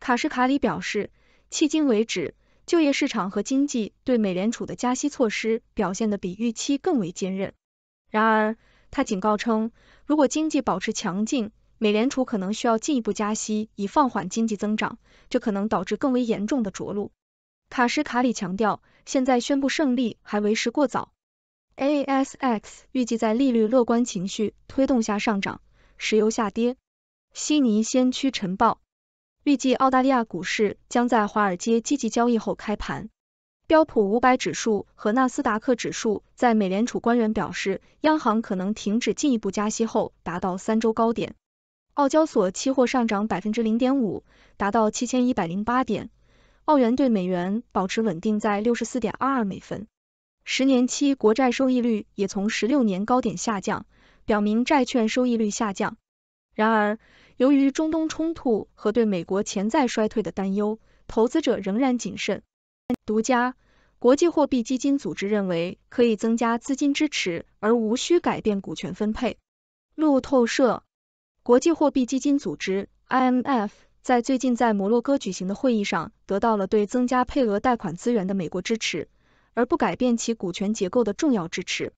卡什卡里表示，迄今为止，就业市场和经济对美联储的加息措施表现得比预期更为坚韧。然而，他警告称，如果经济保持强劲，美联储可能需要进一步加息以放缓经济增长，这可能导致更为严重的着陆。卡什卡里强调，现在宣布胜利还为时过早。ASX 预计在利率乐观情绪推动下上涨，石油下跌。悉尼先驱晨报预计澳大利亚股市将在华尔街积极交易后开盘。标普五百指数和纳斯达克指数在美联储官员表示央行可能停止进一步加息后达到三周高点。澳交所期货上涨百分之零点五，达到七千一百零八点。澳元对美元保持稳定在六十四点二二美分。十年期国债收益率也从十六年高点下降，表明债券收益率下降。然而，由于中东冲突和对美国潜在衰退的担忧，投资者仍然谨慎。独家，国际货币基金组织认为可以增加资金支持，而无需改变股权分配。路透社，国际货币基金组织 IMF 在最近在摩洛哥举行的会议上得到了对增加配额贷款资源的美国支持。而不改变其股权结构的重要支持。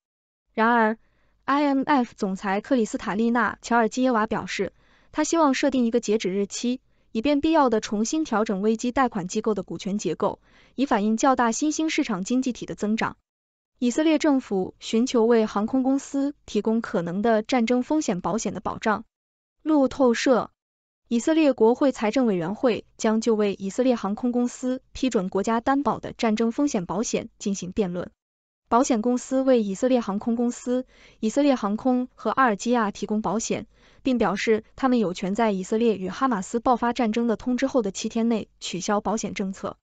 然而，IMF 总裁克里斯塔利娜·乔尔基耶娃表示，他希望设定一个截止日期，以便必要的重新调整危机贷款机构的股权结构，以反映较大新兴市场经济体的增长。以色列政府寻求为航空公司提供可能的战争风险保险的保障。路透社。以色列国会财政委员会将就为以色列航空公司批准国家担保的战争风险保险进行辩论。保险公司为以色列航空公司、以色列航空和阿尔基亚提供保险，并表示他们有权在以色列与哈马斯爆发战争的通知后的七天内取消保险政策。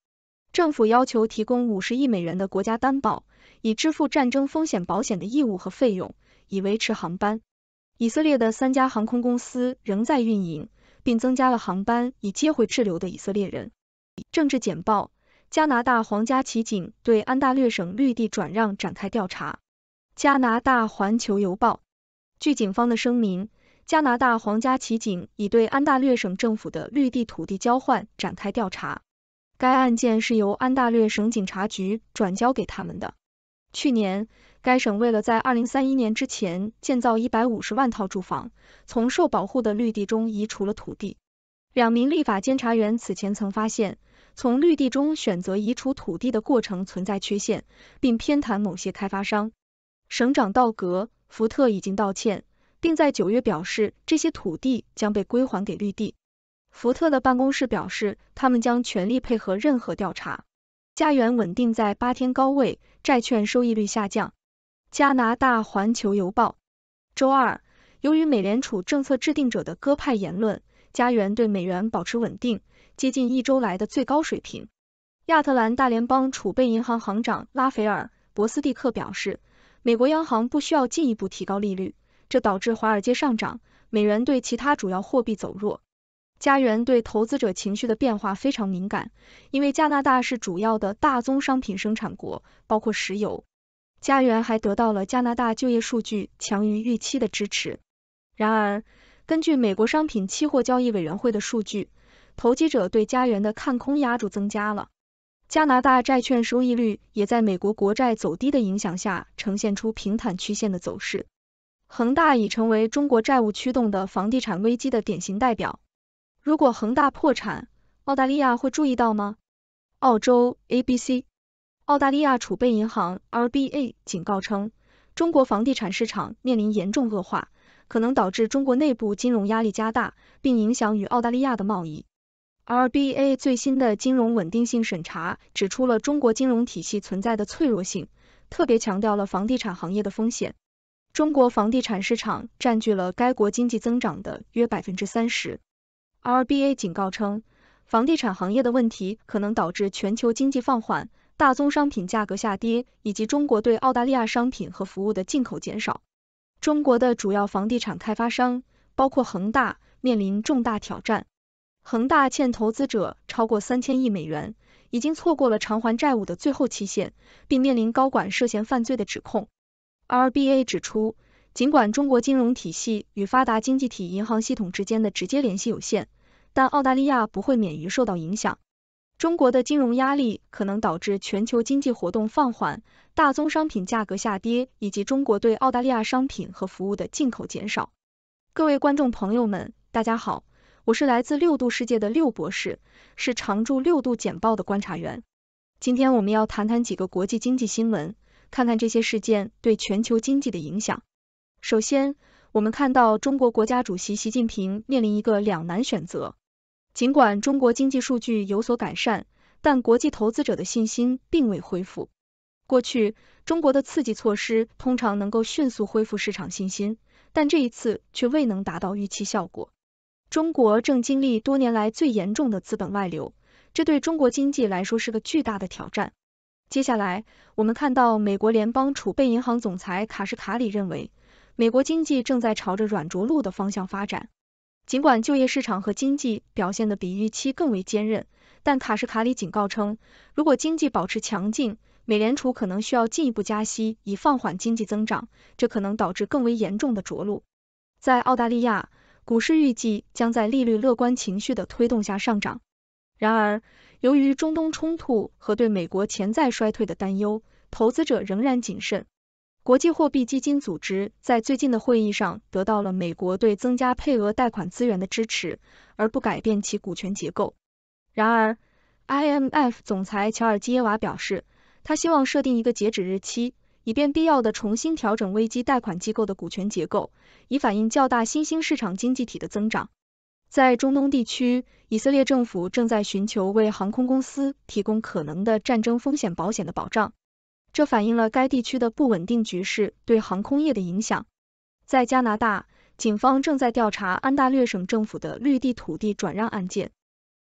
政府要求提供五十亿美元的国家担保，以支付战争风险保险的义务和费用，以维持航班。以色列的三家航空公司仍在运营。并增加了航班以接回滞留的以色列人。政治简报：加拿大皇家骑警对安大略省绿地转让展开调查。加拿大环球邮报：据警方的声明，加拿大皇家骑警已对安大略省政府的绿地土地交换展开调查。该案件是由安大略省警察局转交给他们的。去年。该省为了在二零三一年之前建造一百五十万套住房，从受保护的绿地中移除了土地。两名立法监察员此前曾发现，从绿地中选择移除土地的过程存在缺陷，并偏袒某些开发商。省长道格·福特已经道歉，并在九月表示这些土地将被归还给绿地。福特的办公室表示，他们将全力配合任何调查。加元稳定在八天高位，债券收益率下降。加拿大环球邮报周二，由于美联储政策制定者的鸽派言论，加元对美元保持稳定，接近一周来的最高水平。亚特兰大联邦储备银行行长拉斐尔·博斯蒂克表示，美国央行不需要进一步提高利率，这导致华尔街上涨，美元对其他主要货币走弱。加元对投资者情绪的变化非常敏感，因为加拿大是主要的大宗商品生产国，包括石油。加元还得到了加拿大就业数据强于预期的支持。然而，根据美国商品期货交易委员会的数据，投机者对加元的看空压注增加了。加拿大债券收益率也在美国国债走低的影响下呈现出平坦曲线的走势。恒大已成为中国债务驱动的房地产危机的典型代表。如果恒大破产，澳大利亚会注意到吗？澳洲 ABC。澳大利亚储备银行 RBA 警告称，中国房地产市场面临严重恶化，可能导致中国内部金融压力加大，并影响与澳大利亚的贸易。RBA 最新的金融稳定性审查指出了中国金融体系存在的脆弱性，特别强调了房地产行业的风险。中国房地产市场占据了该国经济增长的约百分之三十。RBA 警告称，房地产行业的问题可能导致全球经济放缓、大宗商品价格下跌，以及中国对澳大利亚商品和服务的进口减少。中国的主要房地产开发商，包括恒大，面临重大挑战。恒大欠投资者超过三千亿美元，已经错过了偿还债务的最后期限，并面临高管涉嫌犯罪的指控。RBA 指出，尽管中国金融体系与发达经济体银行系统之间的直接联系有限，但澳大利亚不会免于受到影响。中国的金融压力可能导致全球经济活动放缓、大宗商品价格下跌，以及中国对澳大利亚商品和服务的进口减少。各位观众朋友们，大家好，我是来自六度世界的六博士，是常驻六度简报的观察员。今天我们要谈谈几个国际经济新闻。看看这些事件对全球经济的影响。首先，我们看到中国国家主席习近平面临一个两难选择。尽管中国经济数据有所改善，但国际投资者的信心并未恢复。过去，中国的刺激措施通常能够迅速恢复市场信心，但这一次却未能达到预期效果。中国正经历多年来最严重的资本外流，这对中国经济来说是个巨大的挑战。接下来，我们看到美国联邦储备银行总裁卡什卡里认为，美国经济正在朝着软着陆的方向发展。尽管就业市场和经济表现的比预期更为坚韧，但卡什卡里警告称，如果经济保持强劲，美联储可能需要进一步加息以放缓经济增长，这可能导致更为严重的着陆。在澳大利亚，股市预计将在利率乐观情绪的推动下上涨。然而，由于中东冲突和对美国潜在衰退的担忧，投资者仍然谨慎。国际货币基金组织在最近的会议上得到了美国对增加配额贷款资源的支持，而不改变其股权结构。然而，IMF 总裁乔尔基耶娃表示，他希望设定一个截止日期，以便必要的重新调整危机贷款机构的股权结构，以反映较大新兴市场经济体的增长。在中东地区，以色列政府正在寻求为航空公司提供可能的战争风险保险的保障，这反映了该地区的不稳定局势对航空业的影响。在加拿大，警方正在调查安大略省政府的绿地土地转让案件，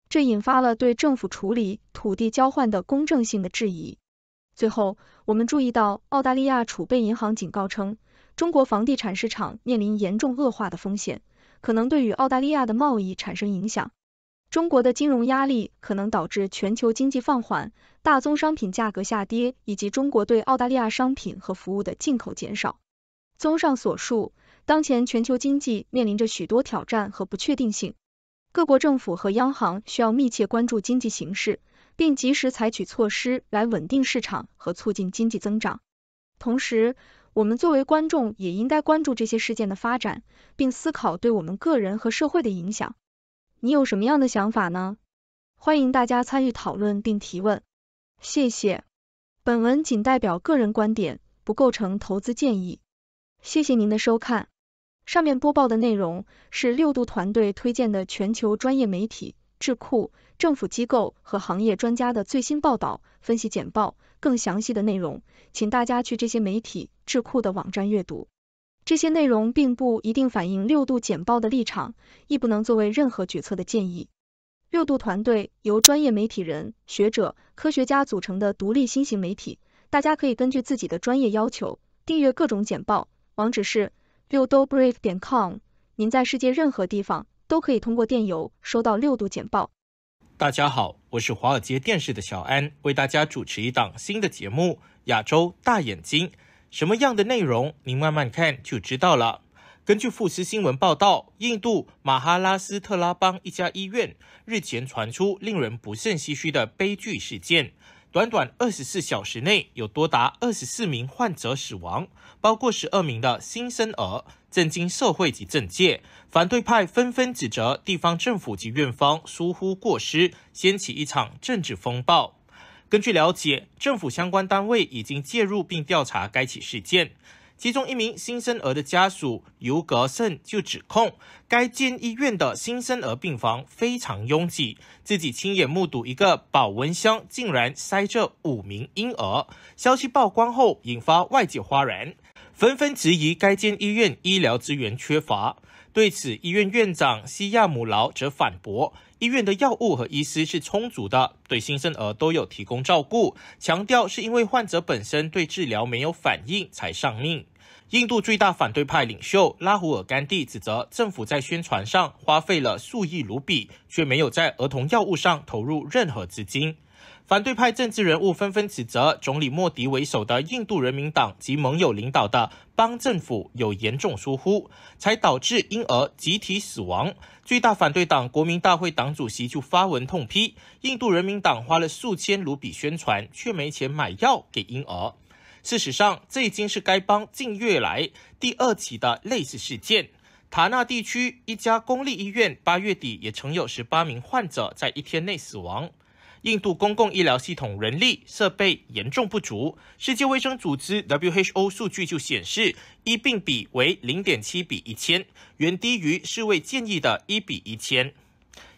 这引发了对政府处理土地交换的公正性的质疑。最后，我们注意到澳大利亚储备银行警告称，中国房地产市场面临严重恶化的风险。可能对与澳大利亚的贸易产生影响。中国的金融压力可能导致全球经济放缓、大宗商品价格下跌，以及中国对澳大利亚商品和服务的进口减少。综上所述，当前全球经济面临着许多挑战和不确定性。各国政府和央行需要密切关注经济形势，并及时采取措施来稳定市场和促进经济增长。同时，我们作为观众也应该关注这些事件的发展，并思考对我们个人和社会的影响。你有什么样的想法呢？欢迎大家参与讨论并提问。谢谢。本文仅代表个人观点，不构成投资建议。谢谢您的收看。上面播报的内容是六度团队推荐的全球专业媒体、智库、政府机构和行业专家的最新报道、分析简报。更详细的内容，请大家去这些媒体智库的网站阅读。这些内容并不一定反映六度简报的立场，亦不能作为任何决策的建议。六度团队由专业媒体人、学者、科学家组成的独立新型媒体，大家可以根据自己的专业要求订阅各种简报。网址是六度 brief 点 com。您在世界任何地方都可以通过电邮收到六度简报。大家好，我是华尔街电视的小安，为大家主持一档新的节目《亚洲大眼睛》。什么样的内容，您慢慢看就知道了。根据富士新闻报道，印度马哈拉斯特拉邦一家医院日前传出令人不胜唏嘘的悲剧事件。短短二十四小时内，有多达二十四名患者死亡，包括十二名的新生儿，震惊社会及政界。反对派纷纷指责地方政府及院方疏忽过失，掀起一场政治风暴。根据了解，政府相关单位已经介入并调查该起事件。其中一名新生儿的家属尤格胜就指控，该间医院的新生儿病房非常拥挤，自己亲眼目睹一个保温箱竟然塞着五名婴儿。消息曝光后，引发外界哗然。纷纷质疑该间医院医疗资源缺乏。对此，医院院长西亚姆劳则反驳，医院的药物和医师是充足的，对新生儿都有提供照顾，强调是因为患者本身对治疗没有反应才丧命。印度最大反对派领袖拉胡尔甘地指责政府在宣传上花费了数亿卢比，却没有在儿童药物上投入任何资金。反对派政治人物纷纷指责总理莫迪为首的印度人民党及盟友领导的邦政府有严重疏忽，才导致婴儿集体死亡。最大反对党国民大会党主席就发文痛批，印度人民党花了数千卢比宣传，却没钱买药给婴儿。事实上，这已经是该邦近月来第二起的类似事件。塔纳地区一家公立医院八月底也曾有十八名患者在一天内死亡。印度公共医疗系统人力设备严重不足。世界卫生组织 （WHO） 数据就显示，医病比为零点七比一千，远低于世卫建议的一比一千。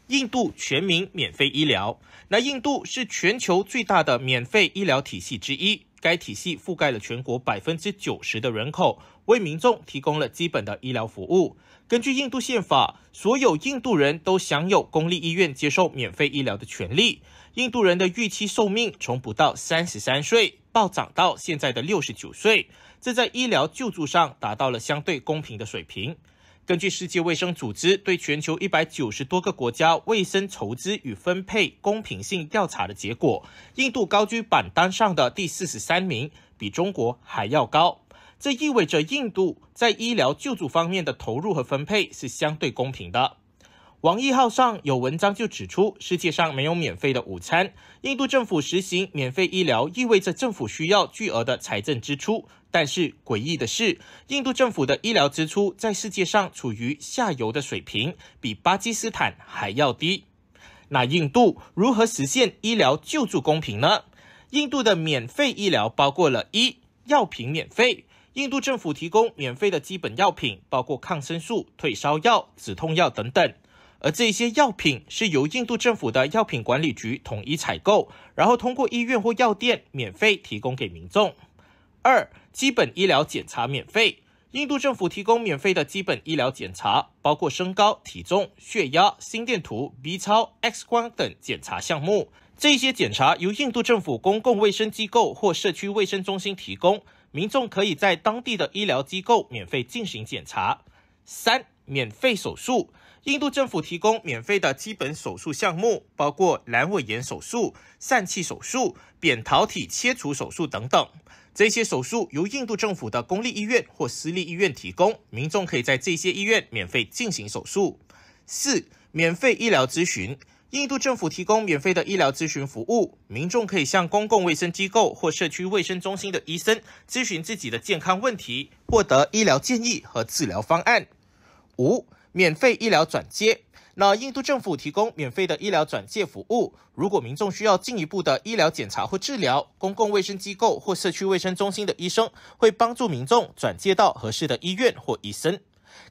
印度全民免费医疗。那印度是全球最大的免费医疗体系之一，该体系覆盖了全国百分之九十的人口，为民众提供了基本的医疗服务。根据印度宪法，所有印度人都享有公立医院接受免费医疗的权利。印度人的预期寿命从不到三十三岁暴涨到现在的六十九岁，这在医疗救助上达到了相对公平的水平。根据世界卫生组织对全球一百九十多个国家卫生筹资与分配公平性调查的结果，印度高居榜单上的第四十三名，比中国还要高。这意味着印度在医疗救助方面的投入和分配是相对公平的。网易号上有文章就指出，世界上没有免费的午餐。印度政府实行免费医疗，意味着政府需要巨额的财政支出。但是诡异的是，印度政府的医疗支出在世界上处于下游的水平，比巴基斯坦还要低。那印度如何实现医疗救助公平呢？印度的免费医疗包括了一药品免费，印度政府提供免费的基本药品，包括抗生素、退烧药、止痛药等等。而这些药品是由印度政府的药品管理局统一采购，然后通过医院或药店免费提供给民众。二、基本医疗检查免费，印度政府提供免费的基本医疗检查，包括身高、体重、血压、心电图、B 超、X 光等检查项目。这些检查由印度政府公共卫生机构或社区卫生中心提供，民众可以在当地的医疗机构免费进行检查。三、免费手术。印度政府提供免费的基本手术项目，包括阑尾炎手术、疝气手术、扁桃体切除手术等等。这些手术由印度政府的公立医院或私立医院提供，民众可以在这些医院免费进行手术。四、免费医疗咨询。印度政府提供免费的医疗咨询服务，民众可以向公共卫生机构或社区卫生中心的医生咨询自己的健康问题，获得医疗建议和治疗方案。五。免费医疗转接，那印度政府提供免费的医疗转介服务。如果民众需要进一步的医疗检查或治疗，公共卫生机构或社区卫生中心的医生会帮助民众转接到合适的医院或医生。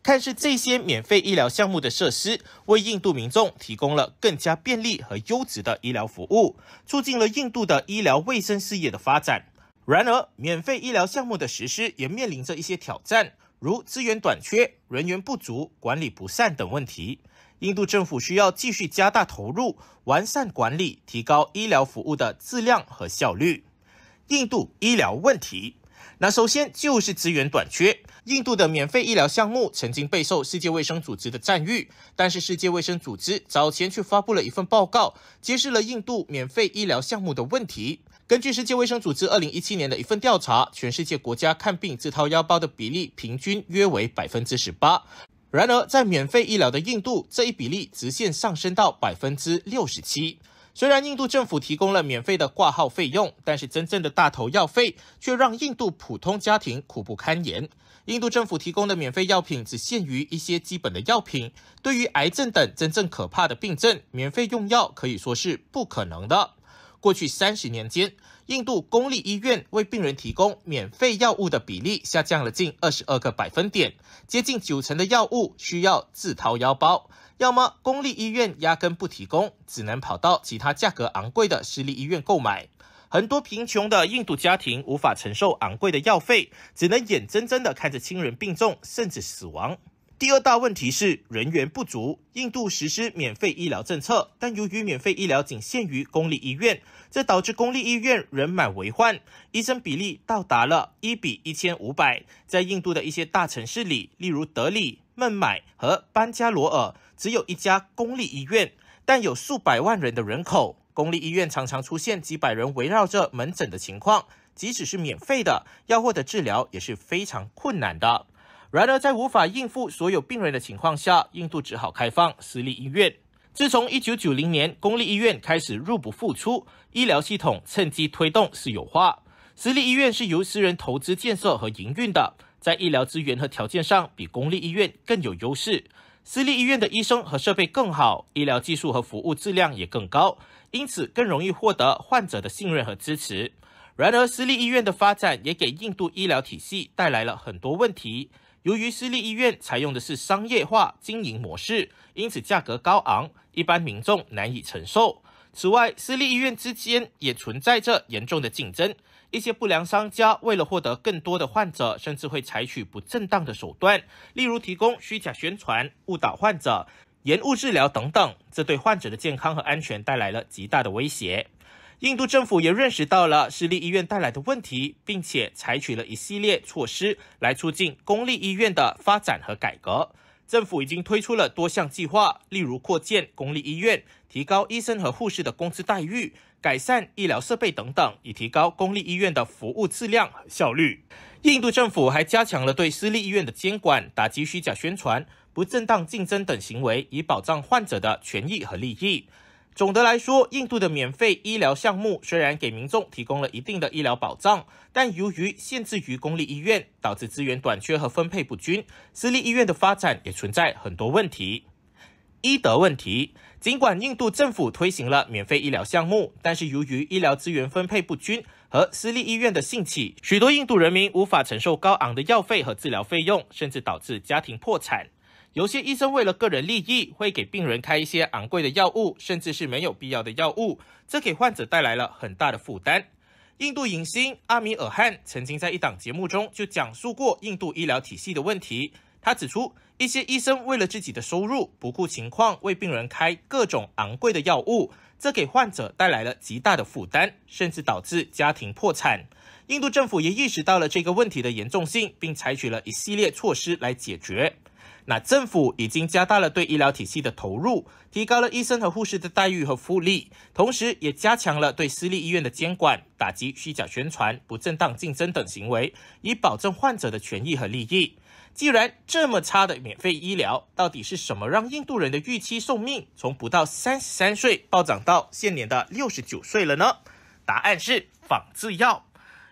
看似这些免费医疗项目的设施，为印度民众提供了更加便利和优质的医疗服务，促进了印度的医疗卫生事业的发展。然而，免费医疗项目的实施也面临着一些挑战。如资源短缺、人员不足、管理不善等问题，印度政府需要继续加大投入，完善管理，提高医疗服务的质量和效率。印度医疗问题，那首先就是资源短缺。印度的免费医疗项目曾经备受世界卫生组织的赞誉，但是世界卫生组织早前却发布了一份报告，揭示了印度免费医疗项目的问题。根据世界卫生组织二零一七年的一份调查，全世界国家看病自掏腰包的比例平均约为百分之十八。然而，在免费医疗的印度，这一比例直线上升到百分之六十七。虽然印度政府提供了免费的挂号费用，但是真正的大头药费却让印度普通家庭苦不堪言。印度政府提供的免费药品只限于一些基本的药品，对于癌症等真正可怕的病症，免费用药可以说是不可能的。过去三十年间，印度公立医院为病人提供免费药物的比例下降了近二十二个百分点，接近九成的药物需要自掏腰包，要么公立医院压根不提供，只能跑到其他价格昂贵的私立医院购买。很多贫穷的印度家庭无法承受昂贵的药费，只能眼睁睁地看着亲人病重甚至死亡。第二大问题是人员不足。印度实施免费医疗政策，但由于免费医疗仅限于公立医院，这导致公立医院人满为患，医生比例到达了一比一千五百。在印度的一些大城市里，例如德里、孟买和班加罗尔，只有一家公立医院，但有数百万人的人口，公立医院常常出现几百人围绕着门诊的情况。即使是免费的，要获得治疗也是非常困难的。然而，在无法应付所有病人的情况下，印度只好开放私立医院。自从1990年公立医院开始入不敷出，医疗系统趁机推动私有化。私立医院是由私人投资建设和营运的，在医疗资源和条件上比公立医院更有优势。私立医院的医生和设备更好，医疗技术和服务质量也更高，因此更容易获得患者的信任和支持。然而，私立医院的发展也给印度医疗体系带来了很多问题。由于私立医院采用的是商业化经营模式，因此价格高昂，一般民众难以承受。此外，私立医院之间也存在着严重的竞争，一些不良商家为了获得更多的患者，甚至会采取不正当的手段，例如提供虚假宣传、误导患者、延误治疗等等，这对患者的健康和安全带来了极大的威胁。印度政府也认识到了私立医院带来的问题，并且采取了一系列措施来促进公立医院的发展和改革。政府已经推出了多项计划，例如扩建公立医院、提高医生和护士的工资待遇、改善医疗设备等等，以提高公立医院的服务质量和效率。印度政府还加强了对私立医院的监管，打击虚假宣传、不正当竞争等行为，以保障患者的权益和利益。总的来说，印度的免费医疗项目虽然给民众提供了一定的医疗保障，但由于限制于公立医院，导致资源短缺和分配不均，私立医院的发展也存在很多问题。医德问题，尽管印度政府推行了免费医疗项目，但是由于医疗资源分配不均和私立医院的兴起，许多印度人民无法承受高昂的药费和治疗费用，甚至导致家庭破产。有些医生为了个人利益，会给病人开一些昂贵的药物，甚至是没有必要的药物，这给患者带来了很大的负担。印度影星阿米尔汗曾经在一档节目中就讲述过印度医疗体系的问题。他指出，一些医生为了自己的收入，不顾情况为病人开各种昂贵的药物，这给患者带来了极大的负担，甚至导致家庭破产。印度政府也意识到了这个问题的严重性，并采取了一系列措施来解决。那政府已经加大了对医疗体系的投入，提高了医生和护士的待遇和福利，同时也加强了对私立医院的监管，打击虚假宣传、不正当竞争等行为，以保证患者的权益和利益。既然这么差的免费医疗，到底是什么让印度人的预期寿命从不到三十三岁暴涨到现年的六十九岁了呢？答案是仿制药。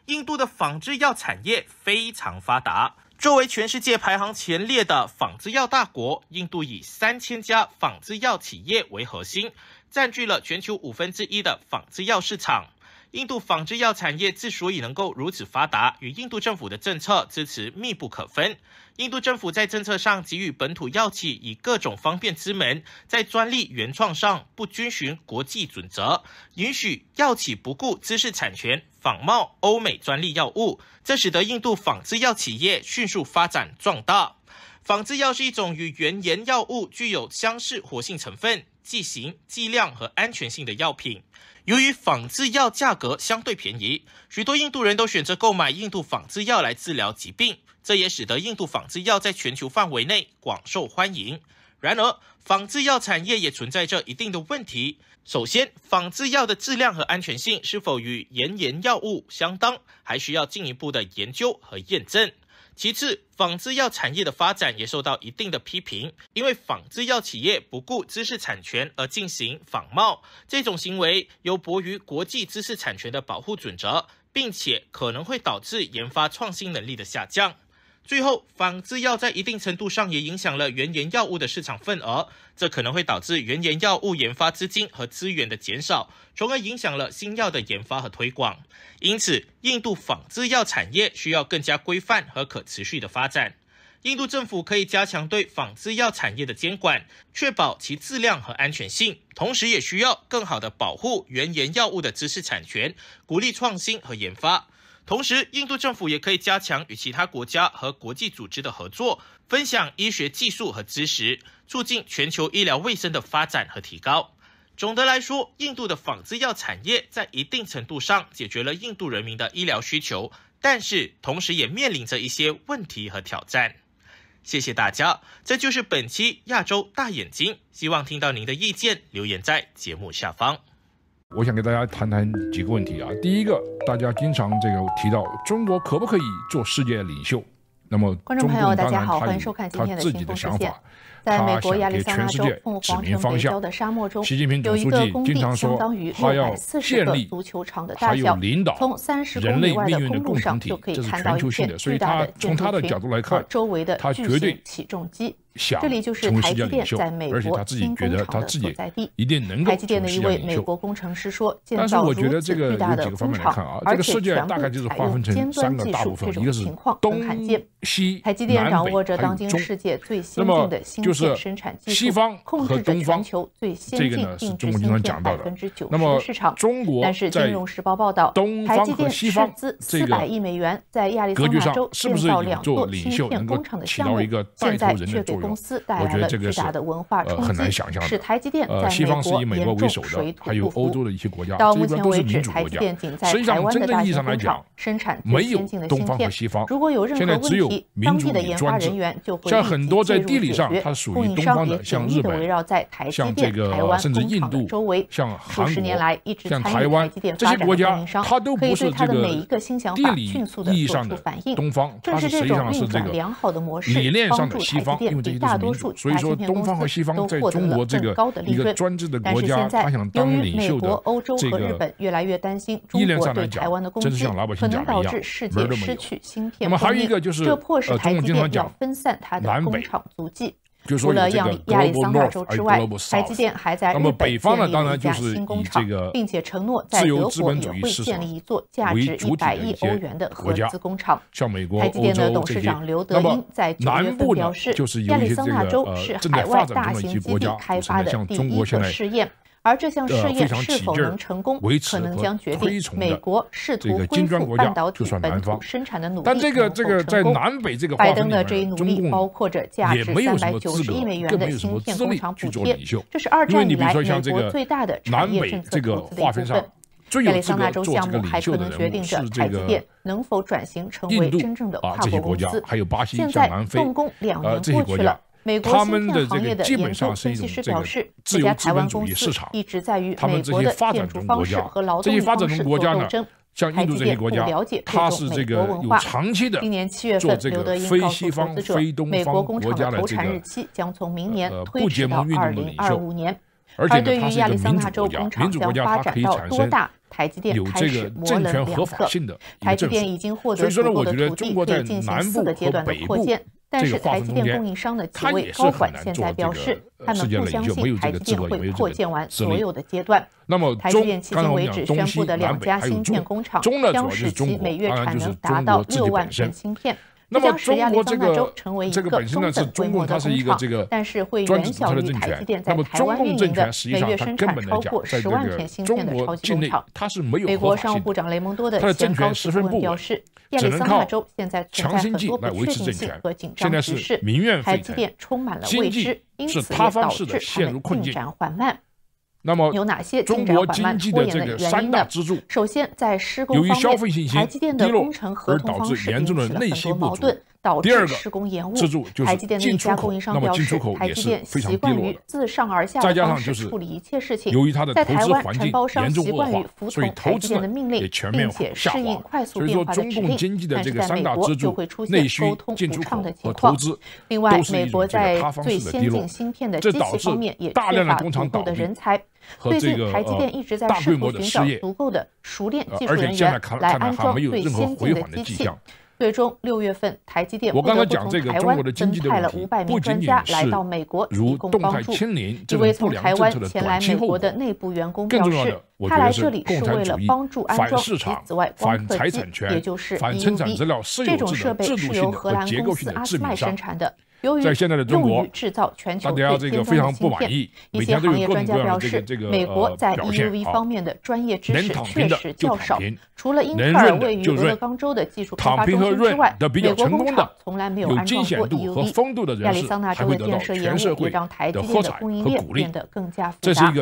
印度的仿制药产业非常发达。作为全世界排行前列的仿制药大国，印度以三千家仿制药企业为核心，占据了全球五分之一的仿制药市场。印度仿制药产业之所以能够如此发达，与印度政府的政策支持密不可分。印度政府在政策上给予本土药企以各种方便之门，在专利原创上不遵循国际准则，允许药企不顾知识产权仿冒欧美专利药物，这使得印度仿制药企业迅速发展壮大。仿制药是一种与原研药物具有相似活性成分、剂型、剂量和安全性的药品。由于仿制药价格相对便宜，许多印度人都选择购买印度仿制药来治疗疾病，这也使得印度仿制药在全球范围内广受欢迎。然而，仿制药产业也存在着一定的问题。首先，仿制药的质量和安全性是否与原研药物相当，还需要进一步的研究和验证。其次，仿制药产业的发展也受到一定的批评，因为仿制药企业不顾知识产权而进行仿冒，这种行为有悖于国际知识产权的保护准则，并且可能会导致研发创新能力的下降。最后，仿制药在一定程度上也影响了原研药物的市场份额，这可能会导致原研药物研发资金和资源的减少，从而影响了新药的研发和推广。因此，印度仿制药产业需要更加规范和可持续的发展。印度政府可以加强对仿制药产业的监管，确保其质量和安全性，同时也需要更好的保护原研药物的知识产权，鼓励创新和研发。同时，印度政府也可以加强与其他国家和国际组织的合作，分享医学技术和知识，促进全球医疗卫生的发展和提高。总的来说，印度的仿制药产业在一定程度上解决了印度人民的医疗需求，但是同时也面临着一些问题和挑战。谢谢大家，这就是本期亚洲大眼睛。希望听到您的意见，留言在节目下方。我想给大家谈谈几个问题啊。第一个，大家经常这个提到中国可不可以做世界领袖？那么，观众朋友大家好，欢迎收看今天的《新风视线》。在美国亚利桑那州凤凰城北郊的沙漠中，有一个工地，相当于六百四十个足球场的大小。从三十公里外的公路上就可以看到一片巨大的建筑群和周围的巨型起重机。这里就是台积电在美国新工厂的所在地台积电的一位美国工程师说建造如此巨大的工厂而且全部采用尖端技术这种情况很罕见台积电掌握着当今世界最先进的芯片生产技术控制着全球最先进定制芯片百分之九十的市场但是金融时报报道台积电斥资四百亿美元在亚利桑那州建造两座芯片工厂的项目现在却给公司带来了巨大的文化冲击使台积电在美国以美国为首的还有欧洲的一些国家到目前为止台积电仅。在台湾的大型工厂生产没有东方和西方如果有任何问题当地的研发人员就会将很多在地理上供应商的项的围绕在台积电台湾甚至印度周围像十年来一直台湾台积电这些国家它都可以对它的每一个新想法迅速的做出反应正是这种运转良好的模式帮助台积电大多数其他芯片公司都获得了更高的利润但是现在由于美国欧洲和日本越来越担心中国对台湾的攻击可能导致世界失去芯片供应这迫使台积电要分散它的工厂足迹除了亚亚利桑那州之外，台积电还在日本建立了一家新工厂，并且承诺在德国也会建立一座价值一百亿欧元的合资工厂。台积电的董事长刘德英在九月份表示，亚利桑那州是海外大型基地开发的第一个试验。而这项试验是否能成功，可能将决定美国试图恢复半导体本土生产的努力能否成功。拜登的这一努力包括着价值三百九十亿美元的芯片工厂补贴，这是二战以来美国最大的产业政策投资的一部分。亚利桑那州项目还可能决定着台积电能否转型成为真正的跨国公司。现在动工两年过去了。美国芯片行业的研究分析师表示这家台湾公司一直在于美国的建筑方式和劳动力方式做斗争台积电不了解这动美国文化今年七月份刘德英告诉投资者美国工厂投产日期将从明年推迟到二零二五年而对于亚利桑那州工厂将发展到多大台积电开始模棱两可台积电已经获得足够的土地并进行四个阶段的扩建但是台积电供应商的几位高管现在表示，他们不相信台积电会扩建完所有的阶段。那么，台积电迄今为止宣布的两家芯片工厂，将使其每月产能达到六万片芯片。那将使亚利桑那州成为一个中等规模的工厂，但是会远小于台积电在台湾运营的每月生产超过十万片芯片的超级工厂。美国商务部长雷蒙多的健康顾问表示，亚利桑那州现在存在很多不确定性和紧张局势，台积电充满了未知，因此也导致他们进展缓慢。那么，有哪些进展缓慢拖延的原因呢？首先，在施工方面，台积电的工程合同方式引起了很多矛盾。导致施工延误。台积电的一家供应商表示，台积电习惯于自上而下的方式处理一切事情。在台湾，承包商习惯于服从台积电的命令，并且适应快速变化的指令。但是在美国就会出现沟通不畅的情况。另外，美国在最先进芯片的机器方面也缺乏足够的人才。最近，台积电一直在试图寻找足够的熟练技术人员来安装最先进的机器。最终六月份，台积电不得不从台湾增派了五百名专家来到美国提供帮助。一位从台湾前来美国的内部员工表示，他来这里是为了帮助安装紫外光刻机，也就是 EUV。这种设备是由荷兰公司阿斯麦生产的。致命伤。在现在的中国，大家这个非常不满意。一些行业专家表示，美国在 EUV 方面的专业知识确实较少。除了英特尔位于俄勒冈州的技术开发中心之外，美国工厂从来没有安装过 EUV。亚利桑那州的建设业务也让台积电的供应链变得更加复杂。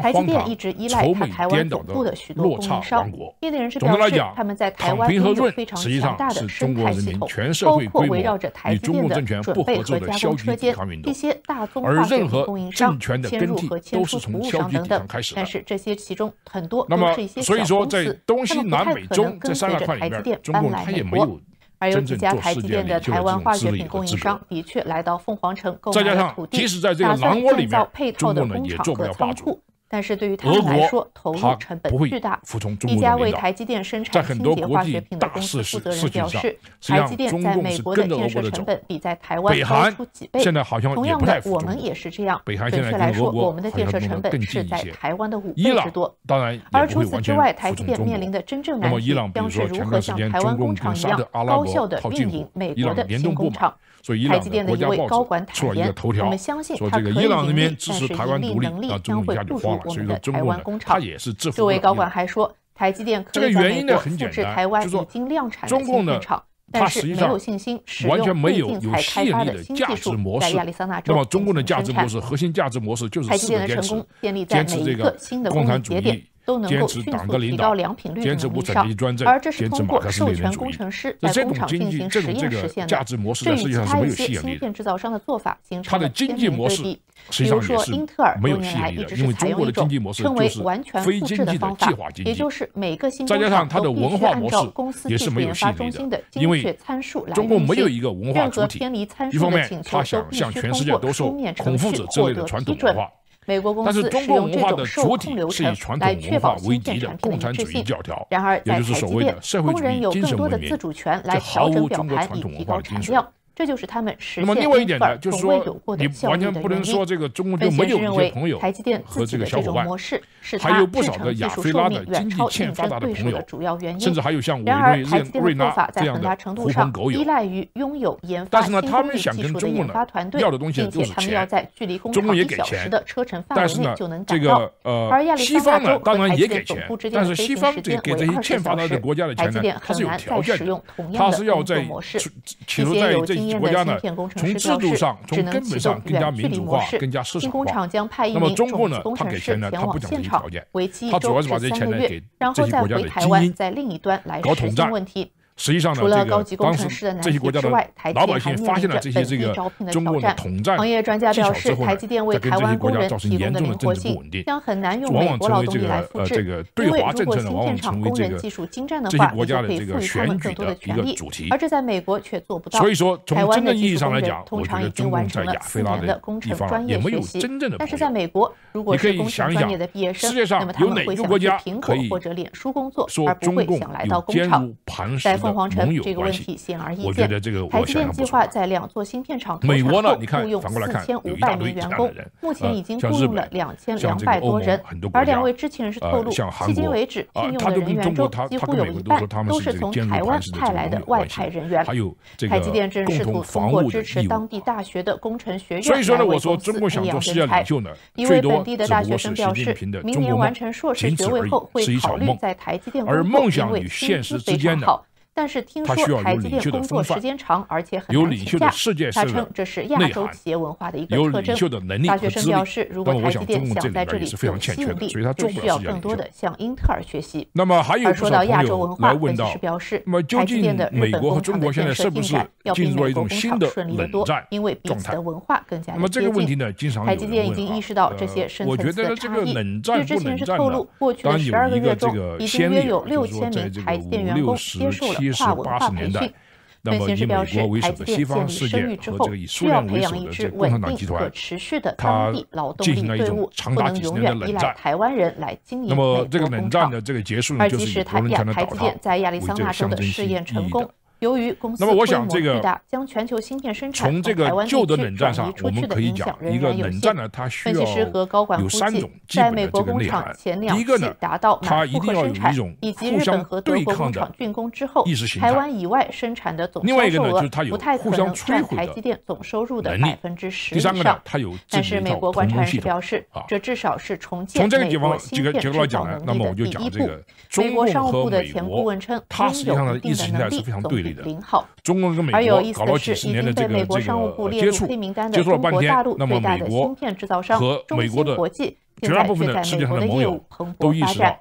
台积电一直依赖它台湾总部的许多供应商。业内人士表示，他们在台湾拥有非常强大的生态系统，包括围绕着台积电的准备。和加工车间，这些大宗化学品供应商迁入和迁出服务商等等。但是这些其中很多都是一些，所以说在次东胜不太可能更块着台积电搬来美国，而有几家台积电的台湾化学品供应商的确来到凤凰城购买土地，打算建造配套的工厂和仓库。但是对于他们来说，投入成本巨大。一家为台积电生产清洁化学品的公司负责人表示，台积电在美国的建设成本比在台湾高出几倍。同样的，我们也是这样。准确来说，我们的建设成本是在台湾的五倍之多。而除此之外，台积电面临的真正难题将是如何像台湾工厂一样高效的运营美国的新工厂。台积电的一位高管坦言我们相信他可以但是盈利能力将会不入我们的台湾工厂这位高管还说台积电可以把这个复制台湾已经量产的工厂但是没有信心使用固定才开发的新技术在亚利桑那州的那么中共的价值模式核心价值模式就是新的成功建立在每一个新的工作节点都能够迅速提高良品率的能力上，而这是通过授权工程师在工厂进行实验实现的。这与其他一些芯片制造商的做法形成了鲜明对比。比如说，英特尔多年来一直是采用一种称为完全复制的方法，也就是每个新工厂都必须按照公司技术研发中心的精确参数来运行，任何偏离参数的请求都必须通过书面程序获得批准。美国公司使用这种受控流程来确保芯片产品的一致性。然而，在台积电，工人有更多的自主权来调整表盘以提高产量。这就是他们实现芯片从未有过的效率的飞跃。分析师认为，台积电和这种模式是它制成技术的经济欠发达的主要原因。甚至还有像瑞、瑞这样的狐朋狗友。然而，台积电的方法在很大程度上依赖于拥有研发新工艺技术的研发团队，并且他们要在距离工厂一小时的车程范围内就能赶到。而亚利桑那州和台积电总部之间的飞行时间为二十小时。台积电很难再使用同样的工作模式，这些有。国家呢，从制度上、从根本上更加民主化、更加市场化。那么中共呢，他给钱呢，他不讲这些条件，他主要是把这些钱呢给这些国家的精英搞统战。实际上，除了高级工程师的难题之外，台企还面临着本地招聘的挑战。行业专家表示，台积电为台湾工人提供的灵活性将很难用美国劳动力来复制，因为如果新建厂工人技术精湛的话，就可以赋予他们更多的权利。而这在美国却做不到所以说。台湾内地工人通常已经完成了四年的工程专业学习，但是在美国，如果是工程专业的毕业生，那么他们会想去平和或者脸书工作，而不会想来到工厂。凤凰城这个问题显而易见。台积电计划在两座芯片厂投产后雇佣四千五百名员工，目前已经雇佣了两千两百多人。而两位知情人士透露，迄今为止聘用的人员中几乎有一半都是从台湾派来的外派人员。台积电正试图通过支持当地大学的工程学院来为公司培养人才。一位本地的大学生表示，明年完成硕士学位后会考虑在台积电工作，因为薪资非常好。但是听说台积电工作时间长，而且很难请假。他称这是亚洲企业文化的一个特征。大学生表示，如果台积电想在这里有吸引力，就需要更多的向英特尔学习。那么还有而说到亚洲文化，分析师表示，台积电的日本工厂的建设进展要比美国工厂顺利得多，因为彼此的文化更加的接近。台积电已经意识到这些深层次的差异。据知情人士透露，过去的十二个月中，已经约有六千名台积电员工接受了。跨文化培训本显示表示台积电建立声誉之后需要培养一支稳定可持续的当地劳动力队伍不能永远依赖台湾人来经营那么这个冷战的这个结束呢就是台积电在亚利桑那州的试验成功由于公司规模巨大将全球芯片生产从台湾旧区转移出去的影响仍然有限分析师和高管估计在美国工厂前两次达到满负荷生产以及日本和德国工厂竣工之后台湾以外生产的总销售额不太可能占台积电总收入的百分之十以上但是美国观察人士表示这至少是重建美国芯片制造能力的第一步美国商务部的前顾问称他拥有一定的能力总部零号。而有意思的是已经被美国商务部列入黑名单的中国大陆最大的芯片制造商中芯国际也在也在美国的业务蓬勃发展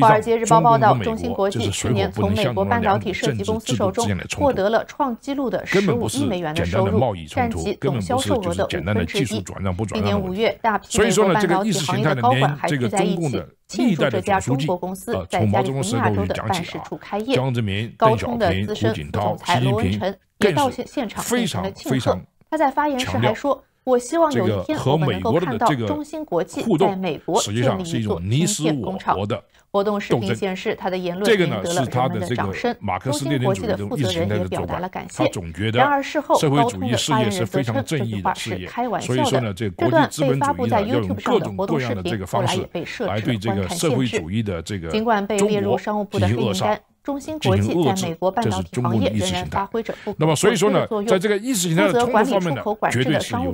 华尔街日报》报道，中芯国际去年从美国半导体设计公司手中获得了创纪录的十五亿美元的收入，占其总销售额的五分之一。今年五月，大批美国半导体行业的高管还聚在一起庆祝这家中国公司在加利福尼亚州的办事处开业。高通的资深副总裁罗文成也到现现场进行了庆贺。他在发言时还说：“我希望有一天我们能够看到中芯国际在美国建立一座芯片工厂。”活动视频显示，他的言论赢得了人们的掌声。中芯国际的负责人也表达了感谢。然而事后，高通的发言人则称这句话是开玩笑的。这段被发布在 YouTube 上的活动视频后来也被设置了观看限制。尽管被列入商务部的黑名单。中芯国际在美国半导体行业仍然发挥着不可作用。那么，所以说呢，在这个意识形态的冲突方面呢，绝对是向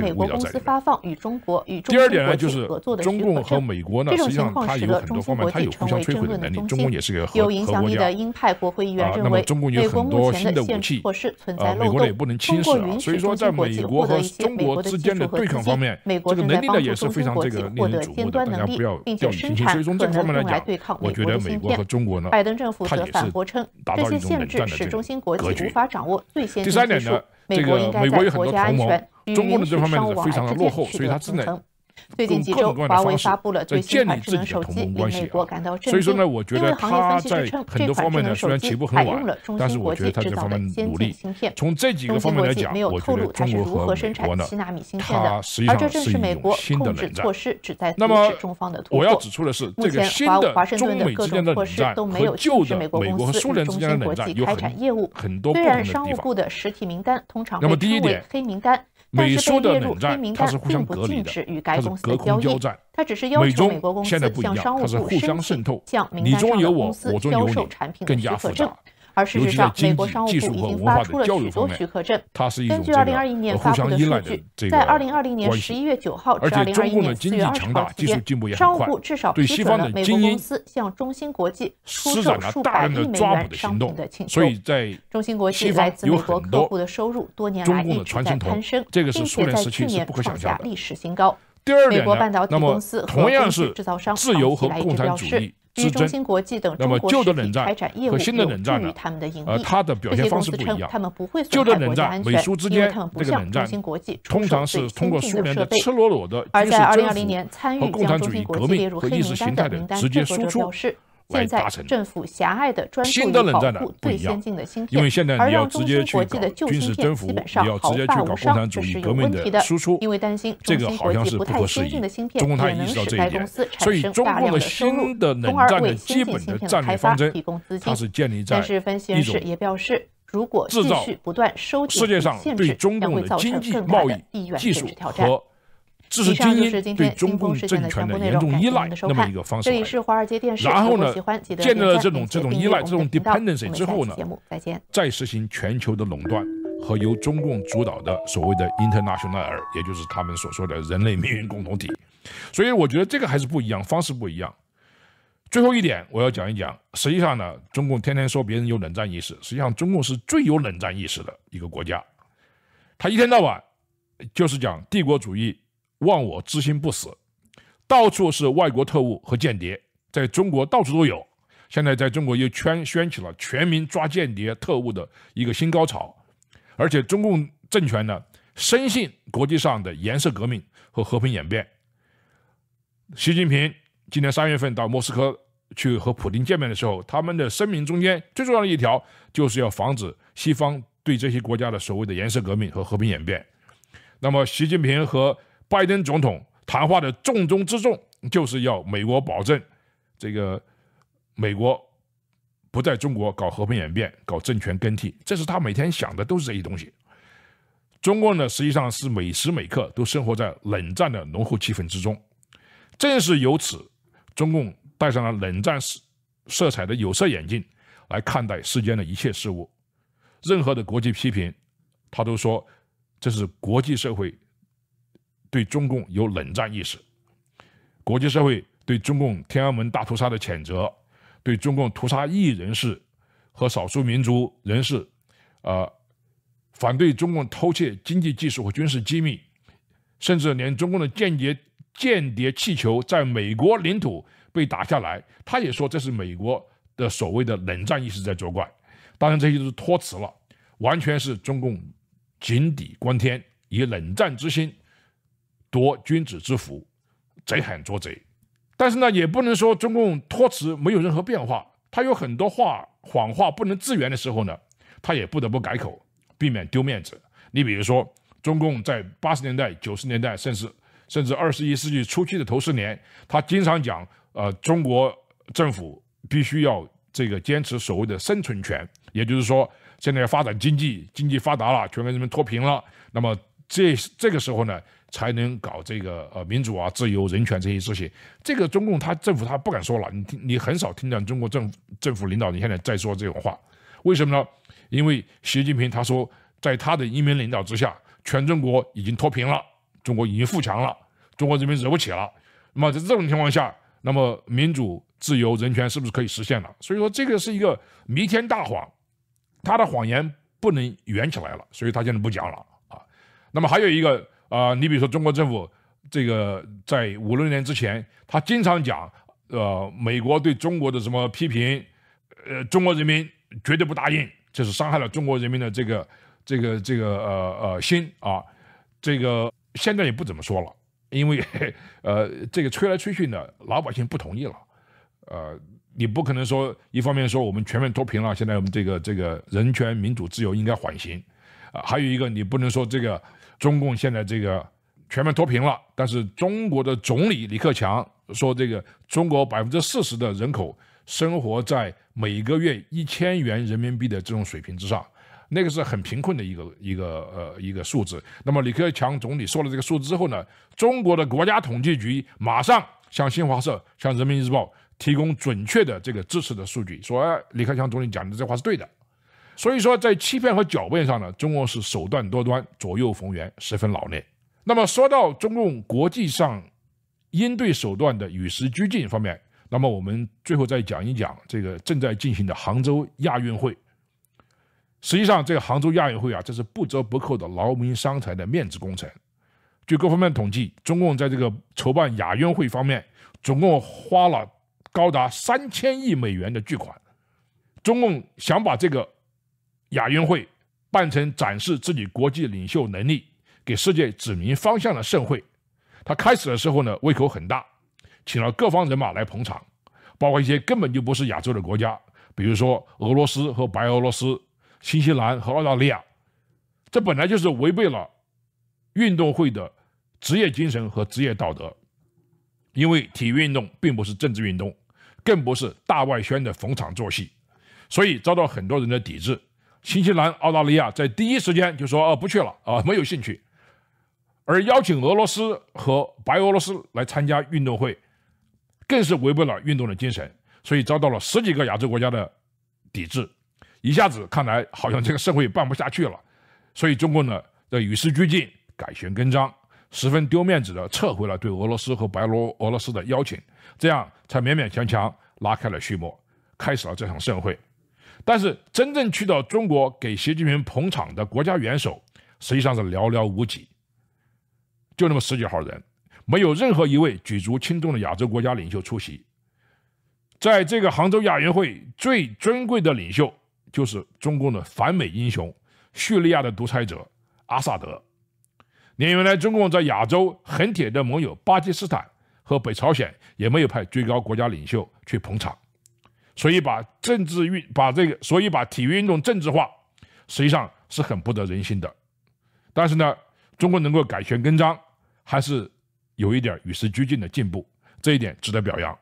美国公司发放与中国与中芯国际合作的许可证。这种情况使得中芯国际成为争论的中心。有影响力的鹰派国会议员认为，美国目前的限制措施存在漏洞，通过允许中芯国际获得一些美国的技术和资金，美国正在帮助中芯国际获得尖端能力，并且生产这方用来对抗美国的芯片。拜登政府。负责反驳称，这些限制使中芯国际无法掌握最先进技术。美国应该在国家安全与允许商往而之间取得平衡。最近几周华为发布了最新款智能手机令美国感到震惊因为行业分析师称这款智能手机采用了中芯国际制造的先进芯片。中芯国际没有透露它是如何生产七纳米芯片的而这正是美国控制措施旨在。阻止中方的突破目前华为华盛顿的各种措施都没有禁止美国公司与中芯国际开展业务虽然商务部的实体名单通常被称为黑名单但是被列入黑名单并不禁止与该公司的交易，它只是要求美国公司向商务部申请向名单上的公司销售产品的许可证。而事实上，美国商务部已经发出了许多许可证。根据2021年发布的数据，在2020年11月9号至2021年4月20号期间，商务部至少批准了美国公司向中芯国际出售数百亿美元商品的请求。中芯国际来自美国客户的收入多年来一直在攀升，并且在去年创下历史新高。美国半导体公司和工具制造商自由和共产主义。与中芯国际等中国实体开展业务有助于他们的盈利。这些公司称，他们不会损害国家安全，因为他们不像中芯国际出售最先进的设备。而在2020年参与将中芯国际列入黑名单的名单工作者表示。现在政府狭隘的专注于保护最先进的芯片而让中芯国际的旧芯片基本上毫发无伤这是有问题的因为担心中芯国际不太先进的芯片也能使该公司产生大量的收入从而为先进芯片的开发提供资金但是分析人士也表示如果继续不断收紧和限制将会造成更大的地缘政治挑战上就是今天新风事件的严重依赖那么一个方式。这里是华尔街电视，如果喜欢记得点赞并且订阅我们频道。我们下期节目再见。再实行全球的垄断和由中共主导的所谓的 international，也就是他们所说的人类命运共同体。所以我觉得这个还是不一样，方式不一样。最后一点我要讲一讲，实际上呢，中共天天说别人有冷战意识，实际上中共是最有冷战意识的一个国家。他一天到晚就是讲帝国主义。忘我之心不死，到处是外国特务和间谍，在中国到处都有。现在在中国又圈掀起了全民抓间谍特务的一个新高潮，而且中共政权呢深信国际上的颜色革命和和平演变。习近平今年三月份到莫斯科去和普京见面的时候，他们的声明中间最重要的一条就是要防止西方对这些国家的所谓的颜色革命和和平演变。那么，习近平和拜登总统谈话的重中之重，就是要美国保证这个美国不在中国搞和平演变、搞政权更替，这是他每天想的都是这些东西。中共呢，实际上是每时每刻都生活在冷战的浓厚气氛之中。正是由此，中共戴上了冷战色色彩的有色眼镜来看待世间的一切事物。任何的国际批评，他都说这是国际社会对中共有冷战意识，国际社会对中共天安门大屠杀的谴责，对中共屠杀异议人士和少数民族人士，呃。反对中共偷窃经济技术和军事机密，甚至连中共的间谍间谍气球在美国领土被打下来，他也说这是美国的所谓的冷战意识在作怪。当然，这些都是托词了，完全是中共井底观天，以冷战之心夺君子之福，贼喊捉贼。但是呢，也不能说中共托词没有任何变化，他有很多话谎话不能自圆的时候呢，他也不得不改口。避免丢面子。你比如说，中共在八十年代、九十年代，甚至甚至二十一世纪初期的头十年，他经常讲，呃，中国政府必须要这个坚持所谓的生存权，也就是说，现在要发展经济，经济发达了，全国人民脱贫了，那么这这个时候呢，才能搞这个呃民主啊、自由、人权这些事情。这个中共他政府他不敢说了，你听你很少听到中国政府政府领导人现在在说这种话，为什么呢？因为习近平他说，在他的英明领导之下，全中国已经脱贫了，中国已经富强了，中国人民惹不起了。那么在这种情况下，那么民主、自由、人权是不是可以实现了？所以说这个是一个弥天大谎，他的谎言不能圆起来了，所以他现在不讲了啊。那么还有一个啊，你比如说中国政府这个在五六年之前，他经常讲，呃，美国对中国的什么批评，呃，中国人民绝对不答应。就是伤害了中国人民的这个这个这个呃呃心啊，这个现在也不怎么说了，因为呃这个吹来吹去呢，老百姓不同意了，呃你不可能说一方面说我们全面脱贫了，现在我们这个这个人权民主自由应该缓刑啊，还有一个你不能说这个中共现在这个全面脱贫了，但是中国的总理李克强说这个中国百分之四十的人口。生活在每个月一千元人民币的这种水平之上，那个是很贫困的一个一个呃一个数字。那么李克强总理说了这个数字之后呢，中国的国家统计局马上向新华社、向人民日报提供准确的这个支持的数据，说李克强总理讲的这话是对的。所以说，在欺骗和狡辩上呢，中共是手段多端、左右逢源，十分老练。那么说到中共国际上应对手段的与时俱进方面。那么我们最后再讲一讲这个正在进行的杭州亚运会。实际上，这个杭州亚运会啊，这是不折不扣的劳民伤财的面子工程。据各方面统计，中共在这个筹办亚运会方面，总共花了高达三千亿美元的巨款。中共想把这个亚运会办成展示自己国际领袖能力、给世界指明方向的盛会。他开始的时候呢，胃口很大。请了各方人马来捧场，包括一些根本就不是亚洲的国家，比如说俄罗斯和白俄罗斯、新西兰和澳大利亚。这本来就是违背了运动会的职业精神和职业道德，因为体育运动并不是政治运动，更不是大外宣的逢场作戏，所以遭到很多人的抵制。新西兰、澳大利亚在第一时间就说：“哦，不去了啊，没有兴趣。”而邀请俄罗斯和白俄罗斯来参加运动会。更是违背了运动的精神，所以遭到了十几个亚洲国家的抵制。一下子看来，好像这个社会办不下去了。所以中国呢，在与时俱进，改弦更张，十分丢面子的撤回了对俄罗斯和白罗俄罗斯的邀请，这样才勉勉强强拉开了序幕，开始了这场盛会。但是真正去到中国给习近平捧场的国家元首，实际上是寥寥无几，就那么十几号人。没有任何一位举足轻重的亚洲国家领袖出席。在这个杭州亚运会，最尊贵的领袖就是中共的反美英雄、叙利亚的独裁者阿萨德。连原来中共在亚洲很铁的盟友巴基斯坦和北朝鲜也没有派最高国家领袖去捧场。所以把政治运把这个，所以把体育运动政治化，实际上是很不得人心的。但是呢，中国能够改弦更张，还是。有一点与时俱进的进步，这一点值得表扬。